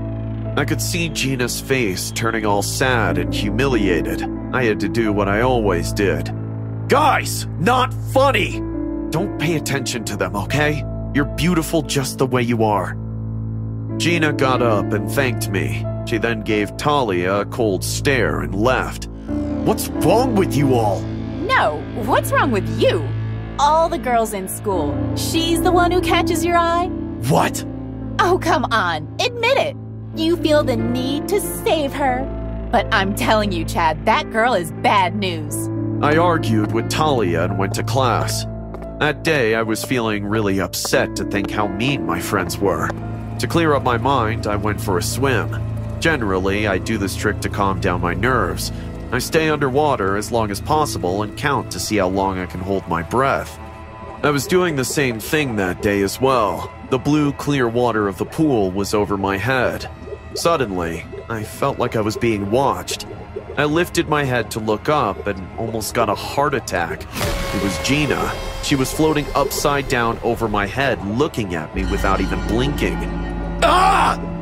I could see Gina's face turning all sad and humiliated. I had to do what I always did. Guys, not funny! Don't pay attention to them, okay? You're beautiful just the way you are. Gina got up and thanked me. She then gave Talia a cold stare and left. What's wrong with you all? No, what's wrong with you? All the girls in school, she's the one who catches your eye? What? Oh, come on, admit it. You feel the need to save her. But I'm telling you, Chad, that girl is bad news. I argued with Talia and went to class. That day, I was feeling really upset to think how mean my friends were. To clear up my mind, I went for a swim. Generally, I do this trick to calm down my nerves. I stay underwater as long as possible and count to see how long I can hold my breath. I was doing the same thing that day as well. The blue, clear water of the pool was over my head. Suddenly, I felt like I was being watched. I lifted my head to look up and almost got a heart attack. It was Gina. She was floating upside down over my head, looking at me without even blinking. Ah!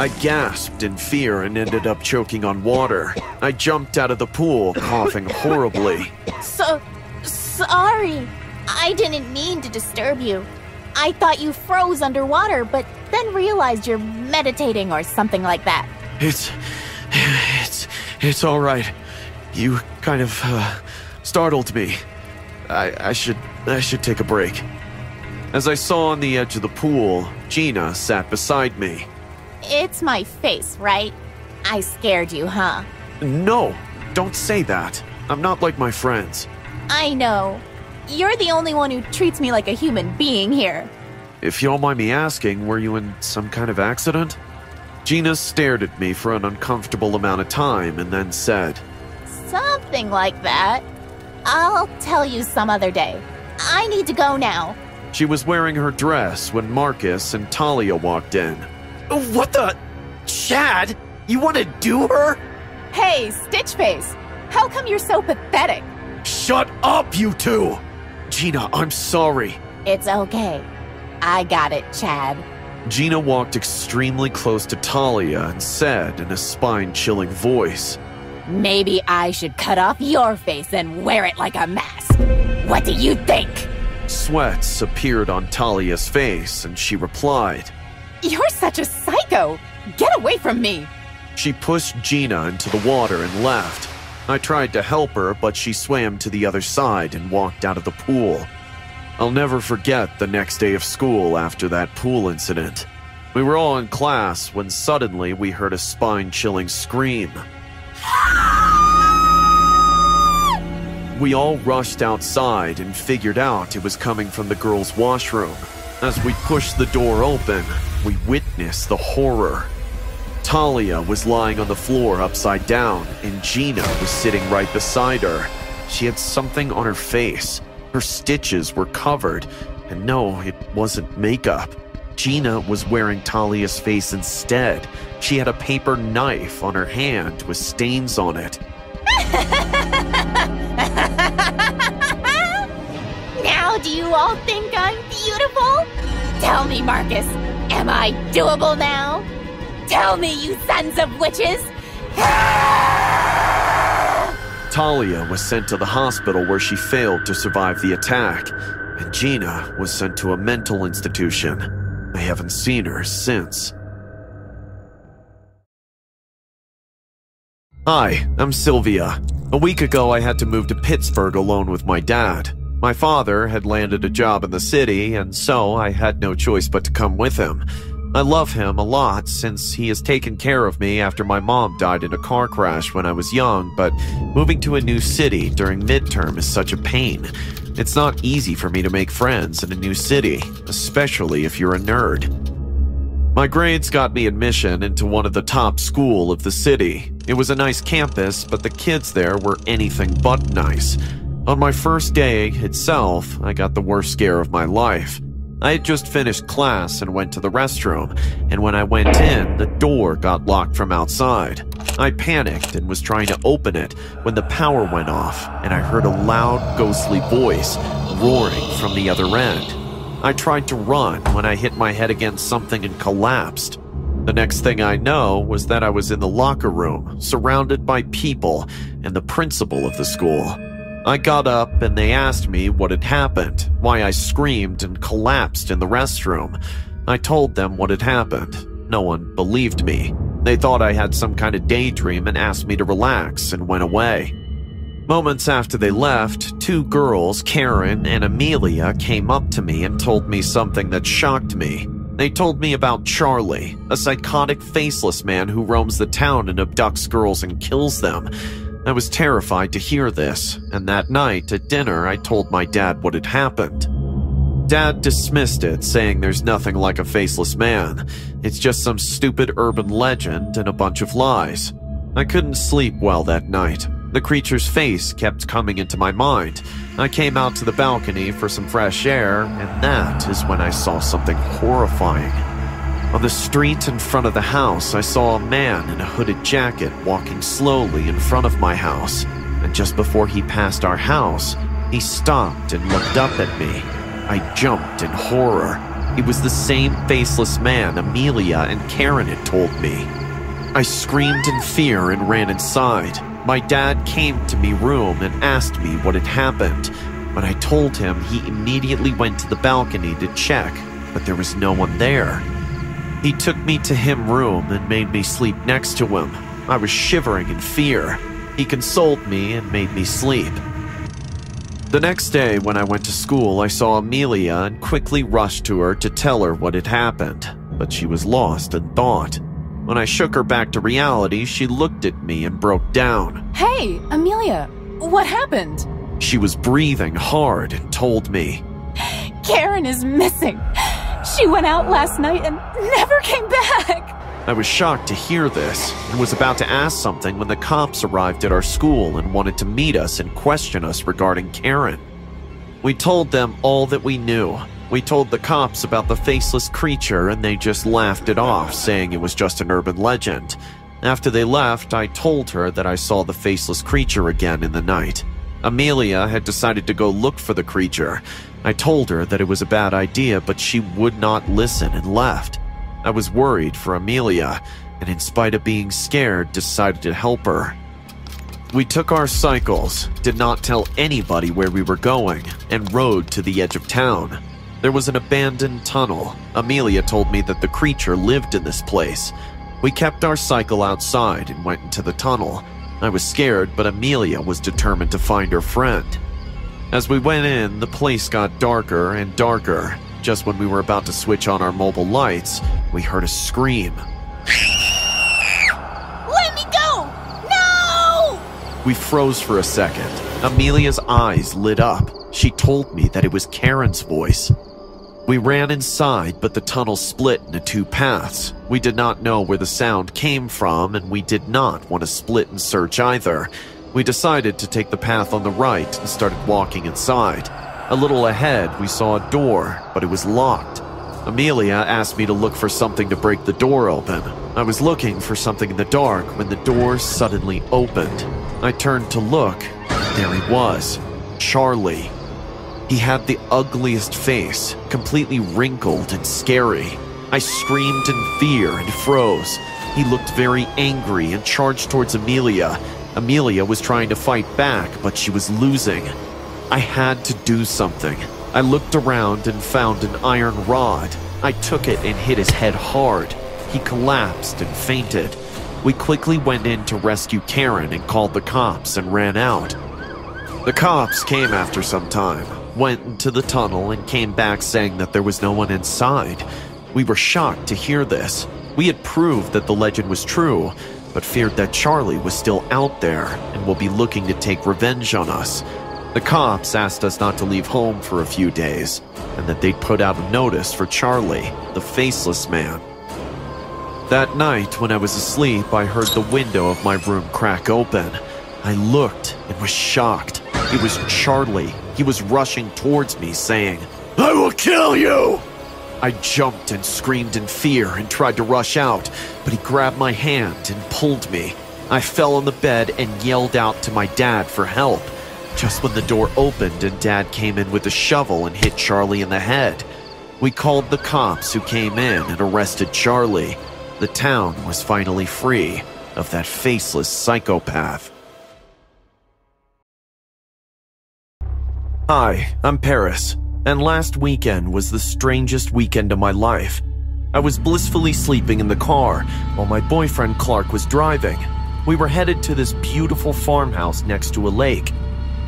I gasped in fear and ended up choking on water. I jumped out of the pool, coughing horribly. So, sorry. I didn't mean to disturb you. I thought you froze underwater, but then realized you're meditating or something like that. It's. It's. It's alright. You kind of, uh, startled me. I, I should. I should take a break. As I saw on the edge of the pool, Gina sat beside me. It's my face, right? I scared you, huh? No, don't say that. I'm not like my friends. I know. You're the only one who treats me like a human being here. If you don't mind me asking, were you in some kind of accident? Gina stared at me for an uncomfortable amount of time and then said, Something like that. I'll tell you some other day. I need to go now. She was wearing her dress when Marcus and Talia walked in. Oh, what the? Chad? You want to do her? Hey, Stitchface! How come you're so pathetic? Shut up, you two! Gina, I'm sorry. It's okay. I got it, Chad. Gina walked extremely close to Talia and said in a spine chilling voice, Maybe I should cut off your face and wear it like a mask. What do you think? Sweats appeared on Talia's face and she replied, You're such a psycho! Get away from me! She pushed Gina into the water and left. I tried to help her, but she swam to the other side and walked out of the pool. I'll never forget the next day of school after that pool incident. We were all in class when suddenly we heard a spine chilling scream. We all rushed outside and figured out it was coming from the girls' washroom. As we pushed the door open, we witnessed the horror. Talia was lying on the floor upside down, and Gina was sitting right beside her. She had something on her face. Her stitches were covered, and no, it wasn't makeup. Gina was wearing Talia's face instead. She had a paper knife on her hand with stains on it. do you all think I'm beautiful? Tell me, Marcus, am I doable now? Tell me, you sons of witches! Talia was sent to the hospital where she failed to survive the attack, and Gina was sent to a mental institution. I haven't seen her since. Hi, I'm Sylvia. A week ago, I had to move to Pittsburgh alone with my dad. My father had landed a job in the city, and so I had no choice but to come with him. I love him a lot since he has taken care of me after my mom died in a car crash when I was young, but moving to a new city during midterm is such a pain. It's not easy for me to make friends in a new city, especially if you're a nerd. My grades got me admission into one of the top school of the city. It was a nice campus, but the kids there were anything but nice. On my first day itself, I got the worst scare of my life. I had just finished class and went to the restroom, and when I went in, the door got locked from outside. I panicked and was trying to open it when the power went off, and I heard a loud, ghostly voice roaring from the other end. I tried to run when I hit my head against something and collapsed. The next thing I know was that I was in the locker room, surrounded by people and the principal of the school. I got up and they asked me what had happened, why I screamed and collapsed in the restroom. I told them what had happened. No one believed me. They thought I had some kind of daydream and asked me to relax and went away. Moments after they left, two girls, Karen and Amelia, came up to me and told me something that shocked me. They told me about Charlie, a psychotic, faceless man who roams the town and abducts girls and kills them. I was terrified to hear this, and that night at dinner I told my dad what had happened. Dad dismissed it, saying there's nothing like a faceless man. It's just some stupid urban legend and a bunch of lies. I couldn't sleep well that night. The creature's face kept coming into my mind. I came out to the balcony for some fresh air, and that is when I saw something horrifying. On the street in front of the house, I saw a man in a hooded jacket walking slowly in front of my house, and just before he passed our house, he stopped and looked up at me. I jumped in horror. It was the same faceless man Amelia and Karen had told me. I screamed in fear and ran inside. My dad came to me room and asked me what had happened. When I told him, he immediately went to the balcony to check, but there was no one there. He took me to him room and made me sleep next to him. I was shivering in fear. He consoled me and made me sleep. The next day, when I went to school, I saw Amelia and quickly rushed to her to tell her what had happened, but she was lost in thought. When I shook her back to reality, she looked at me and broke down. Hey, Amelia, what happened? She was breathing hard and told me, Karen is missing. She went out last night and never came back. I was shocked to hear this and was about to ask something when the cops arrived at our school and wanted to meet us and question us regarding Karen. We told them all that we knew. We told the cops about the faceless creature and they just laughed it off, saying it was just an urban legend. After they left, I told her that I saw the faceless creature again in the night. Amelia had decided to go look for the creature. I told her that it was a bad idea, but she would not listen and left. I was worried for Amelia, and in spite of being scared, decided to help her. We took our cycles, did not tell anybody where we were going, and rode to the edge of town. There was an abandoned tunnel. Amelia told me that the creature lived in this place. We kept our cycle outside and went into the tunnel. I was scared, but Amelia was determined to find her friend. As we went in, the place got darker and darker. Just when we were about to switch on our mobile lights, we heard a scream. Let me go! No! We froze for a second. Amelia's eyes lit up. She told me that it was Karen's voice. We ran inside, but the tunnel split into two paths. We did not know where the sound came from, and we did not want to split and search either. We decided to take the path on the right and started walking inside. A little ahead, we saw a door, but it was locked. Amelia asked me to look for something to break the door open. I was looking for something in the dark when the door suddenly opened. I turned to look. There he was Charlie. He had the ugliest face, completely wrinkled and scary. I screamed in fear and froze. He looked very angry and charged towards Amelia. Amelia was trying to fight back, but she was losing. I had to do something. I looked around and found an iron rod. I took it and hit his head hard. He collapsed and fainted. We quickly went in to rescue Karen and called the cops and ran out. The cops came after some time, went into the tunnel, and came back saying that there was no one inside. We were shocked to hear this. We had proved that the legend was true, but feared that Charlie was still out there and will be looking to take revenge on us. The cops asked us not to leave home for a few days, and that they'd put out a notice for Charlie, the faceless man. That night, when I was asleep, I heard the window of my room crack open. I looked and was shocked. It was Charlie. He was rushing towards me, saying, I will kill you! I jumped and screamed in fear and tried to rush out, but he grabbed my hand and pulled me. I fell on the bed and yelled out to my dad for help. Just when the door opened and dad came in with a shovel and hit Charlie in the head. We called the cops who came in and arrested Charlie. The town was finally free of that faceless psychopath. Hi, I'm Paris, and last weekend was the strangest weekend of my life. I was blissfully sleeping in the car while my boyfriend Clark was driving. We were headed to this beautiful farmhouse next to a lake.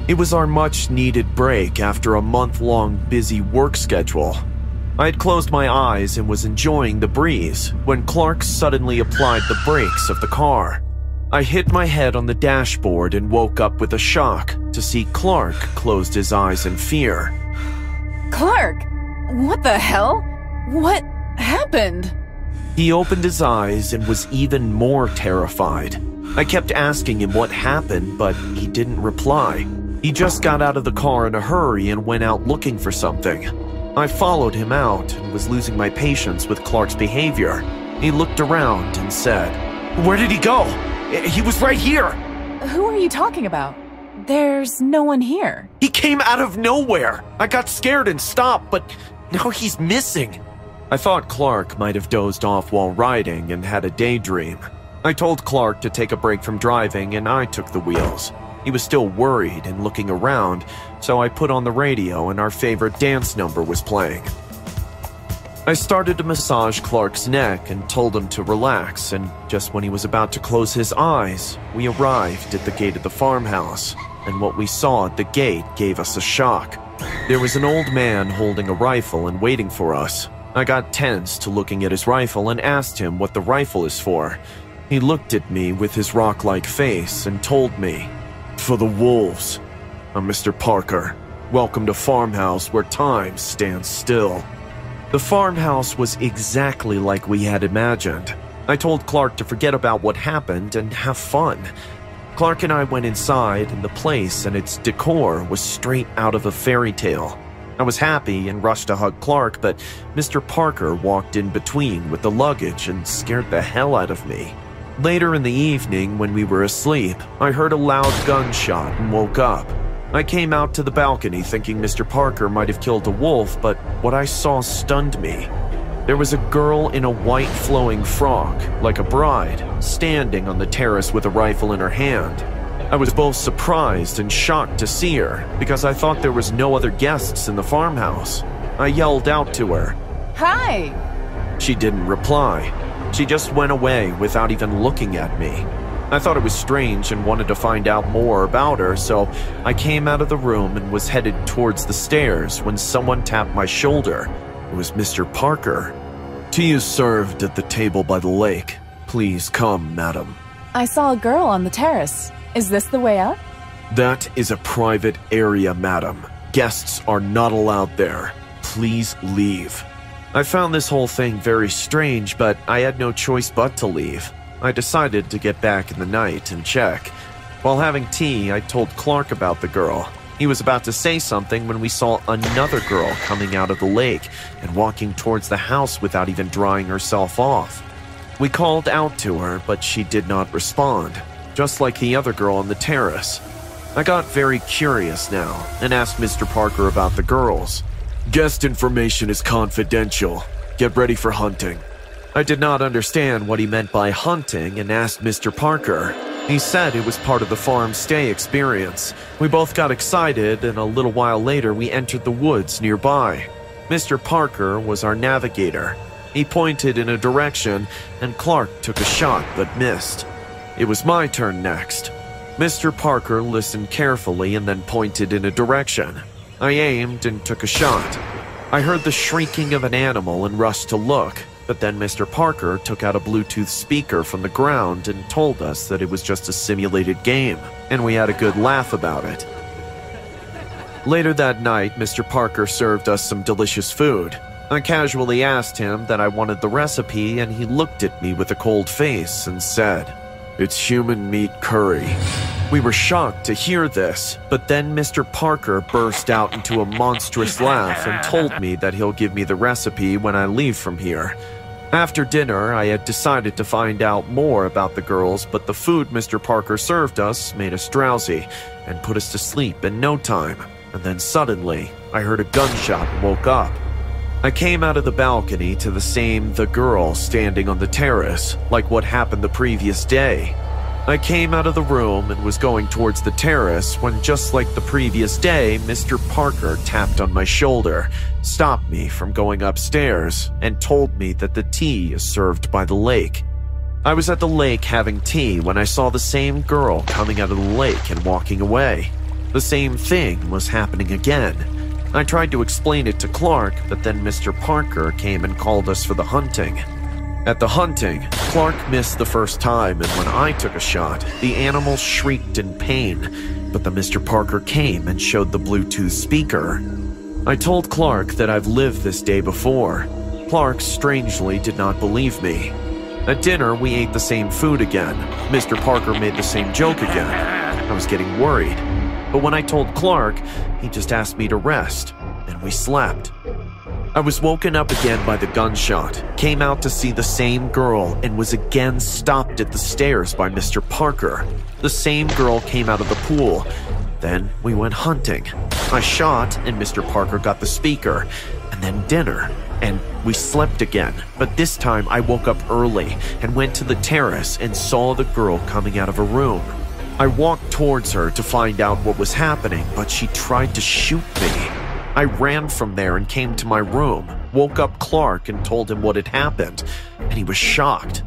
It was our much needed break after a month long busy work schedule. I had closed my eyes and was enjoying the breeze when Clark suddenly applied the brakes of the car. I hit my head on the dashboard and woke up with a shock to see Clark closed his eyes in fear. Clark! What the hell? What happened? He opened his eyes and was even more terrified. I kept asking him what happened, but he didn't reply. He just got out of the car in a hurry and went out looking for something. I followed him out and was losing my patience with Clark's behavior. He looked around and said, Where did he go? He was right here. Who are you talking about? There's no one here. He came out of nowhere. I got scared and stopped, but now he's missing. I thought Clark might have dozed off while riding and had a daydream. I told Clark to take a break from driving and I took the wheels. He was still worried and looking around, so I put on the radio and our favorite dance number was playing. I started to massage Clark's neck and told him to relax, and just when he was about to close his eyes, we arrived at the gate of the farmhouse, and what we saw at the gate gave us a shock. There was an old man holding a rifle and waiting for us. I got tense to looking at his rifle and asked him what the rifle is for. He looked at me with his rock like face and told me, For the wolves. I'm Mr. Parker. Welcome to Farmhouse where time stands still. The farmhouse was exactly like we had imagined. I told Clark to forget about what happened and have fun. Clark and I went inside, and the place and its decor was straight out of a fairy tale. I was happy and rushed to hug Clark, but Mr. Parker walked in between with the luggage and scared the hell out of me. Later in the evening, when we were asleep, I heard a loud gunshot and woke up. I came out to the balcony thinking Mr. Parker might have killed a wolf, but what I saw stunned me. There was a girl in a white flowing frock, like a bride, standing on the terrace with a rifle in her hand. I was both surprised and shocked to see her, because I thought there was no other guests in the farmhouse. I yelled out to her. Hi! She didn't reply. She just went away without even looking at me. I thought it was strange and wanted to find out more about her, so I came out of the room and was headed towards the stairs when someone tapped my shoulder. It was Mr. Parker. Tea is served at the table by the lake. Please come, madam. I saw a girl on the terrace. Is this the way up? That is a private area, madam. Guests are not allowed there. Please leave. I found this whole thing very strange, but I had no choice but to leave. I decided to get back in the night and check. While having tea, I told Clark about the girl. He was about to say something when we saw another girl coming out of the lake and walking towards the house without even drying herself off. We called out to her, but she did not respond, just like the other girl on the terrace. I got very curious now and asked Mr. Parker about the girls. Guest information is confidential. Get ready for hunting. I did not understand what he meant by hunting and asked Mr. Parker. He said it was part of the farm stay experience. We both got excited, and a little while later, we entered the woods nearby. Mr. Parker was our navigator. He pointed in a direction, and Clark took a shot but missed. It was my turn next. Mr. Parker listened carefully and then pointed in a direction. I aimed and took a shot. I heard the shrieking of an animal and rushed to look. But then Mr. Parker took out a Bluetooth speaker from the ground and told us that it was just a simulated game, and we had a good laugh about it. Later that night, Mr. Parker served us some delicious food. I casually asked him that I wanted the recipe, and he looked at me with a cold face and said, It's human meat curry. We were shocked to hear this, but then Mr. Parker burst out into a monstrous laugh and told me that he'll give me the recipe when I leave from here. After dinner, I had decided to find out more about the girls, but the food Mr. Parker served us made us drowsy and put us to sleep in no time. And then suddenly, I heard a gunshot and woke up. I came out of the balcony to the same the girl standing on the terrace, like what happened the previous day. I came out of the room and was going towards the terrace when, just like the previous day, Mr. Parker tapped on my shoulder, stopped me from going upstairs, and told me that the tea is served by the lake. I was at the lake having tea when I saw the same girl coming out of the lake and walking away. The same thing was happening again. I tried to explain it to Clark, but then Mr. Parker came and called us for the hunting. At the hunting, Clark missed the first time, and when I took a shot, the animal shrieked in pain. But the Mr. Parker came and showed the Bluetooth speaker. I told Clark that I've lived this day before. Clark strangely did not believe me. At dinner, we ate the same food again. Mr. Parker made the same joke again. I was getting worried. But when I told Clark, he just asked me to rest, and we slept. I was woken up again by the gunshot, came out to see the same girl, and was again stopped at the stairs by Mr. Parker. The same girl came out of the pool. Then we went hunting. I shot, and Mr. Parker got the speaker, and then dinner. And we slept again, but this time I woke up early and went to the terrace and saw the girl coming out of a room. I walked towards her to find out what was happening, but she tried to shoot me. I ran from there and came to my room, woke up Clark and told him what had happened, and he was shocked.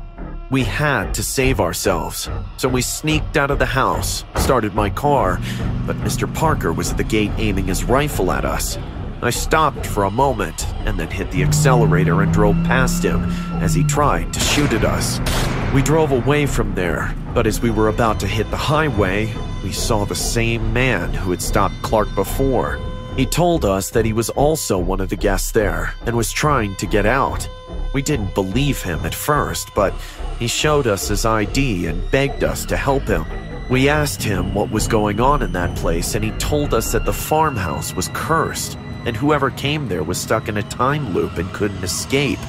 We had to save ourselves, so we sneaked out of the house, started my car, but Mr. Parker was at the gate aiming his rifle at us. I stopped for a moment and then hit the accelerator and drove past him as he tried to shoot at us. We drove away from there, but as we were about to hit the highway, we saw the same man who had stopped Clark before. He told us that he was also one of the guests there and was trying to get out. We didn't believe him at first, but he showed us his ID and begged us to help him. We asked him what was going on in that place, and he told us that the farmhouse was cursed, and whoever came there was stuck in a time loop and couldn't escape.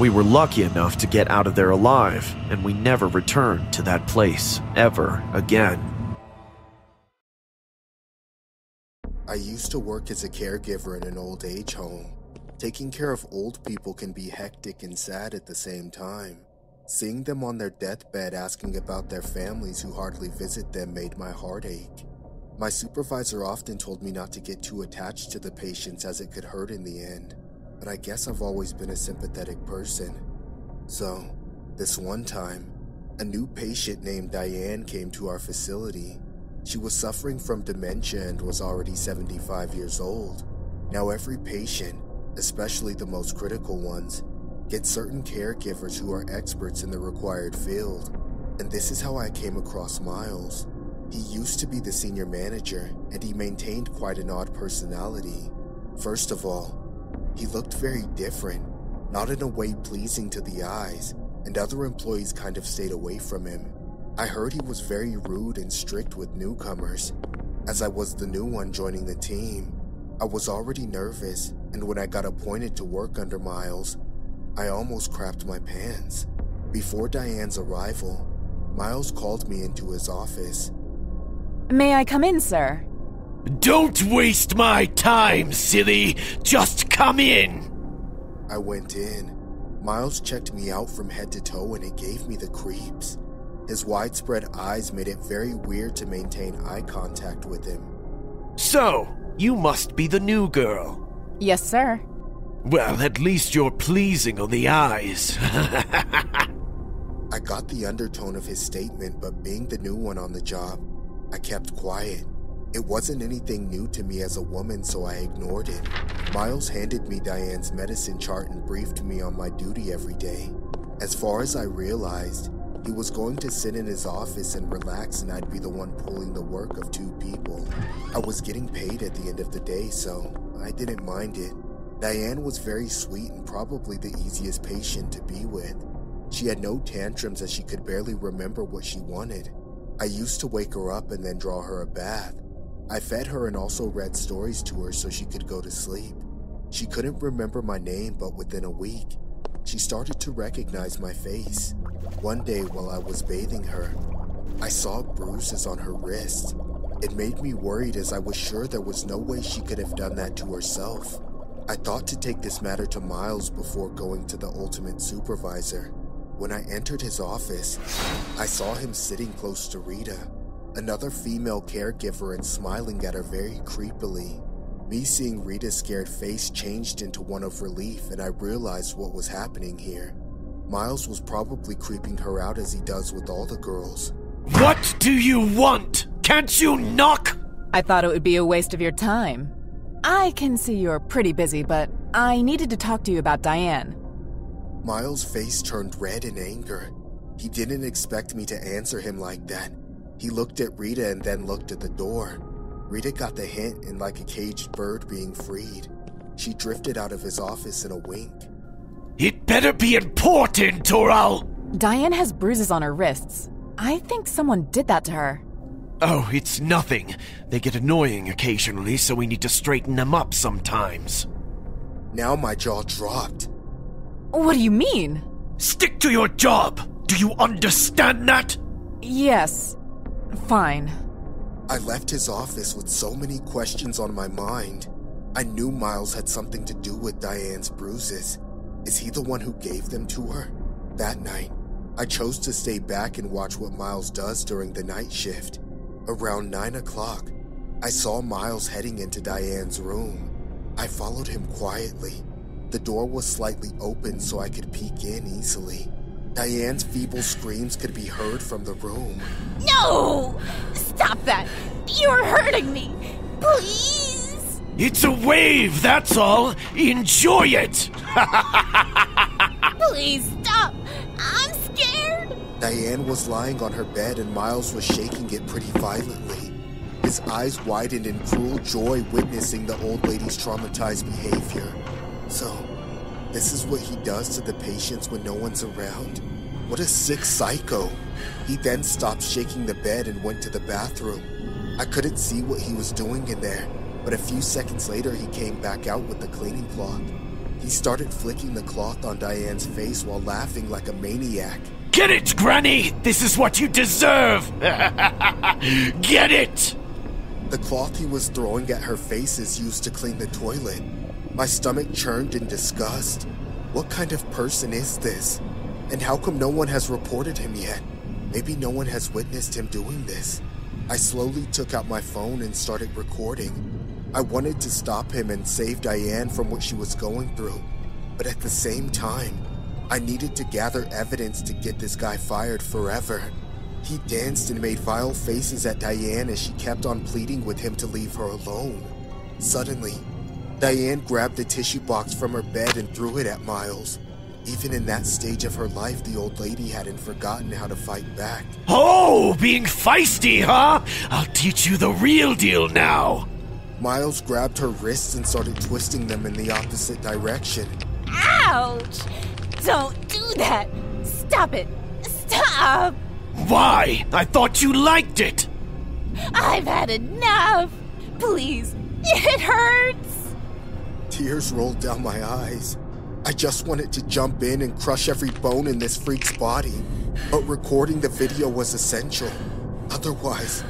We were lucky enough to get out of there alive, and we never returned to that place ever again. I used to work as a caregiver in an old age home. Taking care of old people can be hectic and sad at the same time. Seeing them on their deathbed asking about their families who hardly visit them made my heart ache. My supervisor often told me not to get too attached to the patients as it could hurt in the end, but I guess I've always been a sympathetic person. So, this one time, a new patient named Diane came to our facility. She was suffering from dementia and was already 75 years old. Now, every patient, especially the most critical ones, get certain caregivers who are experts in the required field. And this is how I came across Miles. He used to be the senior manager, and he maintained quite an odd personality. First of all, he looked very different, not in a way pleasing to the eyes, and other employees kind of stayed away from him. I heard he was very rude and strict with newcomers. As I was the new one joining the team, I was already nervous, and when I got appointed to work under Miles, I almost crapped my pants. Before Diane's arrival, Miles called me into his office. May I come in, sir? Don't waste my time, silly! Just come in! I went in. Miles checked me out from head to toe and it gave me the creeps. His widespread eyes made it very weird to maintain eye contact with him. So, you must be the new girl. Yes, sir. Well, at least you're pleasing on the eyes. I got the undertone of his statement, but being the new one on the job, I kept quiet. It wasn't anything new to me as a woman, so I ignored it. Miles handed me Diane's medicine chart and briefed me on my duty every day. As far as I realized, he was going to sit in his office and relax, and I'd be the one pulling the work of two people. I was getting paid at the end of the day, so I didn't mind it. Diane was very sweet and probably the easiest patient to be with. She had no tantrums as she could barely remember what she wanted. I used to wake her up and then draw her a bath. I fed her and also read stories to her so she could go to sleep. She couldn't remember my name, but within a week, she started to recognize my face. One day while I was bathing her, I saw bruises on her wrist. It made me worried as I was sure there was no way she could have done that to herself. I thought to take this matter to Miles before going to the ultimate supervisor. When I entered his office, I saw him sitting close to Rita, another female caregiver, and smiling at her very creepily. Me seeing Rita's scared face changed into one of relief, and I realized what was happening here. Miles was probably creeping her out as he does with all the girls. What do you want? Can't you knock? I thought it would be a waste of your time. I can see you're pretty busy, but I needed to talk to you about Diane. Miles' face turned red in anger. He didn't expect me to answer him like that. He looked at Rita and then looked at the door. Rita got the hint and, like a caged bird being freed, she drifted out of his office in a wink. It better be important, or I'll. Diane has bruises on her wrists. I think someone did that to her. Oh, it's nothing. They get annoying occasionally, so we need to straighten them up sometimes. Now my jaw dropped. What do you mean? Stick to your job! Do you understand that? Yes. Fine. I left his office with so many questions on my mind. I knew Miles had something to do with Diane's bruises. Is he the one who gave them to her? That night, I chose to stay back and watch what Miles does during the night shift. Around 9 o'clock, I saw Miles heading into Diane's room. I followed him quietly. The door was slightly open so I could peek in easily. Diane's feeble screams could be heard from the room. No! Stop that! You're hurting me! Please! It's a wave, that's all! Enjoy it! Please stop! I'm scared! Diane was lying on her bed and Miles was shaking it pretty violently. his eyes widened in cruel joy witnessing the old lady's traumatized behavior. So, this is what he does to the patients when no one's around? What a sick psycho. He then stopped shaking the bed and went to the bathroom. I couldn't see what he was doing in there, but a few seconds later he came back out with the cleaning cloth. He started flicking the cloth on Diane's face while laughing like a maniac. Get it, Granny! This is what you deserve! Get it! The cloth he was throwing at her face is used to clean the toilet. My stomach churned in disgust. What kind of person is this? And how come no one has reported him yet? Maybe no one has witnessed him doing this. I slowly took out my phone and started recording. I wanted to stop him and save Diane from what she was going through. But at the same time, I needed to gather evidence to get this guy fired forever. He danced and made vile faces at Diane as she kept on pleading with him to leave her alone. Suddenly, Diane grabbed the tissue box from her bed and threw it at Miles. Even in that stage of her life, the old lady hadn't forgotten how to fight back. Oh, being feisty, huh? I'll teach you the real deal now. Miles grabbed her wrists and started twisting them in the opposite direction. Ouch! Don't do that! Stop it! Stop! Why? I thought you liked it! I've had enough! Please, it hurts! Tears rolled down my eyes. I just wanted to jump in and crush every bone in this freak's body, but recording the video was essential. Otherwise,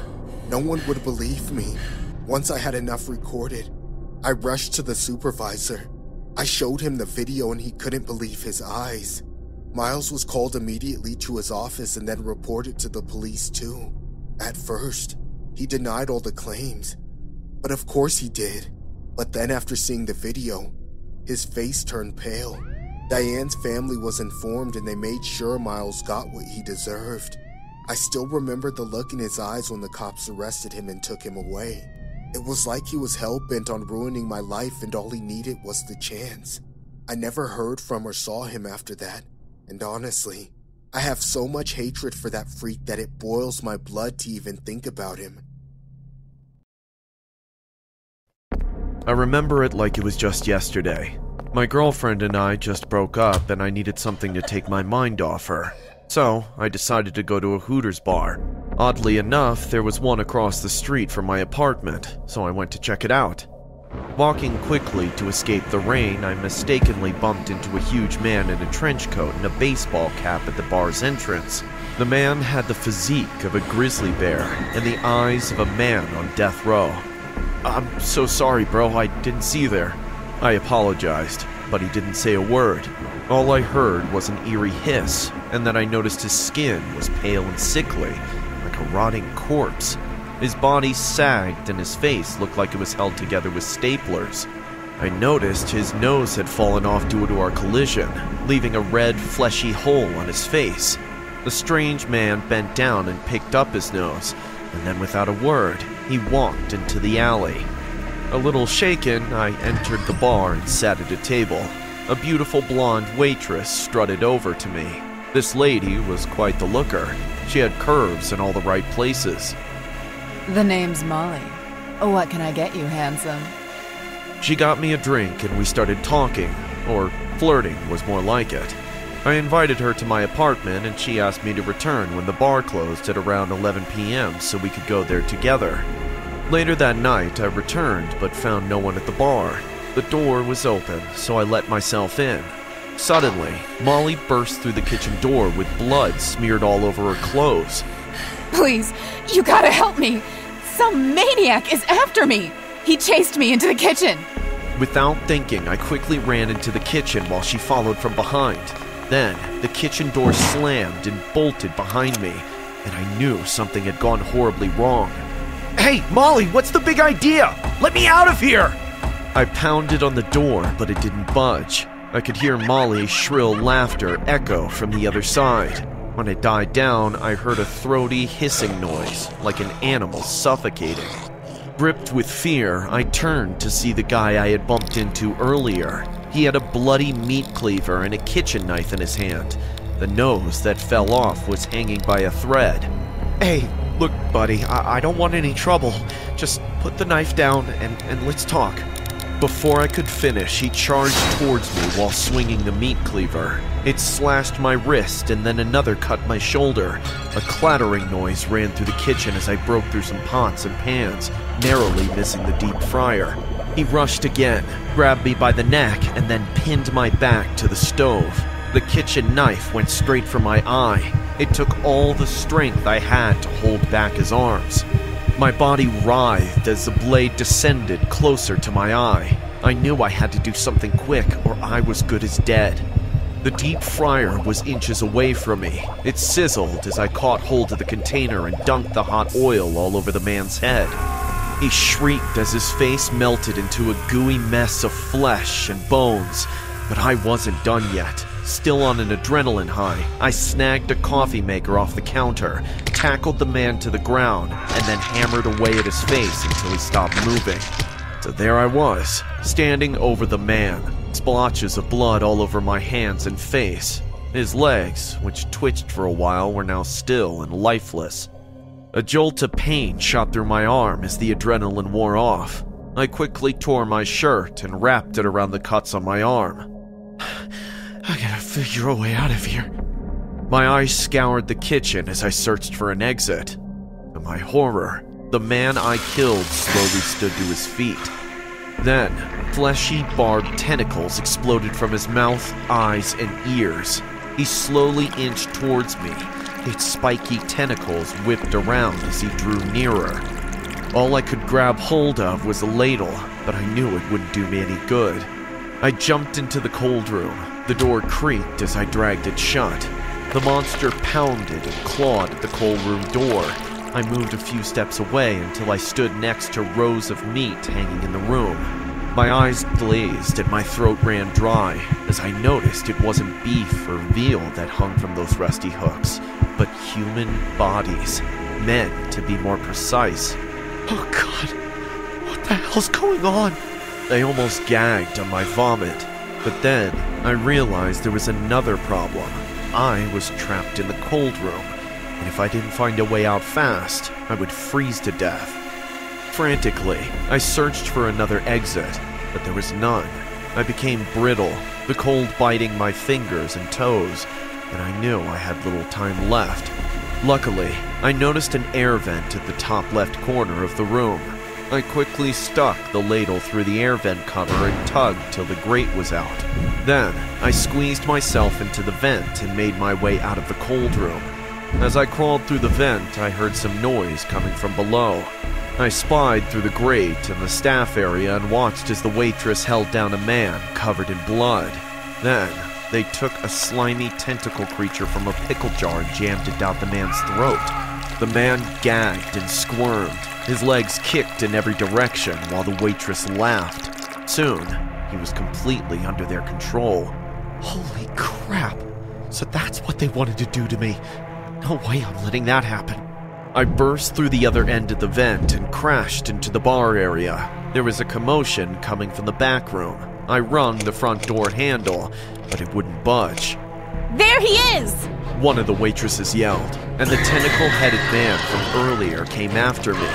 no one would believe me. Once I had enough recorded, I rushed to the supervisor. I showed him the video and he couldn't believe his eyes. Miles was called immediately to his office and then reported to the police too. At first, he denied all the claims. But of course he did. But then after seeing the video, his face turned pale. Diane's family was informed and they made sure Miles got what he deserved. I still remember the look in his eyes when the cops arrested him and took him away. It was like he was hell bent on ruining my life and all he needed was the chance. I never heard from or saw him after that, and honestly, I have so much hatred for that freak that it boils my blood to even think about him. I remember it like it was just yesterday. My girlfriend and I just broke up, and I needed something to take my mind off her. So, I decided to go to a Hooters bar. Oddly enough, there was one across the street from my apartment, so I went to check it out. Walking quickly to escape the rain, I mistakenly bumped into a huge man in a trench coat and a baseball cap at the bar's entrance. The man had the physique of a grizzly bear and the eyes of a man on death row. I'm so sorry, bro, I didn't see you there. I apologized, but he didn't say a word. All I heard was an eerie hiss, and then I noticed his skin was pale and sickly, like a rotting corpse. His body sagged and his face looked like it was held together with staplers. I noticed his nose had fallen off due to our collision, leaving a red, fleshy hole on his face. The strange man bent down and picked up his nose, and then without a word, he walked into the alley. A little shaken, I entered the bar and sat at a table. A beautiful blonde waitress strutted over to me. This lady was quite the looker. She had curves in all the right places. The name's Molly. Oh, what can I get you, handsome? She got me a drink and we started talking, or flirting was more like it. I invited her to my apartment and she asked me to return when the bar closed at around 11 p.m. so we could go there together. Later that night, I returned but found no one at the bar. The door was open, so I let myself in. Suddenly, Molly burst through the kitchen door with blood smeared all over her clothes. Please, you gotta help me! Some maniac is after me! He chased me into the kitchen! Without thinking, I quickly ran into the kitchen while she followed from behind. Then, the kitchen door slammed and bolted behind me, and I knew something had gone horribly wrong. Hey, Molly, what's the big idea? Let me out of here! I pounded on the door, but it didn't budge. I could hear Molly's shrill laughter echo from the other side. When it died down, I heard a throaty hissing noise, like an animal suffocating. Gripped with fear, I turned to see the guy I had bumped into earlier. He had a bloody meat cleaver and a kitchen knife in his hand. The nose that fell off was hanging by a thread. Hey, Look, buddy, I, I don't want any trouble. Just put the knife down and, and let's talk. Before I could finish, he charged towards me while swinging the meat cleaver. It slashed my wrist, and then another cut my shoulder. A clattering noise ran through the kitchen as I broke through some pots and pans, narrowly missing the deep fryer. He rushed again, grabbed me by the neck, and then pinned my back to the stove. The kitchen knife went straight for my eye. It took all the strength I had to hold back his arms. My body writhed as the blade descended closer to my eye. I knew I had to do something quick, or I was good as dead. The deep fryer was inches away from me. It sizzled as I caught hold of the container and dunked the hot oil all over the man's head. He shrieked as his face melted into a gooey mess of flesh and bones, but I wasn't done yet. Still on an adrenaline high, I snagged a coffee maker off the counter, tackled the man to the ground, and then hammered away at his face until he stopped moving. So there I was, standing over the man, splotches of blood all over my hands and face. His legs, which twitched for a while, were now still and lifeless. A jolt of pain shot through my arm as the adrenaline wore off. I quickly tore my shirt and wrapped it around the cuts on my arm. I gotta figure a way out of here. My eyes scoured the kitchen as I searched for an exit. To my horror, the man I killed slowly stood to his feet. Then, fleshy, barbed tentacles exploded from his mouth, eyes, and ears. He slowly inched towards me, its spiky tentacles whipped around as he drew nearer. All I could grab hold of was a ladle, but I knew it wouldn't do me any good. I jumped into the cold room. The door creaked as I dragged it shut. The monster pounded and clawed at the cold room door. I moved a few steps away until I stood next to rows of meat hanging in the room. My eyes glazed and my throat ran dry as I noticed it wasn't beef or veal that hung from those rusty hooks, but human bodies, men to be more precise. Oh god, what the hell's going on? I almost gagged on my vomit, but then I realized there was another problem. I was trapped in the cold room, and if I didn't find a way out fast, I would freeze to death. Frantically, I searched for another exit, but there was none. I became brittle, the cold biting my fingers and toes, and I knew I had little time left. Luckily, I noticed an air vent at the top left corner of the room. I quickly stuck the ladle through the air vent cover and tugged till the grate was out. Then, I squeezed myself into the vent and made my way out of the cold room. As I crawled through the vent, I heard some noise coming from below. I spied through the grate in the staff area and watched as the waitress held down a man covered in blood. Then, they took a slimy tentacle creature from a pickle jar and jammed it down the man's throat. The man gagged and squirmed. His legs kicked in every direction while the waitress laughed. Soon, he was completely under their control. Holy crap! So that's what they wanted to do to me. No way I'm letting that happen. I burst through the other end of the vent and crashed into the bar area. There was a commotion coming from the back room. I wrung the front door handle, but it wouldn't budge. There he is! One of the waitresses yelled, and the tentacle headed man from earlier came after me.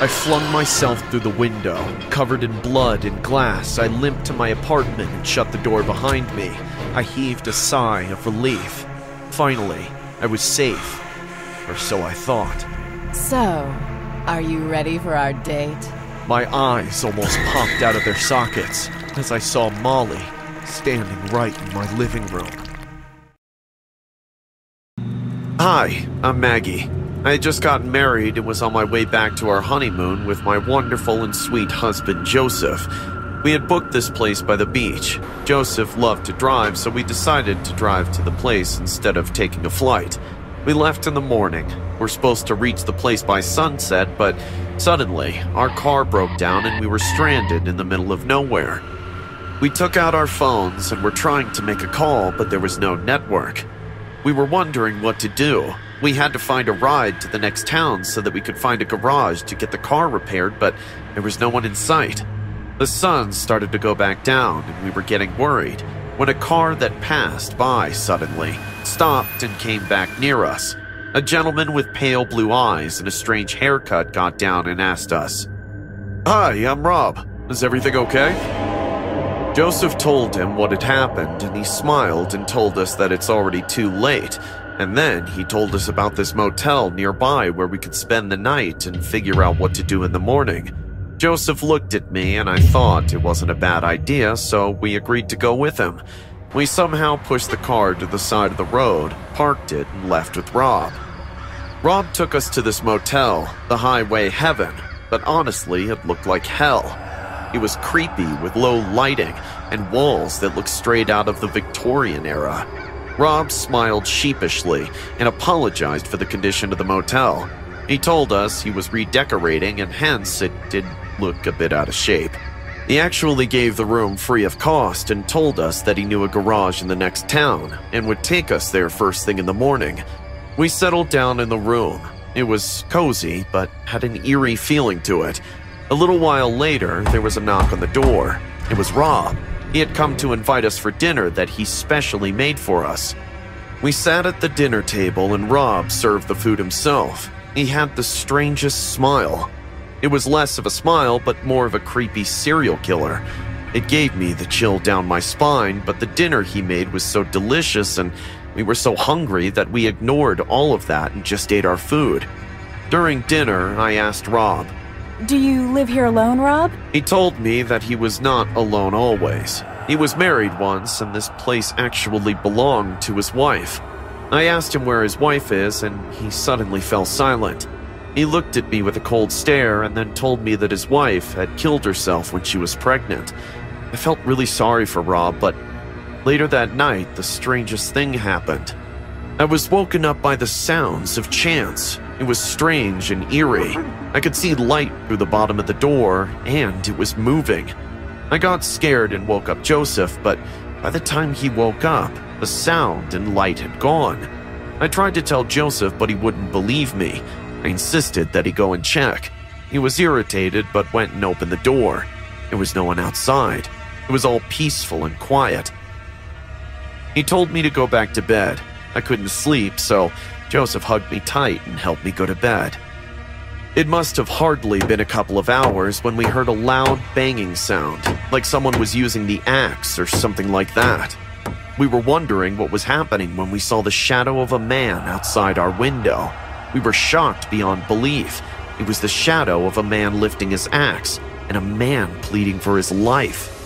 I flung myself through the window. Covered in blood and glass, I limped to my apartment and shut the door behind me. I heaved a sigh of relief. Finally, I was safe. Or so I thought. So, are you ready for our date? My eyes almost popped out of their sockets as I saw Molly standing right in my living room. Hi, I'm Maggie. I had just gotten married and was on my way back to our honeymoon with my wonderful and sweet husband, Joseph. We had booked this place by the beach. Joseph loved to drive, so we decided to drive to the place instead of taking a flight. We left in the morning. We're supposed to reach the place by sunset, but suddenly, our car broke down and we were stranded in the middle of nowhere. We took out our phones and were trying to make a call, but there was no network. We were wondering what to do. We had to find a ride to the next town so that we could find a garage to get the car repaired, but there was no one in sight. The sun started to go back down, and we were getting worried when a car that passed by suddenly stopped and came back near us. A gentleman with pale blue eyes and a strange haircut got down and asked us, Hi, I'm Rob. Is everything okay? Joseph told him what had happened, and he smiled and told us that it's already too late. And then he told us about this motel nearby where we could spend the night and figure out what to do in the morning. Joseph looked at me, and I thought it wasn't a bad idea, so we agreed to go with him. We somehow pushed the car to the side of the road, parked it, and left with Rob. Rob took us to this motel, the Highway Heaven, but honestly, it looked like hell. It was creepy with low lighting and walls that looked straight out of the Victorian era. Rob smiled sheepishly and apologized for the condition of the motel. He told us he was redecorating and hence it did look a bit out of shape. He actually gave the room free of cost and told us that he knew a garage in the next town and would take us there first thing in the morning. We settled down in the room. It was cozy, but had an eerie feeling to it. A little while later, there was a knock on the door. It was Rob. He had come to invite us for dinner that he specially made for us. We sat at the dinner table and Rob served the food himself. He had the strangest smile. It was less of a smile, but more of a creepy serial killer. It gave me the chill down my spine, but the dinner he made was so delicious and we were so hungry that we ignored all of that and just ate our food. During dinner, I asked Rob, Do you live here alone, Rob? He told me that he was not alone always. He was married once, and this place actually belonged to his wife. I asked him where his wife is, and he suddenly fell silent. He looked at me with a cold stare and then told me that his wife had killed herself when she was pregnant. I felt really sorry for Rob, but later that night, the strangest thing happened. I was woken up by the sounds of chants. It was strange and eerie. I could see light through the bottom of the door, and it was moving. I got scared and woke up Joseph, but by the time he woke up, the sound and light had gone. I tried to tell Joseph, but he wouldn't believe me. I insisted that he go and check. He was irritated, but went and opened the door. There was no one outside. It was all peaceful and quiet. He told me to go back to bed. I couldn't sleep, so Joseph hugged me tight and helped me go to bed. It must have hardly been a couple of hours when we heard a loud banging sound, like someone was using the axe or something like that. We were wondering what was happening when we saw the shadow of a man outside our window. We were shocked beyond belief. It was the shadow of a man lifting his axe and a man pleading for his life.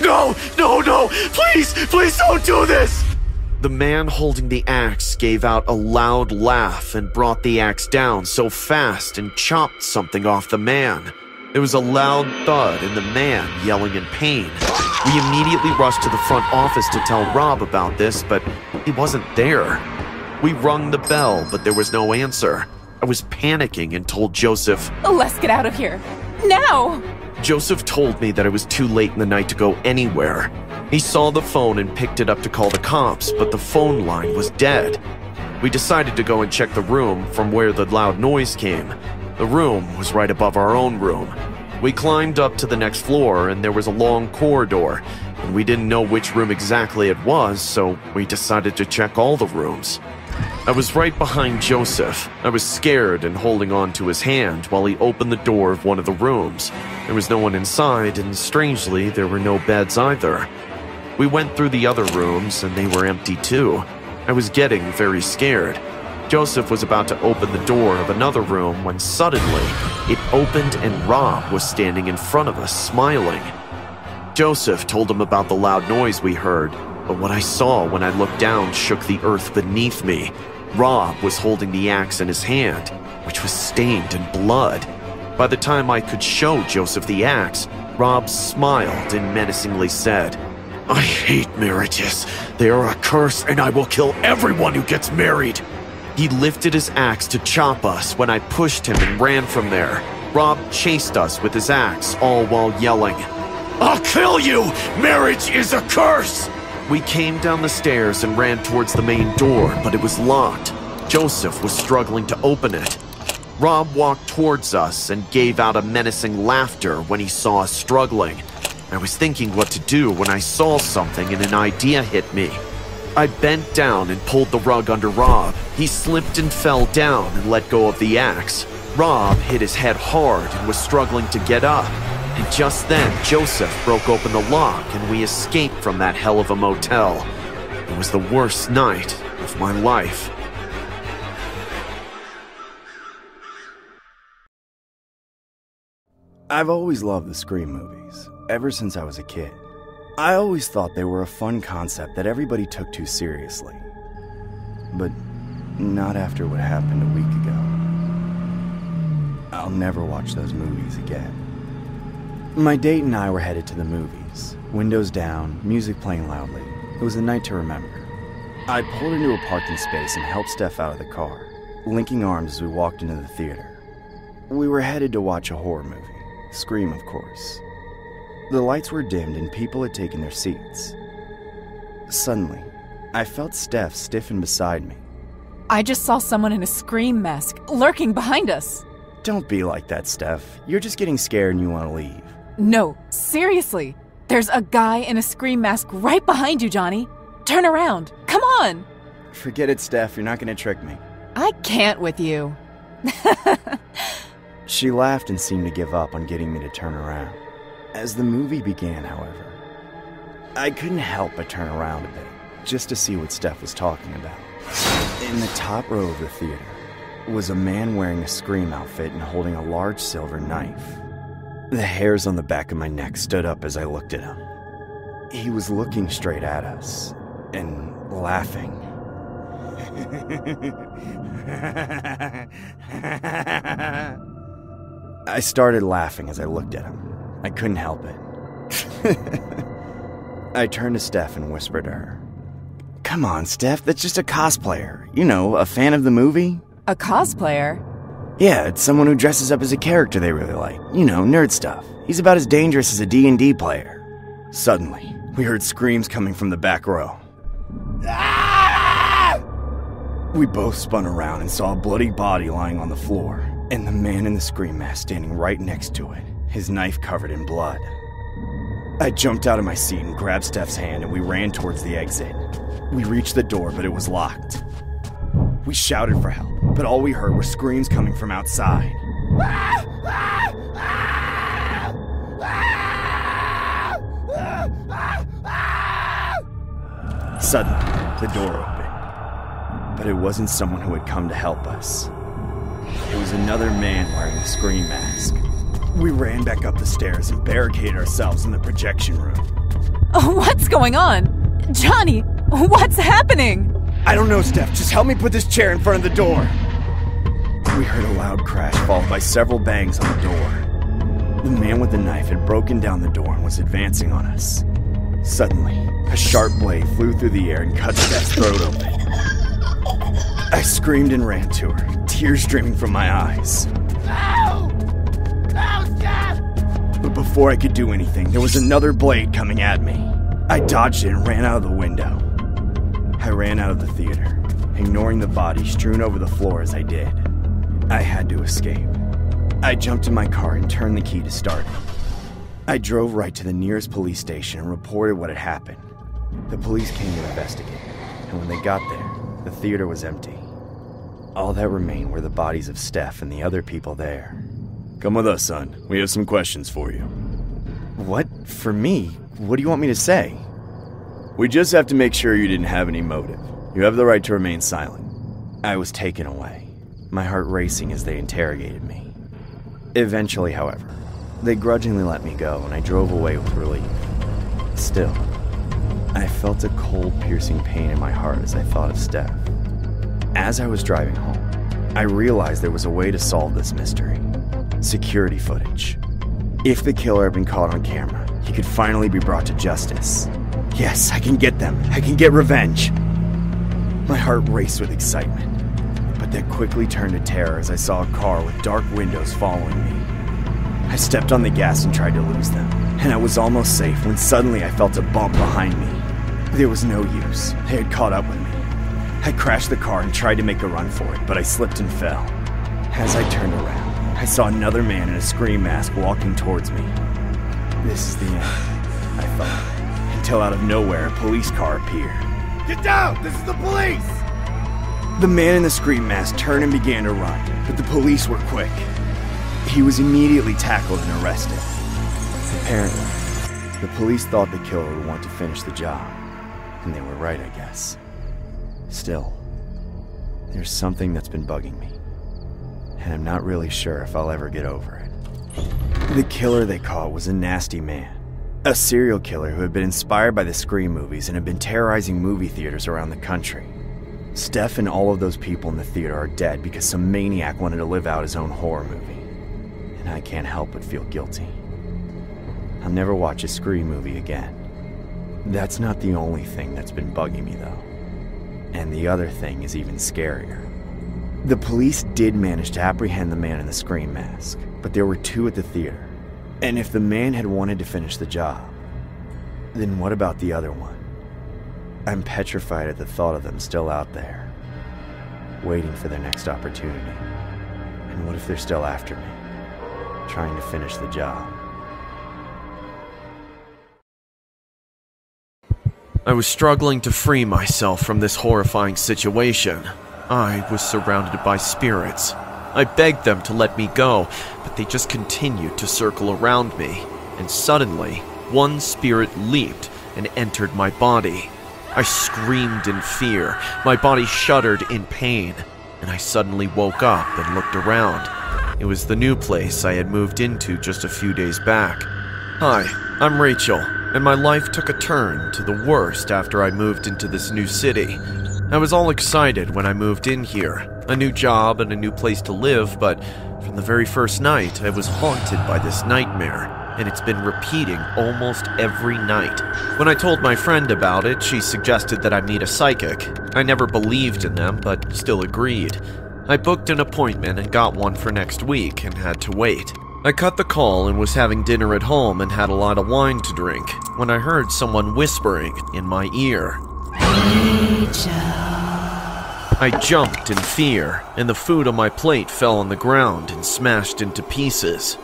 No, no, no! Please, please don't do this! The man holding the axe gave out a loud laugh and brought the axe down so fast and chopped something off the man. There was a loud thud and the man yelling in pain. We immediately rushed to the front office to tell Rob about this, but he wasn't there. We rung the bell, but there was no answer. I was panicking and told Joseph, Let's get out of here. Now! Joseph told me that it was too late in the night to go anywhere. He saw the phone and picked it up to call the cops, but the phone line was dead. We decided to go and check the room from where the loud noise came. The room was right above our own room. We climbed up to the next floor, and there was a long corridor, and we didn't know which room exactly it was, so we decided to check all the rooms. I was right behind Joseph. I was scared and holding on to his hand while he opened the door of one of the rooms. There was no one inside, and strangely, there were no beds either. We went through the other rooms, and they were empty too. I was getting very scared. Joseph was about to open the door of another room when suddenly it opened and Rob was standing in front of us, smiling. Joseph told him about the loud noise we heard, but what I saw when I looked down shook the earth beneath me. Rob was holding the axe in his hand, which was stained in blood. By the time I could show Joseph the axe, Rob smiled and menacingly said, I hate marriages. They are a curse, and I will kill everyone who gets married. He lifted his axe to chop us when I pushed him and ran from there. Rob chased us with his axe, all while yelling, I'll kill you! Marriage is a curse! We came down the stairs and ran towards the main door, but it was locked. Joseph was struggling to open it. Rob walked towards us and gave out a menacing laughter when he saw us struggling. I was thinking what to do when I saw something and an idea hit me. I bent down and pulled the rug under Rob. He slipped and fell down and let go of the axe. Rob hit his head hard and was struggling to get up. And just then, Joseph broke open the lock and we escaped from that hell of a motel. It was the worst night of my life. I've always loved the Scream movies, ever since I was a kid. I always thought they were a fun concept that everybody took too seriously. But not after what happened a week ago. I'll never watch those movies again. My date and I were headed to the movies, windows down, music playing loudly. It was a night to remember. I pulled into a parking space and helped Steph out of the car, linking arms as we walked into the theater. We were headed to watch a horror movie. Scream, of course. The lights were dimmed and people had taken their seats. Suddenly, I felt Steph stiffen beside me. I just saw someone in a scream mask lurking behind us. Don't be like that, Steph. You're just getting scared and you want to leave. No, seriously. There's a guy in a scream mask right behind you, Johnny. Turn around. Come on. Forget it, Steph. You're not going to trick me. I can't with you. She laughed and seemed to give up on getting me to turn around. As the movie began, however, I couldn't help but turn around a bit, just to see what Steph was talking about. In the top row of the theater was a man wearing a scream outfit and holding a large silver knife. The hairs on the back of my neck stood up as I looked at him. He was looking straight at us and laughing. I started laughing as I looked at him. I couldn't help it. I turned to Steph and whispered to her, Come on, Steph, that's just a cosplayer. You know, a fan of the movie? A cosplayer? Yeah, it's someone who dresses up as a character they really like. You know, nerd stuff. He's about as dangerous as a D&D player. Suddenly, we heard screams coming from the back row. Ah! We both spun around and saw a bloody body lying on the floor, and the man in the scream mask standing right next to it, his knife covered in blood. I jumped out of my seat and grabbed Steph's hand, and we ran towards the exit. We reached the door, but it was locked. We shouted for help, but all we heard were screams coming from outside. Suddenly, the door opened. But it wasn't someone who had come to help us. It was another man wearing a scream mask. We ran back up the stairs and barricaded ourselves in the projection room. Oh, what's going on? Johnny, what's happening? I don't know, Steph. Just help me put this chair in front of the door. We heard a loud crash followed by several bangs on the door. The man with the knife had broken down the door and was advancing on us. Suddenly, a sharp blade flew through the air and cut Steph's throat open. I screamed and ran to her, tears streaming from my eyes. But before I could do anything, there was another blade coming at me. I dodged it and ran out of the window. I ran out of the theater, ignoring the body strewn over the floor as I did. I had to escape. I jumped in my car and turned the key to start it. I drove right to the nearest police station and reported what had happened. The police came to investigate, and when they got there, the theater was empty. All that remained were the bodies of Steph and the other people there. Come with us, son. We have some questions for you. What? For me? What do you want me to say? We just have to make sure you didn't have any motive. You have the right to remain silent. I was taken away, my heart racing as they interrogated me. Eventually, however, they grudgingly let me go and I drove away with relief. Still, I felt a cold, piercing pain in my heart as I thought of Steph. As I was driving home, I realized there was a way to solve this mystery security footage. If the killer had been caught on camera, he could finally be brought to justice. Yes, I can get them. I can get revenge. My heart raced with excitement, but that quickly turned to terror as I saw a car with dark windows following me. I stepped on the gas and tried to lose them, and I was almost safe when suddenly I felt a bump behind me. There was no use. They had caught up with me. I crashed the car and tried to make a run for it, but I slipped and fell. As I turned around, I saw another man in a scream mask walking towards me. This is the end, I thought, until out of nowhere a police car appeared. Get down! This is the police! The man in the scream mask turned and began to run, but the police were quick. He was immediately tackled and arrested. Apparently, the police thought the killer would want to finish the job, and they were right, I guess. Still, there's something that's been bugging me, and I'm not really sure if I'll ever get over it. The killer they caught was a nasty man. A serial killer who had been inspired by the Scream movies and had been terrorizing movie theaters around the country. Steph and all of those people in the theater are dead because some maniac wanted to live out his own horror movie. And I can't help but feel guilty. I'll never watch a Scream movie again. That's not the only thing that's been bugging me, though. And the other thing is even scarier. The police did manage to apprehend the man in the Scream mask, but there were two at the theater. And if the man had wanted to finish the job, then what about the other one? I'm petrified at the thought of them still out there, waiting for their next opportunity. And what if they're still after me, trying to finish the job? I was struggling to free myself from this horrifying situation. I was surrounded by spirits. I begged them to let me go, but they just continued to circle around me. And suddenly, one spirit leaped and entered my body. I screamed in fear. My body shuddered in pain. And I suddenly woke up and looked around. It was the new place I had moved into just a few days back. Hi, I'm Rachel, and my life took a turn to the worst after I moved into this new city. I was all excited when I moved in here a new job and a new place to live, but from the very first night, I was haunted by this nightmare, and it's been repeating almost every night. When I told my friend about it, she suggested that I meet a psychic. I never believed in them, but still agreed. I booked an appointment and got one for next week and had to wait. I cut the call and was having dinner at home and had a lot of wine to drink when I heard someone whispering in my ear. I jumped in fear, and the food on my plate fell on the ground and smashed into pieces.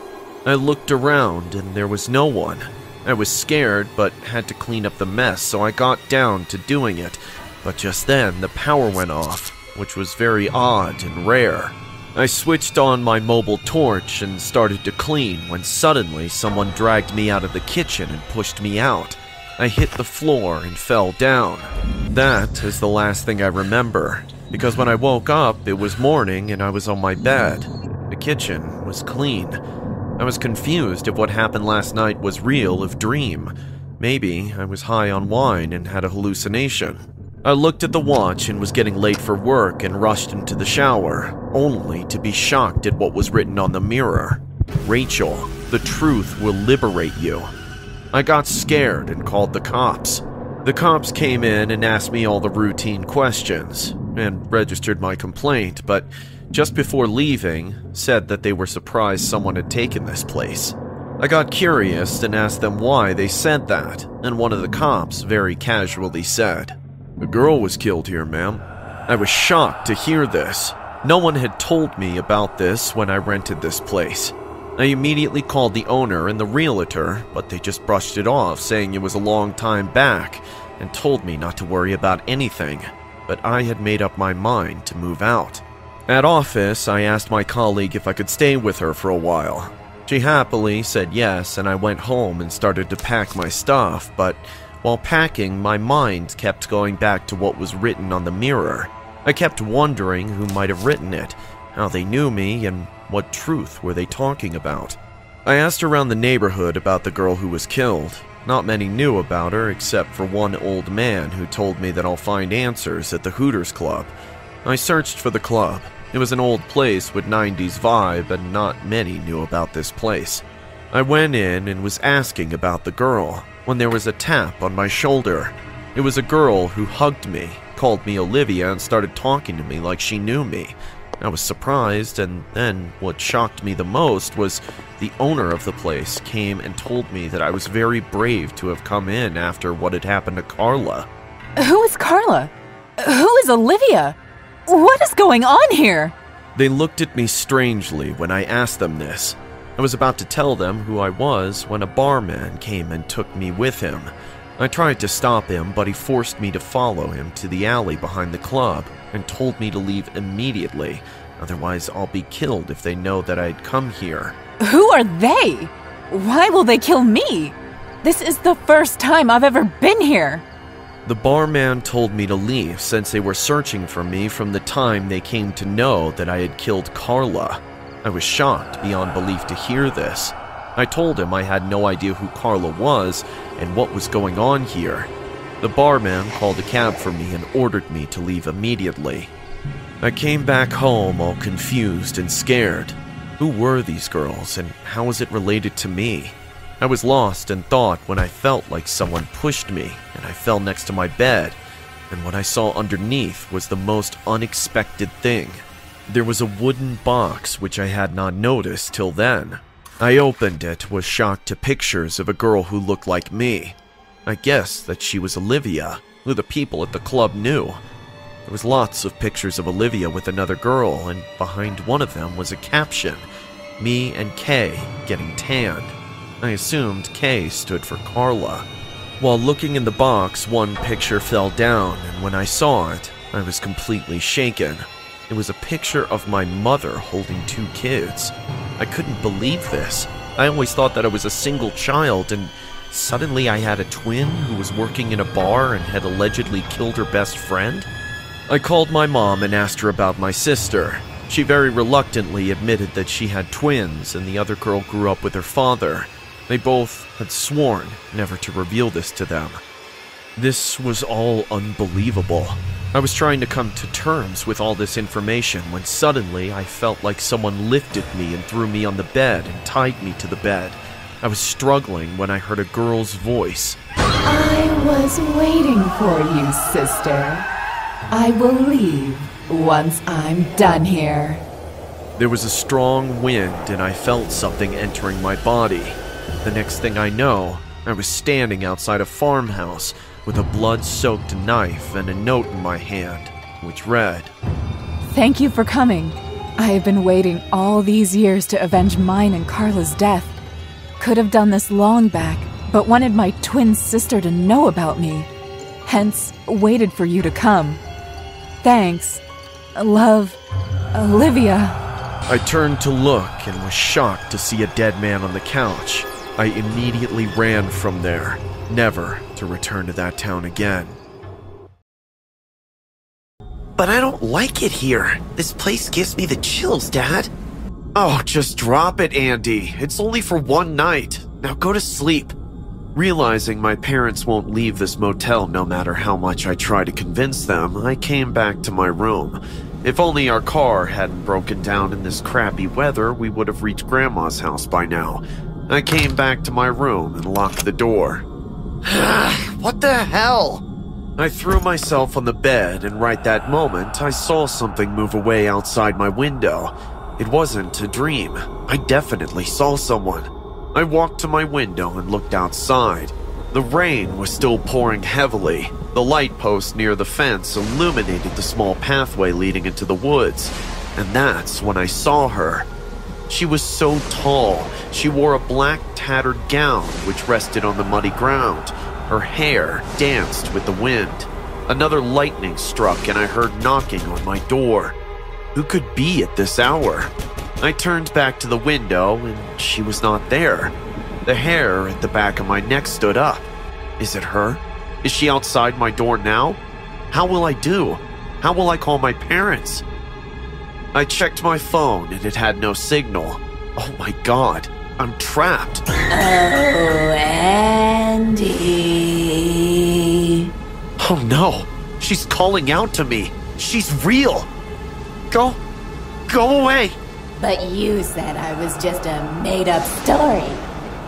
I looked around, and there was no one. I was scared, but had to clean up the mess, so I got down to doing it. But just then, the power went off, which was very odd and rare. I switched on my mobile torch and started to clean when suddenly someone dragged me out of the kitchen and pushed me out. I hit the floor and fell down. That is the last thing I remember, because when I woke up, it was morning and I was on my bed. The kitchen was clean. I was confused if what happened last night was real or dream. Maybe I was high on wine and had a hallucination. I looked at the watch and was getting late for work and rushed into the shower, only to be shocked at what was written on the mirror. Rachel, the truth will liberate you. I got scared and called the cops. The cops came in and asked me all the routine questions and registered my complaint, but just before leaving, said that they were surprised someone had taken this place. I got curious and asked them why they said that, and one of the cops very casually said, A girl was killed here, ma'am. I was shocked to hear this. No one had told me about this when I rented this place. I immediately called the owner and the realtor, but they just brushed it off, saying it was a long time back, and told me not to worry about anything. But I had made up my mind to move out. At office, I asked my colleague if I could stay with her for a while. She happily said yes, and I went home and started to pack my stuff, but while packing, my mind kept going back to what was written on the mirror. I kept wondering who might have written it, how they knew me, and what truth were they talking about? I asked around the neighborhood about the girl who was killed. Not many knew about her except for one old man who told me that I'll find answers at the Hooters Club. I searched for the club. It was an old place with 90s vibe, and not many knew about this place. I went in and was asking about the girl when there was a tap on my shoulder. It was a girl who hugged me, called me Olivia, and started talking to me like she knew me. I was surprised, and then what shocked me the most was the owner of the place came and told me that I was very brave to have come in after what had happened to Carla. Who is Carla? Who is Olivia? What is going on here? They looked at me strangely when I asked them this. I was about to tell them who I was when a barman came and took me with him. I tried to stop him, but he forced me to follow him to the alley behind the club and told me to leave immediately, otherwise, I'll be killed if they know that I'd come here. Who are they? Why will they kill me? This is the first time I've ever been here. The barman told me to leave since they were searching for me from the time they came to know that I had killed Carla. I was shocked beyond belief to hear this. I told him I had no idea who Carla was and what was going on here. The barman called a cab for me and ordered me to leave immediately. I came back home all confused and scared. Who were these girls and how was it related to me? I was lost in thought when I felt like someone pushed me and I fell next to my bed, and what I saw underneath was the most unexpected thing. There was a wooden box which I had not noticed till then. I opened it, was shocked to pictures of a girl who looked like me. I guessed that she was Olivia, who the people at the club knew. There was lots of pictures of Olivia with another girl, and behind one of them was a caption, me and Kay getting tanned. I assumed K stood for Carla. While looking in the box, one picture fell down, and when I saw it, I was completely shaken. It was a picture of my mother holding two kids. I couldn't believe this. I always thought that I was a single child, and suddenly I had a twin who was working in a bar and had allegedly killed her best friend? I called my mom and asked her about my sister. She very reluctantly admitted that she had twins and the other girl grew up with her father. They both had sworn never to reveal this to them. This was all unbelievable. I was trying to come to terms with all this information when suddenly I felt like someone lifted me and threw me on the bed and tied me to the bed. I was struggling when I heard a girl's voice. I was waiting for you, sister. I will leave once I'm done here. There was a strong wind and I felt something entering my body. The next thing I know, I was standing outside a farmhouse with a blood soaked knife and a note in my hand, which read Thank you for coming. I have been waiting all these years to avenge mine and Carla's death. Could have done this long back, but wanted my twin sister to know about me. Hence, waited for you to come. Thanks. Love, Olivia. I turned to look and was shocked to see a dead man on the couch. I immediately ran from there, never to return to that town again. But I don't like it here. This place gives me the chills, Dad. Oh, just drop it, Andy. It's only for one night. Now go to sleep. Realizing my parents won't leave this motel no matter how much I try to convince them, I came back to my room. If only our car hadn't broken down in this crappy weather, we would have reached Grandma's house by now. I came back to my room and locked the door. what the hell? I threw myself on the bed, and right that moment, I saw something move away outside my window. It wasn't a dream. I definitely saw someone. I walked to my window and looked outside. The rain was still pouring heavily. The light post near the fence illuminated the small pathway leading into the woods. And that's when I saw her. She was so tall, she wore a black tattered gown which rested on the muddy ground. Her hair danced with the wind. Another lightning struck and I heard knocking on my door. Who could be at this hour? I turned back to the window and she was not there. The hair at the back of my neck stood up. Is it her? Is she outside my door now? How will I do? How will I call my parents? I checked my phone and it had no signal. Oh my god, I'm trapped. Oh, Andy. Oh no, she's calling out to me. She's real. Go, go away. But you said I was just a made up story.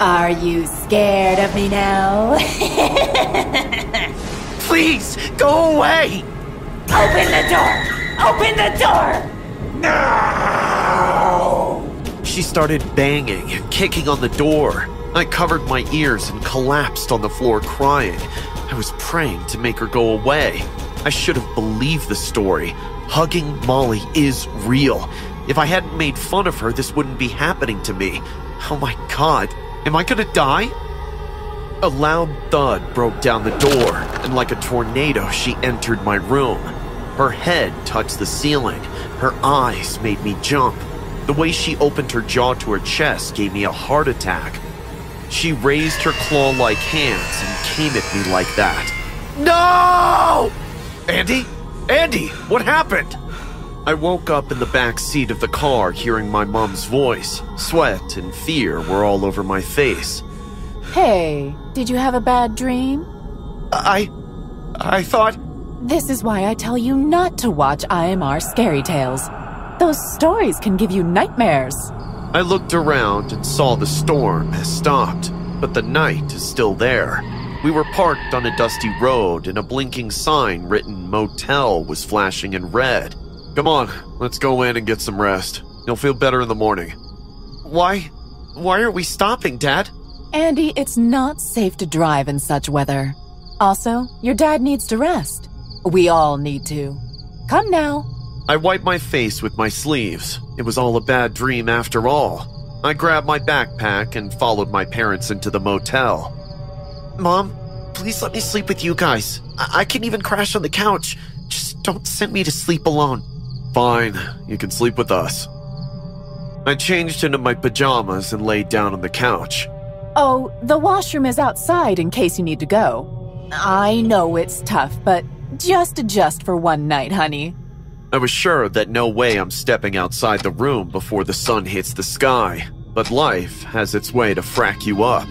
Are you scared of me now? Please, go away! Open the door! Open the door! No! She started banging and kicking on the door. I covered my ears and collapsed on the floor crying. I was praying to make her go away. I should have believed the story. Hugging Molly is real. If I hadn't made fun of her, this wouldn't be happening to me. Oh my god, am I gonna die? A loud thud broke down the door, and like a tornado, she entered my room. Her head touched the ceiling. Her eyes made me jump. The way she opened her jaw to her chest gave me a heart attack. She raised her claw like hands and came at me like that. No! Andy? Andy, what happened? I woke up in the back seat of the car hearing my mom's voice. Sweat and fear were all over my face. Hey, did you have a bad dream? I. I thought. This is why I tell you not to watch IMR Scary Tales. Those stories can give you nightmares. I looked around and saw the storm has stopped, but the night is still there. We were parked on a dusty road and a blinking sign written motel was flashing in red. Come on, let's go in and get some rest. You'll feel better in the morning. Why? Why are we stopping, Dad? Andy, it's not safe to drive in such weather. Also, your dad needs to rest. We all need to. Come now. I wiped my face with my sleeves. It was all a bad dream after all. I grabbed my backpack and followed my parents into the motel. Mom, please let me sleep with you guys. I, I can even crash on the couch. Just don't send me to sleep alone. Fine, you can sleep with us. I changed into my pajamas and laid down on the couch. Oh, the washroom is outside in case you need to go. I know it's tough, but just adjust for one night, honey. I was sure that no way I'm stepping outside the room before the sun hits the sky, but life has its way to frack you up.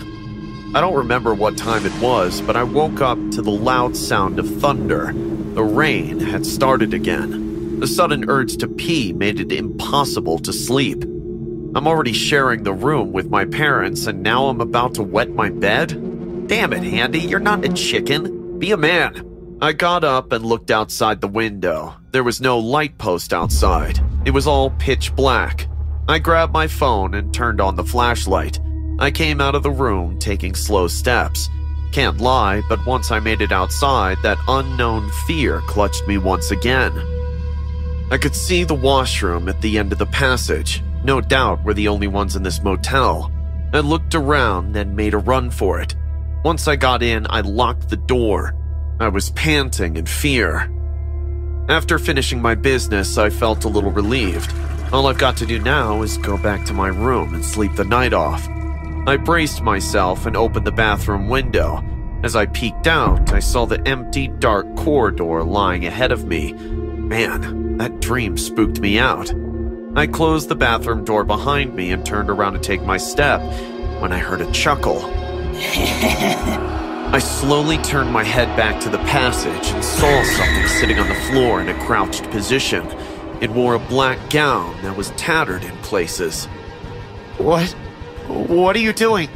I don't remember what time it was, but I woke up to the loud sound of thunder. The rain had started again. The sudden urge to pee made it impossible to sleep. I'm already sharing the room with my parents, and now I'm about to wet my bed? Damn it, Andy, you're not a chicken. Be a man. I got up and looked outside the window. There was no light post outside. It was all pitch black. I grabbed my phone and turned on the flashlight. I came out of the room taking slow steps. Can't lie, but once I made it outside, that unknown fear clutched me once again. I could see the washroom at the end of the passage. No doubt we're the only ones in this motel. I looked around and made a run for it. Once I got in, I locked the door. I was panting in fear. After finishing my business, I felt a little relieved. All I've got to do now is go back to my room and sleep the night off. I braced myself and opened the bathroom window. As I peeked out, I saw the empty, dark corridor lying ahead of me. Man, that dream spooked me out. I closed the bathroom door behind me and turned around to take my step when I heard a chuckle. I slowly turned my head back to the passage and saw something sitting on the floor in a crouched position. It wore a black gown that was tattered in places. What? What are you doing?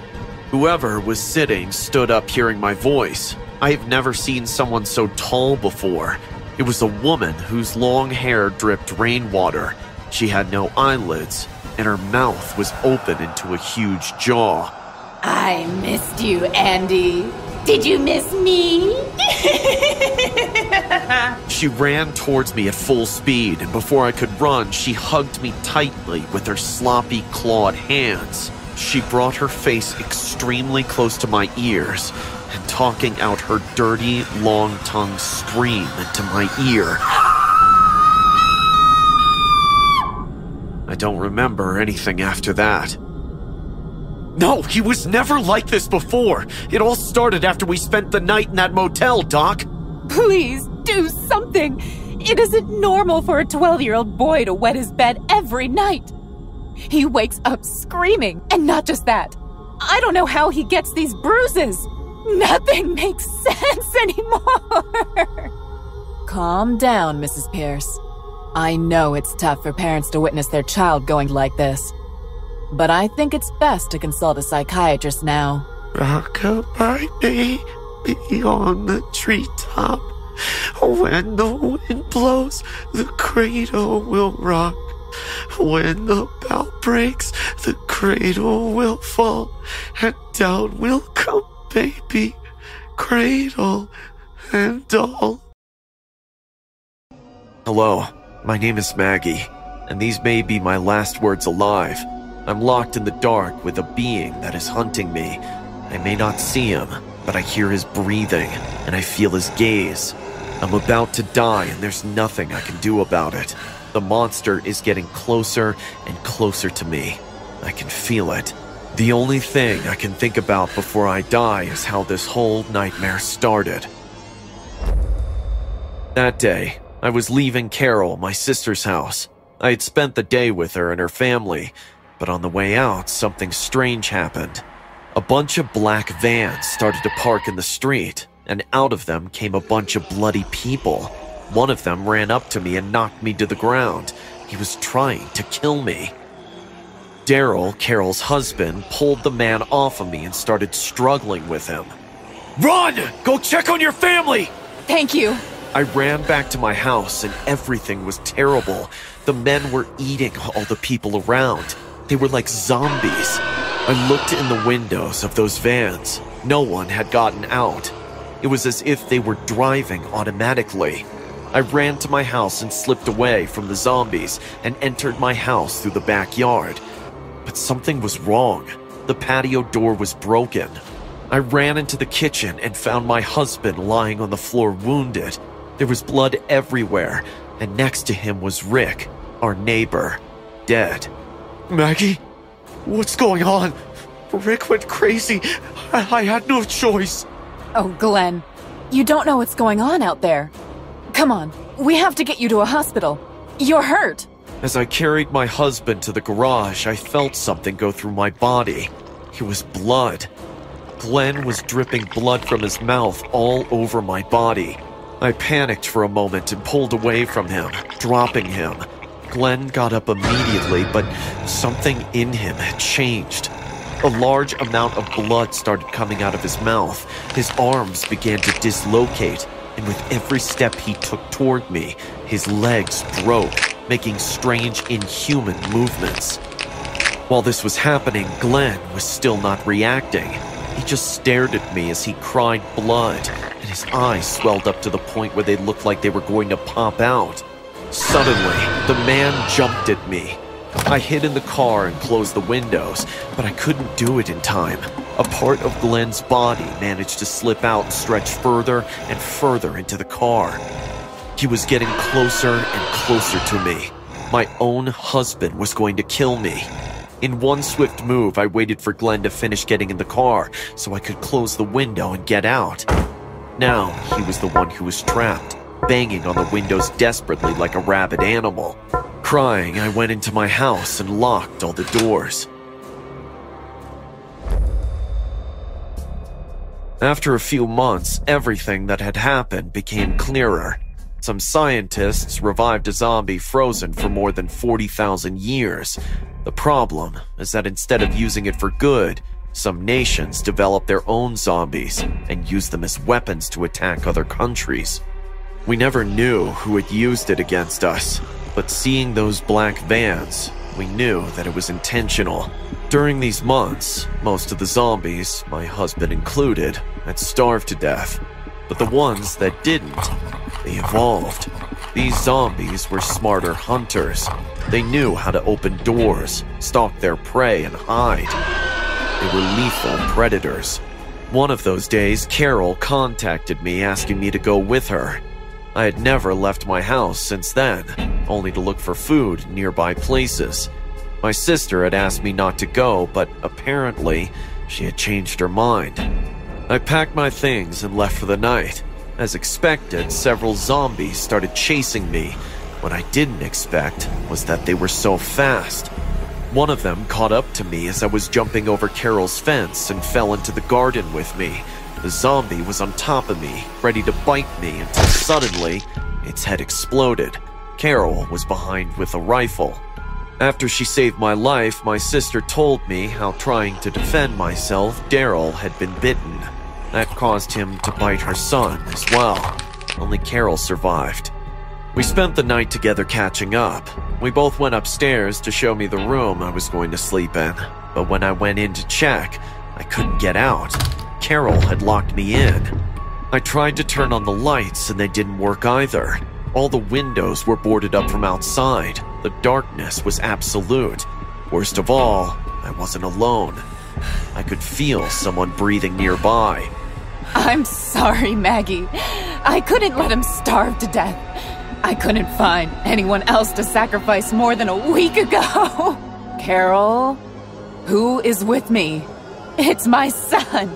Whoever was sitting stood up hearing my voice. I have never seen someone so tall before. It was a woman whose long hair dripped rainwater. She had no eyelids, and her mouth was open into a huge jaw. I missed you, Andy. Did you miss me? She ran towards me at full speed, and before I could run, she hugged me tightly with her sloppy, clawed hands. She brought her face extremely close to my ears, and talking out her dirty, long tongue scream into my ear. I don't remember anything after that. No, he was never like this before. It all started after we spent the night in that motel, Doc. Please do something. It isn't normal for a 12 year old boy to wet his bed every night. He wakes up screaming, and not just that. I don't know how he gets these bruises. Nothing makes sense anymore. Calm down, Mrs. Pierce. I know it's tough for parents to witness their child going like this. But I think it's best to consult a psychiatrist now. Rockabye baby be on the treetop. When the wind blows, the cradle will rock. When the bow breaks, the cradle will fall, and down will come baby, cradle and doll. Hello, my name is Maggie, and these may be my last words alive. I'm locked in the dark with a being that is hunting me, I may not see him, but I hear his breathing and I feel his gaze. I'm about to die and there's nothing I can do about it. The monster is getting closer and closer to me. I can feel it. The only thing I can think about before I die is how this whole nightmare started. That day, I was leaving Carol, my sister's house. I had spent the day with her and her family, but on the way out, something strange happened. A bunch of black vans started to park in the street, and out of them came a bunch of bloody people. One of them ran up to me and knocked me to the ground. He was trying to kill me. Daryl, Carol's husband, pulled the man off of me and started struggling with him. Run! Go check on your family! Thank you. I ran back to my house and everything was terrible. The men were eating all the people around. They were like zombies. I looked in the windows of those vans. No one had gotten out. It was as if they were driving automatically. I ran to my house and slipped away from the zombies and entered my house through the backyard. But something was wrong. The patio door was broken. I ran into the kitchen and found my husband lying on the floor wounded. There was blood everywhere, and next to him was Rick, our neighbor, dead. Maggie? What's going on? Rick went crazy. I, I had no choice. Oh, Glenn, you don't know what's going on out there. Come on, we have to get you to a hospital. You're hurt. As I carried my husband to the garage, I felt something go through my body. It was blood. Glenn was dripping blood from his mouth all over my body. I panicked for a moment and pulled away from him, dropping him. Glenn got up immediately, but something in him had changed. A large amount of blood started coming out of his mouth. His arms began to dislocate, and with every step he took toward me, his legs broke, making strange, inhuman movements. While this was happening, Glenn was still not reacting. He just stared at me as he cried blood, and his eyes swelled up to the point where they looked like they were going to pop out. Suddenly, the man jumped at me. I hid in the car and closed the windows, but I couldn't do it in time. A part of Glenn's body managed to slip out and stretch further and further into the car. He was getting closer and closer to me. My own husband was going to kill me. In one swift move, I waited for Glenn to finish getting in the car so I could close the window and get out. Now, he was the one who was trapped, banging on the windows desperately like a rabid animal. Crying, I went into my house and locked all the doors. After a few months, everything that had happened became clearer. Some scientists revived a zombie frozen for more than 40,000 years. The problem is that instead of using it for good, some nations develop their own zombies and use them as weapons to attack other countries. We never knew who had used it against us, but seeing those black vans, we knew that it was intentional. During these months, most of the zombies, my husband included, had starved to death. But the ones that didn't, they evolved. These zombies were smarter hunters. They knew how to open doors, stalk their prey, and hide. They were lethal predators. One of those days, Carol contacted me asking me to go with her. I had never left my house since then, only to look for food nearby places. My sister had asked me not to go, but apparently she had changed her mind. I packed my things and left for the night. As expected, several zombies started chasing me. What I didn't expect was that they were so fast. One of them caught up to me as I was jumping over Carol's fence and fell into the garden with me. The zombie was on top of me, ready to bite me until suddenly its head exploded. Carol was behind with a rifle. After she saved my life, my sister told me how trying to defend myself, Daryl had been bitten. That caused him to bite her son as well. Only Carol survived. We spent the night together catching up. We both went upstairs to show me the room I was going to sleep in, but when I went in to check, I couldn't get out. Carol had locked me in. I tried to turn on the lights and they didn't work either. All the windows were boarded up from outside. The darkness was absolute. Worst of all, I wasn't alone. I could feel someone breathing nearby. I'm sorry, Maggie. I couldn't let him starve to death. I couldn't find anyone else to sacrifice more than a week ago. Carol, who is with me? It's my son.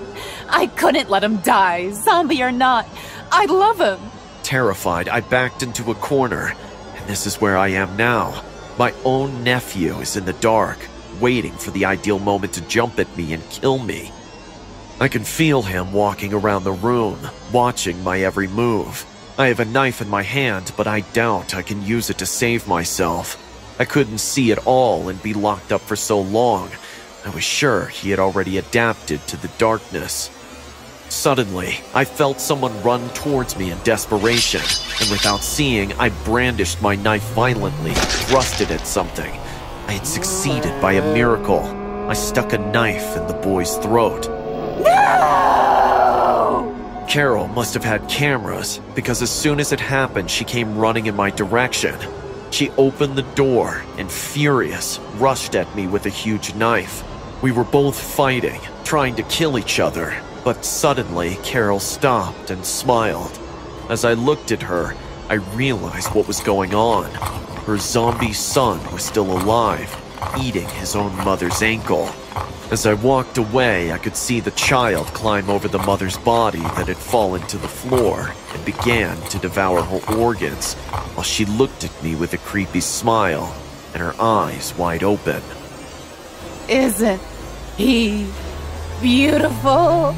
I couldn't let him die, zombie or not. I love him. Terrified, I backed into a corner, and this is where I am now. My own nephew is in the dark, waiting for the ideal moment to jump at me and kill me. I can feel him walking around the room, watching my every move. I have a knife in my hand, but I doubt I can use it to save myself. I couldn't see at all and be locked up for so long. I was sure he had already adapted to the darkness. Suddenly, I felt someone run towards me in desperation, and without seeing, I brandished my knife violently, thrust it at something. I had succeeded by a miracle. I stuck a knife in the boy's throat. No! Carol must have had cameras, because as soon as it happened, she came running in my direction. She opened the door and, furious, rushed at me with a huge knife. We were both fighting, trying to kill each other, but suddenly Carol stopped and smiled. As I looked at her, I realized what was going on. Her zombie son was still alive, eating his own mother's ankle. As I walked away, I could see the child climb over the mother's body that had fallen to the floor and began to devour her organs while she looked at me with a creepy smile and her eyes wide open. Isn't he beautiful?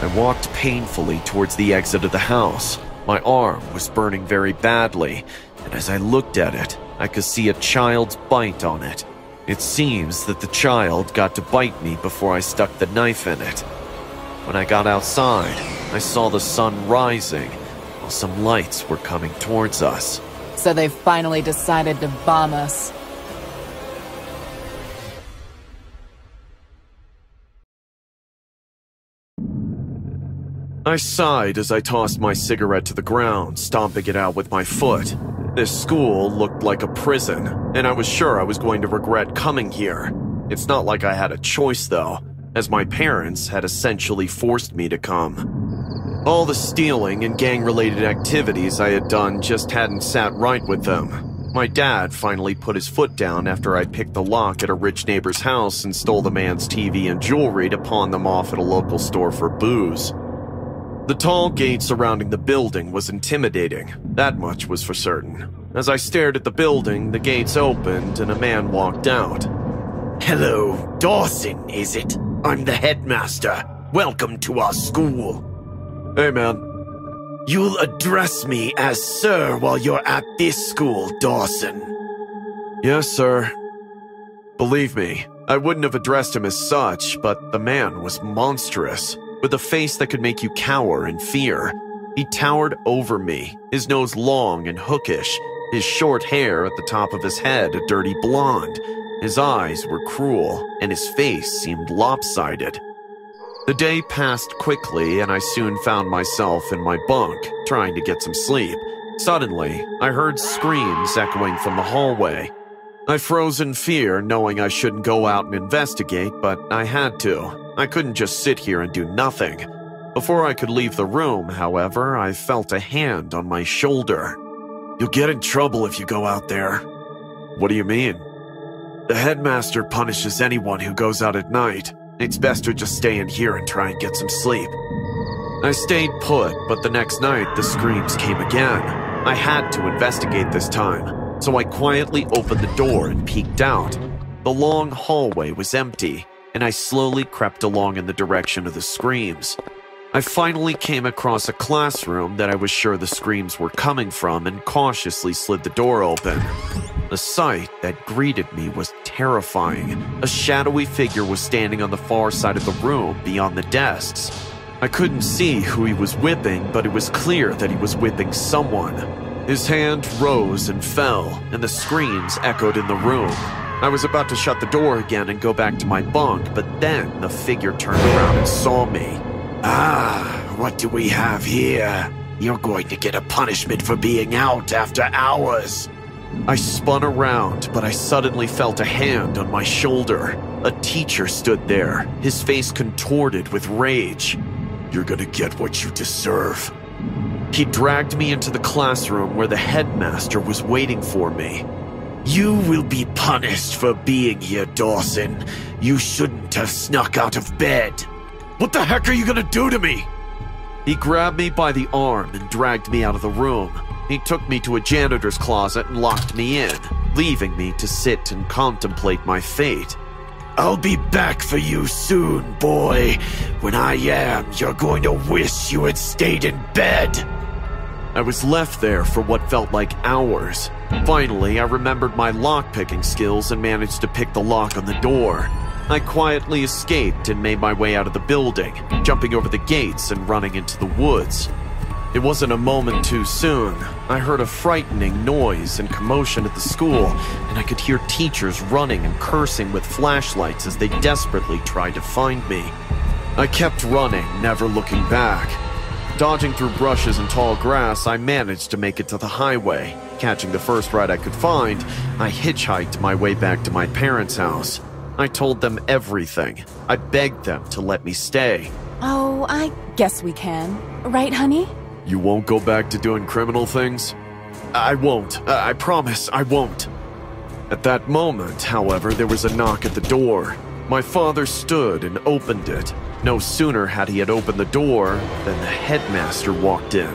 I walked painfully towards the exit of the house. My arm was burning very badly, and as I looked at it, I could see a child's bite on it. It seems that the child got to bite me before I stuck the knife in it. When I got outside, I saw the sun rising, while some lights were coming towards us. So they finally decided to bomb us. I sighed as I tossed my cigarette to the ground, stomping it out with my foot. This school looked like a prison, and I was sure I was going to regret coming here. It's not like I had a choice, though, as my parents had essentially forced me to come. All the stealing and gang related activities I had done just hadn't sat right with them. My dad finally put his foot down after I picked the lock at a rich neighbor's house and stole the man's TV and jewelry to pawn them off at a local store for booze. The tall gate surrounding the building was intimidating, that much was for certain. As I stared at the building, the gates opened and a man walked out. Hello, Dawson, is it? I'm the headmaster. Welcome to our school. Hey, man. You'll address me as Sir while you're at this school, Dawson. Yes, sir. Believe me, I wouldn't have addressed him as such, but the man was monstrous with a face that could make you cower in fear. He towered over me, his nose long and hookish, his short hair at the top of his head a dirty blonde. His eyes were cruel, and his face seemed lopsided. The day passed quickly, and I soon found myself in my bunk, trying to get some sleep. Suddenly, I heard screams echoing from the hallway. I froze in fear, knowing I shouldn't go out and investigate, but I had to. I couldn't just sit here and do nothing. Before I could leave the room, however, I felt a hand on my shoulder. You'll get in trouble if you go out there. What do you mean? The headmaster punishes anyone who goes out at night. It's best to just stay in here and try and get some sleep. I stayed put, but the next night the screams came again. I had to investigate this time, so I quietly opened the door and peeked out. The long hallway was empty, and I slowly crept along in the direction of the screams. I finally came across a classroom that I was sure the screams were coming from and cautiously slid the door open. The sight that greeted me was terrifying. A shadowy figure was standing on the far side of the room beyond the desks. I couldn't see who he was whipping, but it was clear that he was whipping someone. His hand rose and fell, and the screams echoed in the room. I was about to shut the door again and go back to my bunk, but then the figure turned around and saw me. Ah, what do we have here? You're going to get a punishment for being out after hours. I spun around, but I suddenly felt a hand on my shoulder. A teacher stood there, his face contorted with rage. You're gonna get what you deserve. He dragged me into the classroom where the headmaster was waiting for me. You will be punished for being here, Dawson. You shouldn't have snuck out of bed. What the heck are you gonna do to me? He grabbed me by the arm and dragged me out of the room. He took me to a janitor's closet and locked me in, leaving me to sit and contemplate my fate. I'll be back for you soon, boy. When I am, you're going to wish you had stayed in bed. I was left there for what felt like hours. Finally, I remembered my lockpicking skills and managed to pick the lock on the door. I quietly escaped and made my way out of the building, jumping over the gates and running into the woods. It wasn't a moment too soon. I heard a frightening noise and commotion at the school, and I could hear teachers running and cursing with flashlights as they desperately tried to find me. I kept running, never looking back. Dodging through brushes and tall grass, I managed to make it to the highway. Catching the first ride I could find, I hitchhiked my way back to my parents' house. I told them everything. I begged them to let me stay. Oh, I guess we can. Right, honey? You won't go back to doing criminal things? I won't. I promise I won't. At that moment, however, there was a knock at the door. My father stood and opened it. No sooner had he had opened the door than the headmaster walked in.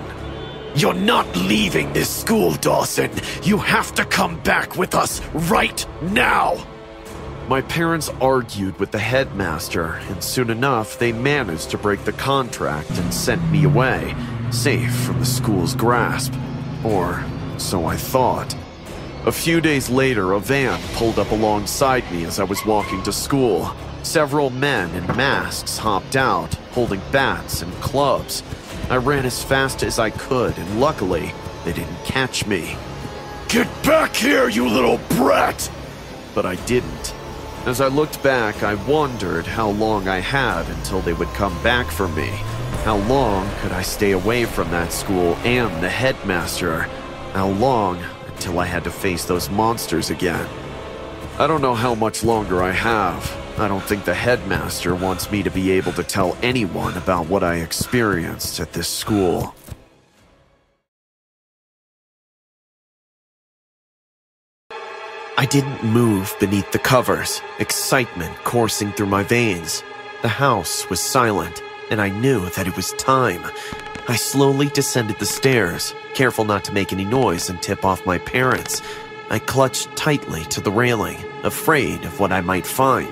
You're not leaving this school, Dawson. You have to come back with us right now. My parents argued with the headmaster, and soon enough they managed to break the contract and sent me away, safe from the school's grasp. Or so I thought. A few days later, a van pulled up alongside me as I was walking to school. Several men in masks hopped out, holding bats and clubs. I ran as fast as I could, and luckily, they didn't catch me. Get back here, you little brat! But I didn't. As I looked back, I wondered how long I had until they would come back for me. How long could I stay away from that school and the headmaster? How long until I had to face those monsters again? I don't know how much longer I have. I don't think the headmaster wants me to be able to tell anyone about what I experienced at this school. I didn't move beneath the covers, excitement coursing through my veins. The house was silent, and I knew that it was time. I slowly descended the stairs, careful not to make any noise and tip off my parents. I clutched tightly to the railing, afraid of what I might find.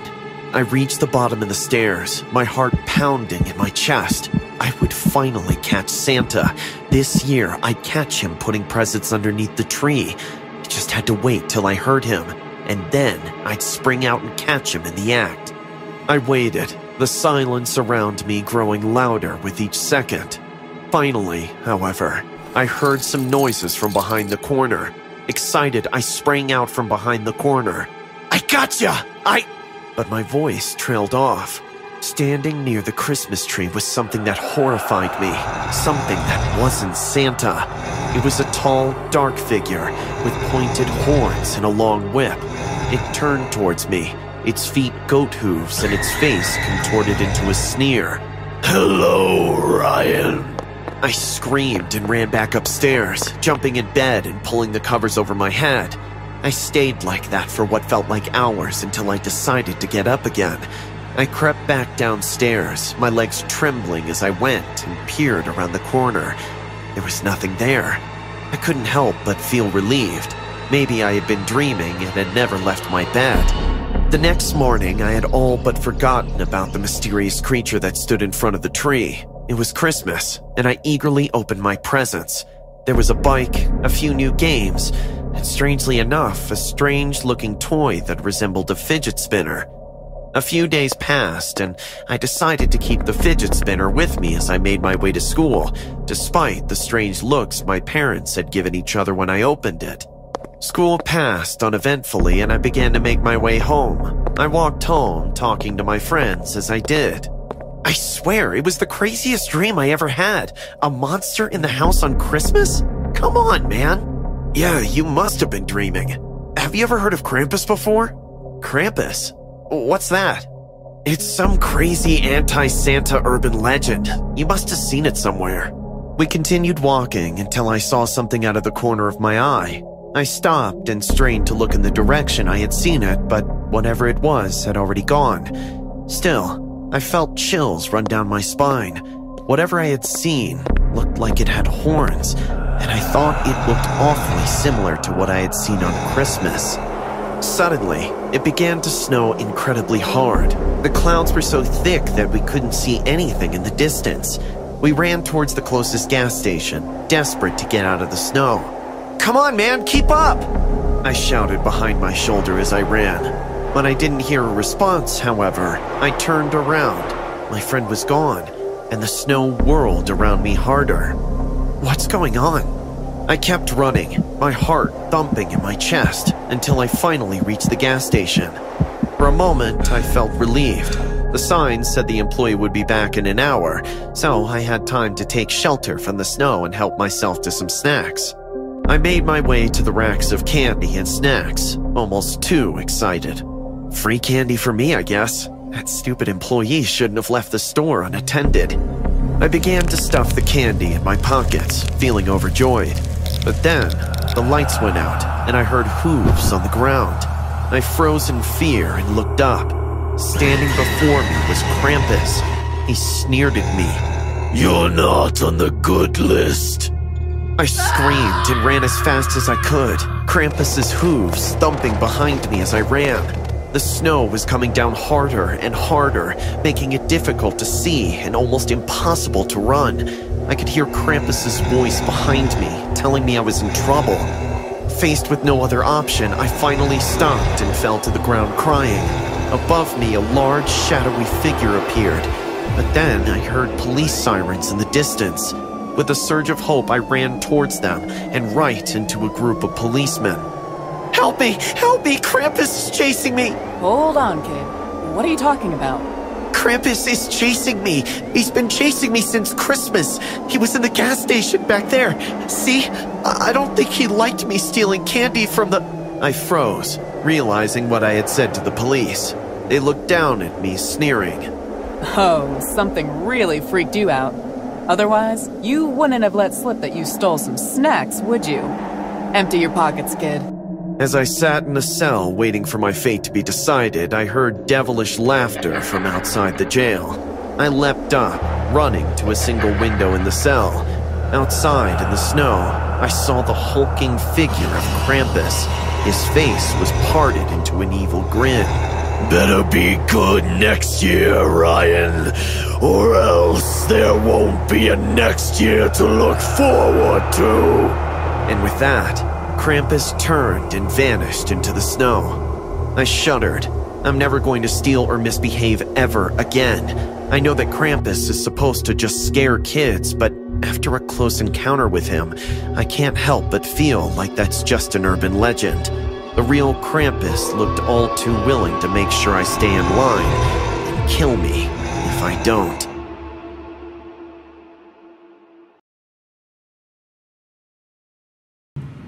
I reached the bottom of the stairs, my heart pounding in my chest. I would finally catch Santa. This year, I'd catch him putting presents underneath the tree. I just had to wait till I heard him, and then I'd spring out and catch him in the act. I waited, the silence around me growing louder with each second. Finally, however, I heard some noises from behind the corner. Excited, I sprang out from behind the corner. I gotcha! I. But my voice trailed off. Standing near the Christmas tree was something that horrified me. Something that wasn't Santa. It was a tall, dark figure with pointed horns and a long whip. It turned towards me, its feet goat hooves and its face contorted into a sneer. Hello, Ryan. I screamed and ran back upstairs, jumping in bed and pulling the covers over my head. I stayed like that for what felt like hours until I decided to get up again. I crept back downstairs, my legs trembling as I went and peered around the corner. There was nothing there. I couldn't help but feel relieved. Maybe I had been dreaming and had never left my bed. The next morning, I had all but forgotten about the mysterious creature that stood in front of the tree. It was Christmas, and I eagerly opened my presents. There was a bike, a few new games, and strangely enough, a strange looking toy that resembled a fidget spinner. A few days passed, and I decided to keep the fidget spinner with me as I made my way to school, despite the strange looks my parents had given each other when I opened it. School passed uneventfully, and I began to make my way home. I walked home, talking to my friends as I did. I swear, it was the craziest dream I ever had. A monster in the house on Christmas? Come on, man. Yeah, you must have been dreaming. Have you ever heard of Krampus before? Krampus? What's that? It's some crazy anti Santa urban legend. You must have seen it somewhere. We continued walking until I saw something out of the corner of my eye. I stopped and strained to look in the direction I had seen it, but whatever it was had already gone. Still, I felt chills run down my spine. Whatever I had seen looked like it had horns, and I thought it looked awfully similar to what I had seen on Christmas. Suddenly, it began to snow incredibly hard. The clouds were so thick that we couldn't see anything in the distance. We ran towards the closest gas station, desperate to get out of the snow. Come on, man, keep up! I shouted behind my shoulder as I ran. When I didn't hear a response, however, I turned around. My friend was gone, and the snow whirled around me harder. What's going on? I kept running, my heart thumping in my chest, until I finally reached the gas station. For a moment, I felt relieved. The sign said the employee would be back in an hour, so I had time to take shelter from the snow and help myself to some snacks. I made my way to the racks of candy and snacks, almost too excited. Free candy for me, I guess. That stupid employee shouldn't have left the store unattended. I began to stuff the candy in my pockets, feeling overjoyed. But then, the lights went out, and I heard hooves on the ground. I froze in fear and looked up. Standing before me was Krampus. He sneered at me. You're not on the good list. I screamed and ran as fast as I could, Krampus's hooves thumping behind me as I ran. The snow was coming down harder and harder, making it difficult to see and almost impossible to run. I could hear Krampus's voice behind me, telling me I was in trouble. Faced with no other option, I finally stopped and fell to the ground crying. Above me, a large, shadowy figure appeared. But then I heard police sirens in the distance. With a surge of hope, I ran towards them and right into a group of policemen. Help me! Help me! Krampus is chasing me! Hold on, kid. What are you talking about? Krampus is chasing me. He's been chasing me since Christmas. He was in the gas station back there. See? I, don't think he liked me stealing candy from the. I froze, realizing what I had said to the police. They looked down at me, sneering. Oh, something really freaked you out. Otherwise, you wouldn't have let slip that you stole some snacks, would you? Empty your pockets, kid. As I sat in a cell waiting for my fate to be decided, I heard devilish laughter from outside the jail. I leapt up, running to a single window in the cell. Outside in the snow, I saw the hulking figure of Krampus. His face was parted into an evil grin. Better be good next year, Ryan, or else there won't be a next year to look forward to. And with that, Krampus turned and vanished into the snow. I shuddered. I'm never going to steal or misbehave ever again. I know that Krampus is supposed to just scare kids, but after a close encounter with him, I can't help but feel like that's just an urban legend. The real Krampus looked all too willing to make sure I stay in line and kill me if I don't.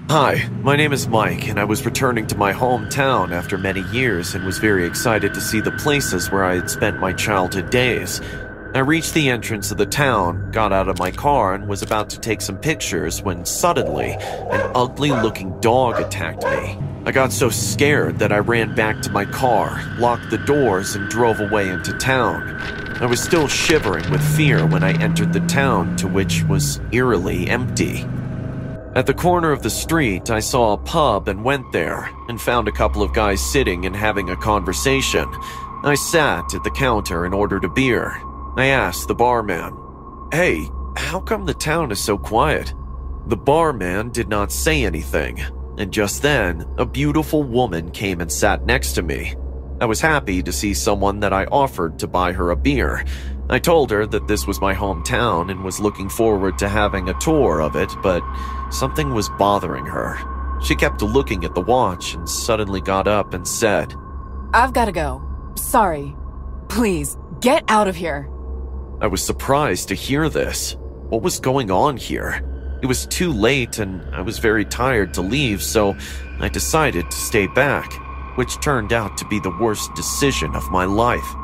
Hi, my name is Mike, and I was returning to my hometown after many years and was very excited to see the places where I had spent my childhood days. I reached the entrance of the town, got out of my car, and was about to take some pictures when suddenly an ugly looking dog attacked me. I got so scared that I ran back to my car, locked the doors, and drove away into town. I was still shivering with fear when I entered the town, to which was eerily empty. At the corner of the street, I saw a pub and went there, and found a couple of guys sitting and having a conversation. I sat at the counter and ordered a beer. I asked the barman, Hey, how come the town is so quiet? The barman did not say anything, and just then, a beautiful woman came and sat next to me. I was happy to see someone that I offered to buy her a beer. I told her that this was my hometown and was looking forward to having a tour of it, but something was bothering her. She kept looking at the watch and suddenly got up and said, I've gotta go. Sorry. Please, get out of here. I was surprised to hear this. What was going on here? It was too late and I was very tired to leave, so I decided to stay back, which turned out to be the worst decision of my life.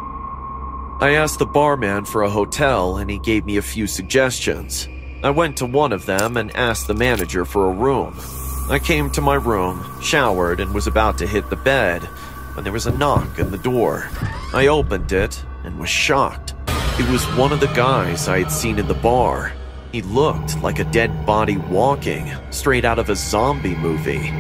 I asked the barman for a hotel and he gave me a few suggestions. I went to one of them and asked the manager for a room. I came to my room, showered, and was about to hit the bed when there was a knock on the door. I opened it and was shocked. It was one of the guys I had seen in the bar. He looked like a dead body walking, straight out of a zombie movie.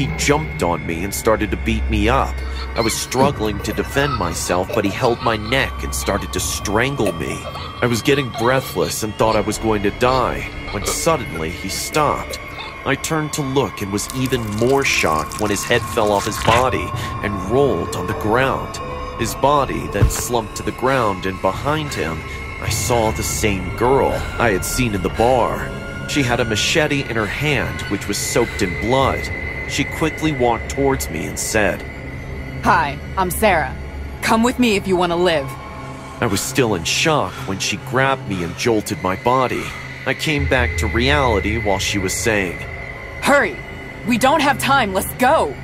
He jumped on me and started to beat me up. I was struggling to defend myself, but he held my neck and started to strangle me. I was getting breathless and thought I was going to die, when suddenly he stopped. I turned to look and was even more shocked when his head fell off his body and rolled on the ground. His body then slumped to the ground, and behind him, I saw the same girl I had seen in the bar. She had a machete in her hand, which was soaked in blood. She quickly walked towards me and said, Hi, I'm Sarah. Come with me if you want to live. I was still in shock when she grabbed me and jolted my body. I came back to reality while she was saying, Hurry! We don't have time, let's go!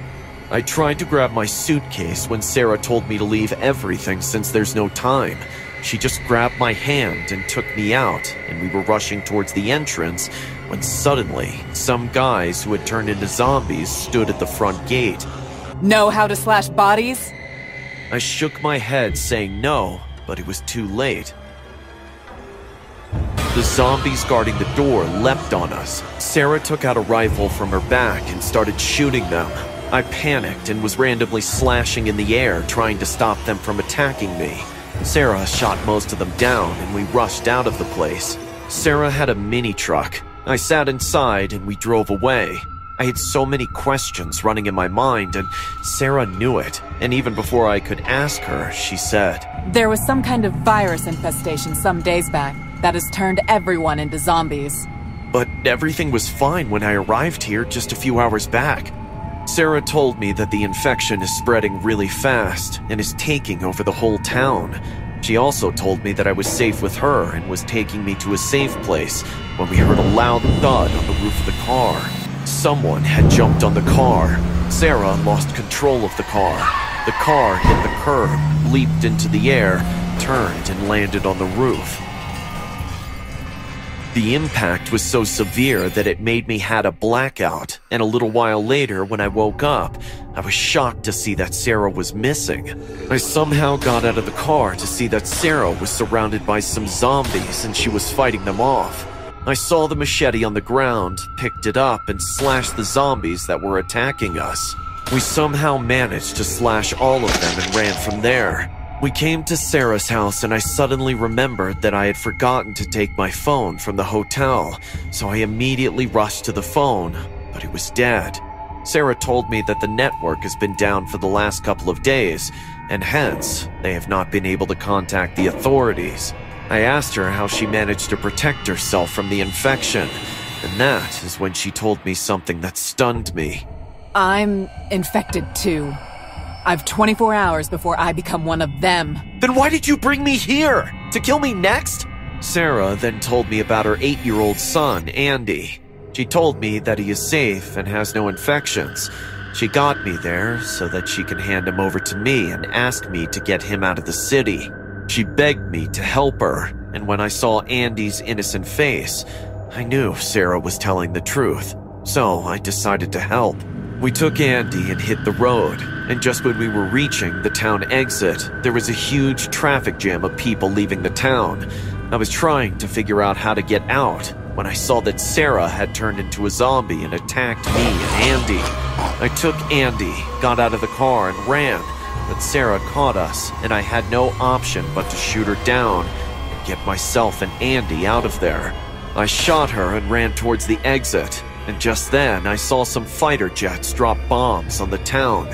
I tried to grab my suitcase when Sarah told me to leave everything since there's no time. She just grabbed my hand and took me out, and we were rushing towards the entrance when suddenly some guys who had turned into zombies stood at the front gate. Know how to slash bodies? I shook my head, saying no, but it was too late. The zombies guarding the door leapt on us. Sarah took out a rifle from her back and started shooting them. I panicked and was randomly slashing in the air, trying to stop them from attacking me. Sarah shot most of them down and we rushed out of the place. Sarah had a mini truck. I sat inside and we drove away. I had so many questions running in my mind, and Sarah knew it. And even before I could ask her, she said, There was some kind of virus infestation some days back that has turned everyone into zombies. But everything was fine when I arrived here just a few hours back. Sarah told me that the infection is spreading really fast and is taking over the whole town. She also told me that I was safe with her and was taking me to a safe place when we heard a loud thud on the roof of the car. Someone had jumped on the car. Sarah lost control of the car. The car hit the curb, leaped into the air, turned, and landed on the roof. The impact was so severe that it made me had a blackout, and a little while later, when I woke up, I was shocked to see that Sarah was missing. I somehow got out of the car to see that Sarah was surrounded by some zombies and she was fighting them off. I saw the machete on the ground, picked it up, and slashed the zombies that were attacking us. We somehow managed to slash all of them and ran from there. We came to Sarah's house and I suddenly remembered that I had forgotten to take my phone from the hotel, so I immediately rushed to the phone, but it was dead. Sarah told me that the network has been down for the last couple of days, and hence, they have not been able to contact the authorities. I asked her how she managed to protect herself from the infection, and that is when she told me something that stunned me. I'm infected too. I've 24 hours before I become one of them. Then why did you bring me here? To kill me next? Sarah then told me about her eight year old son, Andy. She told me that he is safe and has no infections. She got me there so that she can hand him over to me and ask me to get him out of the city. She begged me to help her, and when I saw Andy's innocent face, I knew Sarah was telling the truth. So I decided to help. We took Andy and hit the road, and just when we were reaching the town exit, there was a huge traffic jam of people leaving the town. I was trying to figure out how to get out when I saw that Sarah had turned into a zombie and attacked me and Andy. I took Andy, got out of the car, and ran, but Sarah caught us, and I had no option but to shoot her down and get myself and Andy out of there. I shot her and ran towards the exit, and just then, I saw some fighter jets drop bombs on the town.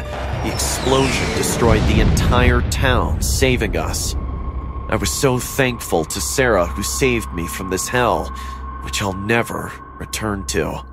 The explosion destroyed the entire town, saving us. I was so thankful to Sarah who saved me from this hell, which I'll never return to.